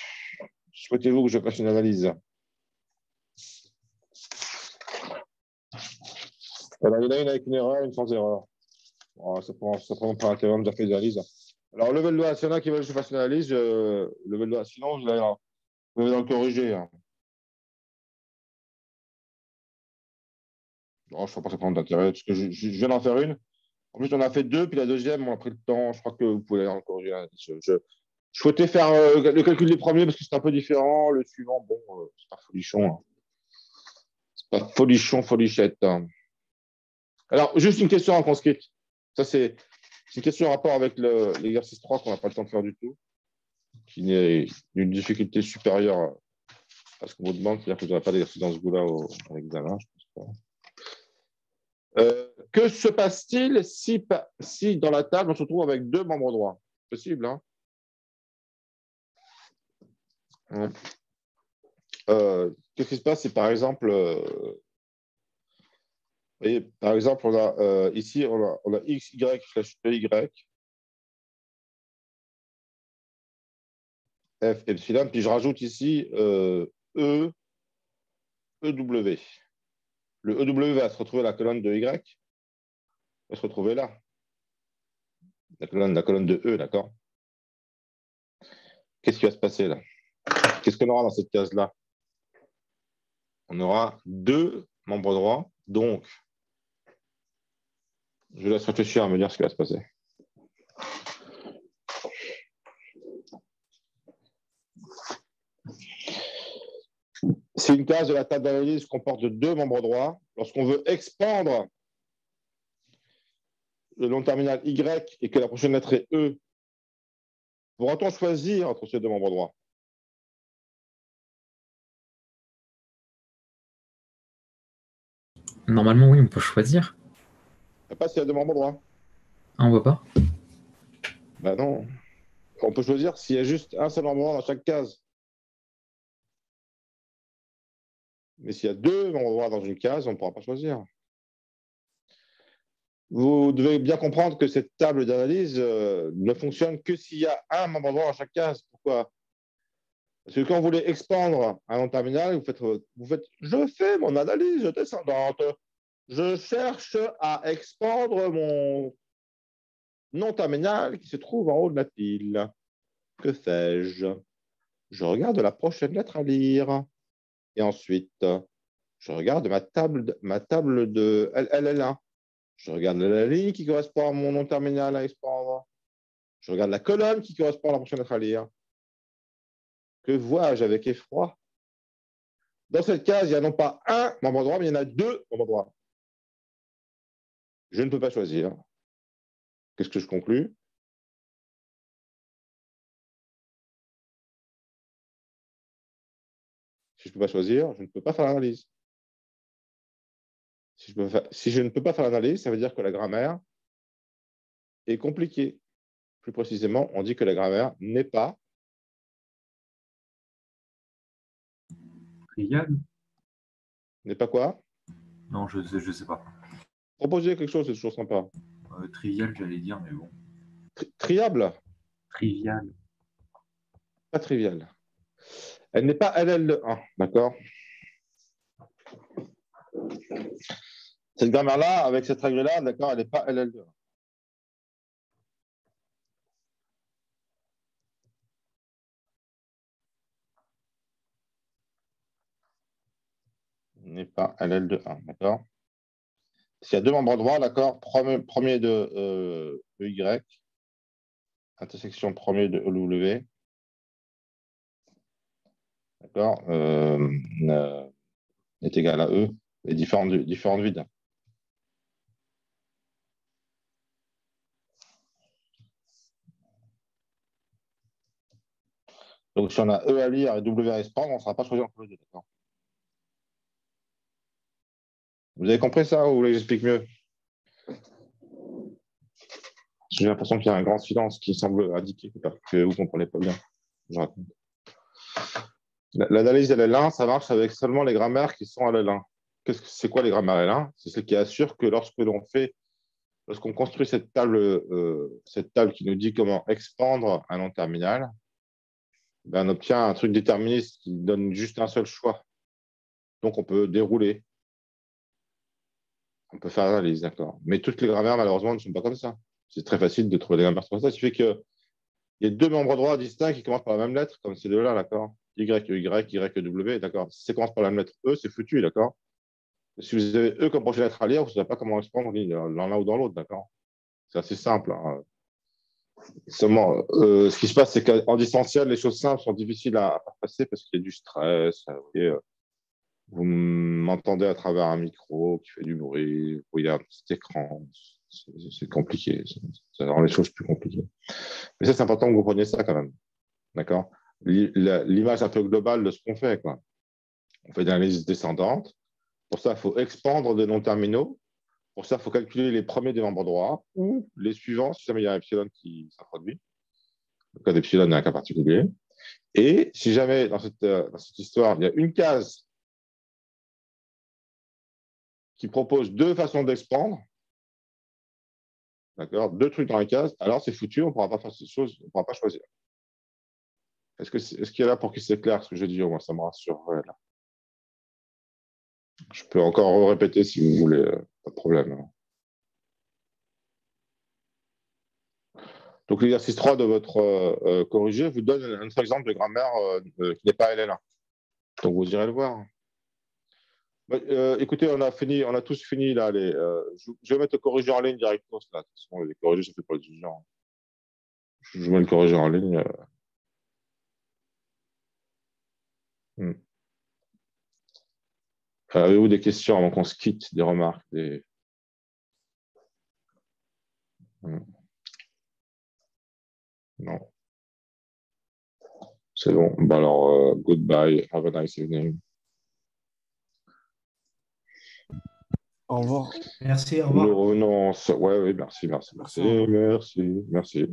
Souhaitez-vous que je fasse une analyse Alors, il y en a une avec une erreur, une sans erreur. Oh, ça prend, ça prend pas intérêt, on a fait des analyses. Alors, level doigt, s'il y en a qui veulent que je fasse une analyse, euh, level doigt. Sinon, je vais, je vais le corriger. Hein. Je ne crois pas que ça prend d'intérêt, parce que je, viens d'en faire une. En plus, on a fait deux, puis la deuxième, on a pris le temps. Je crois que vous pouvez en corriger. Je, je, souhaitais faire euh, le calcul des premiers parce que c'est un peu différent. Le suivant, bon, euh, c'est pas folichon. Hein. C'est pas folichon, folichette. Hein. Alors, juste une question en conscrit. Ça, c'est une question en rapport avec l'exercice 3 qu'on n'a pas le temps de faire du tout, qui est d'une difficulté supérieure à ce qu'on vous demande, c'est-à-dire que vous n'aurez pas d'exercice dans ce goût-là à l'examen. Euh, que se passe-t-il si, si, dans la table on se trouve avec deux membres droits? Possible, hein, euh, Qu'est-ce qui se passe si par exemple euh, voyez, par exemple, on a, euh, ici, on a, x, y slash y, f, epsilon, puis je rajoute ici euh, e, EW. Le EW va se retrouver la colonne de y, va se retrouver là. La colonne, la colonne de E, d'accord Qu'est-ce qui va se passer là? Qu'est-ce qu'on aura dans cette case-là? On aura deux membres droits, donc je laisse réfléchir à me dire ce qui va se passer. Si une case de la table d'analyse comporte deux membres droits, lorsqu'on veut expandre le long terminal Y et que la prochaine lettre est E, pourra-t-on choisir entre ces deux membres droits? Normalement, oui, on peut choisir pas s'il y a deux membres droits. Ah, on voit pas Bah non. On peut choisir s'il y a juste un seul membre droit dans chaque case. Mais s'il y a deux membres droits dans une case, on ne pourra pas choisir. Vous devez bien comprendre que cette table d'analyse euh, ne fonctionne que s'il y a un membre droit dans chaque case. Pourquoi? Parce que quand vous voulez expandre un terminal, vous faites, vous faites je fais mon analyse descendante je cherche à expandre mon nom terminal qui se trouve en haut de la pile. Que fais-je? Je regarde la prochaine lettre à lire. Et ensuite, je regarde ma table, ma table de LL1. Je regarde la ligne qui correspond à mon nom terminal à expandre. Je regarde la colonne qui correspond à la prochaine lettre à lire. Que vois-je avec effroi? Dans cette case, il n'y a non pas un membre droit, mais il y en a deux membres droits. Je ne peux pas choisir. Qu'est-ce que je conclus? Si je ne peux pas choisir, je ne peux pas faire l'analyse. Si, je ne peux pas faire l'analyse, ça veut dire que la grammaire est compliquée. Plus précisément, on dit que la grammaire n'est pas trivial. N'est pas quoi? Non, je sais, je sais pas. Proposer quelque chose, c'est toujours sympa. Euh, trivial, j'allais dire, mais bon. Triable? Trivial. Pas trivial. Elle n'est pas LL1, d'accord? Cette grammaire-là, avec cette règle-là, d'accord, elle n'est pas LL2. N'est pas LL de 1, d'accord? S'il y a deux membres droits, d'accord? Premier, premier, de euh, EY, intersection premier de EW, d'accord, euh, euh, est égal à E, et différentes, différentes vides. Donc, si on a E à lire et W à expandre, on ne sera pas choisi entre les deux, Vous avez compris ça ou vous voulez que j'explique mieux? J'ai l'impression qu'il y a un grand silence qui semble indiquer que vous ne comprenez pas bien. L'analyse de L1, ça marche avec seulement les grammaires qui sont à L1. C'est quoi les grammaires L1 C'est ce qui assure que lorsque l'on fait, lorsqu'on construit cette table, euh, cette table qui nous dit comment expandre un nom terminal, ben, on obtient un truc déterministe qui donne juste un seul choix. Donc on peut dérouler on peut faire l'analyse, d'accord. Mais toutes les grammaires, malheureusement, ne sont pas comme ça. C'est très facile de trouver des grammaires comme ça. Qui fait qu'il y a deux membres droits distincts qui commencent par la même lettre, comme ces deux-là, d'accord Y, E, Y, Y, W, d'accord Si ça commence par la même lettre E, c'est foutu, d'accord Si vous avez E comme prochaine lettre à lire, vous ne savez pas comment répondre dans l'un ou dans l'autre, d'accord C'est assez simple. Hein. Seulement, euh, ce qui se passe, c'est qu'en distanciel, les choses simples sont difficiles à, passer parce qu'il y a du stress. Vous voyez, vous m'entendez à travers un micro qui fait du bruit, vous voyez un petit écran, c'est compliqué, ça rend les choses plus compliquées. Mais ça, c'est important que vous preniez ça quand même. D'accord? L'image un peu globale de ce qu'on fait. Quoi. On fait une analyse descendante. Pour ça, il faut expandre des noms terminaux. Pour ça, il faut calculer les premiers des membres droits ou les suivants, si jamais il y a un epsilon qui s'introduit. Le cas d'epsilon est un cas particulier. Et si jamais dans cette, dans cette histoire, il y a une case qui propose deux façons d'expandre, d'accord, deux trucs dans la case, alors c'est foutu, on ne pourra pas faire ces choses, on ne pourra pas choisir. Est-ce qu'il y a là pour qu'il s'éclaire ce que je dis Moi, ça me rassure. Je peux encore répéter si vous voulez, euh, pas de problème. Hein. Donc, l'exercice 3 de votre euh, euh, corrigé vous donne un autre exemple de grammaire qui n'est pas LL1. Donc, vous irez le voir. Bah, euh, écoutez, on a fini, on a tous fini là. Euh, je, vais mettre le corrigeur en ligne directement. Là. De toute façon, ça fait pas les étudiants. Je, mets le corrigeur en ligne. Euh. Hmm. Avez-vous des questions avant qu'on se quitte, des remarques. Hmm. Non. C'est bon. Bah alors, goodbye. Have a nice evening. Au revoir. Merci, au revoir. Nous revenons. Ouais, oui, merci, merci, merci, merci, merci.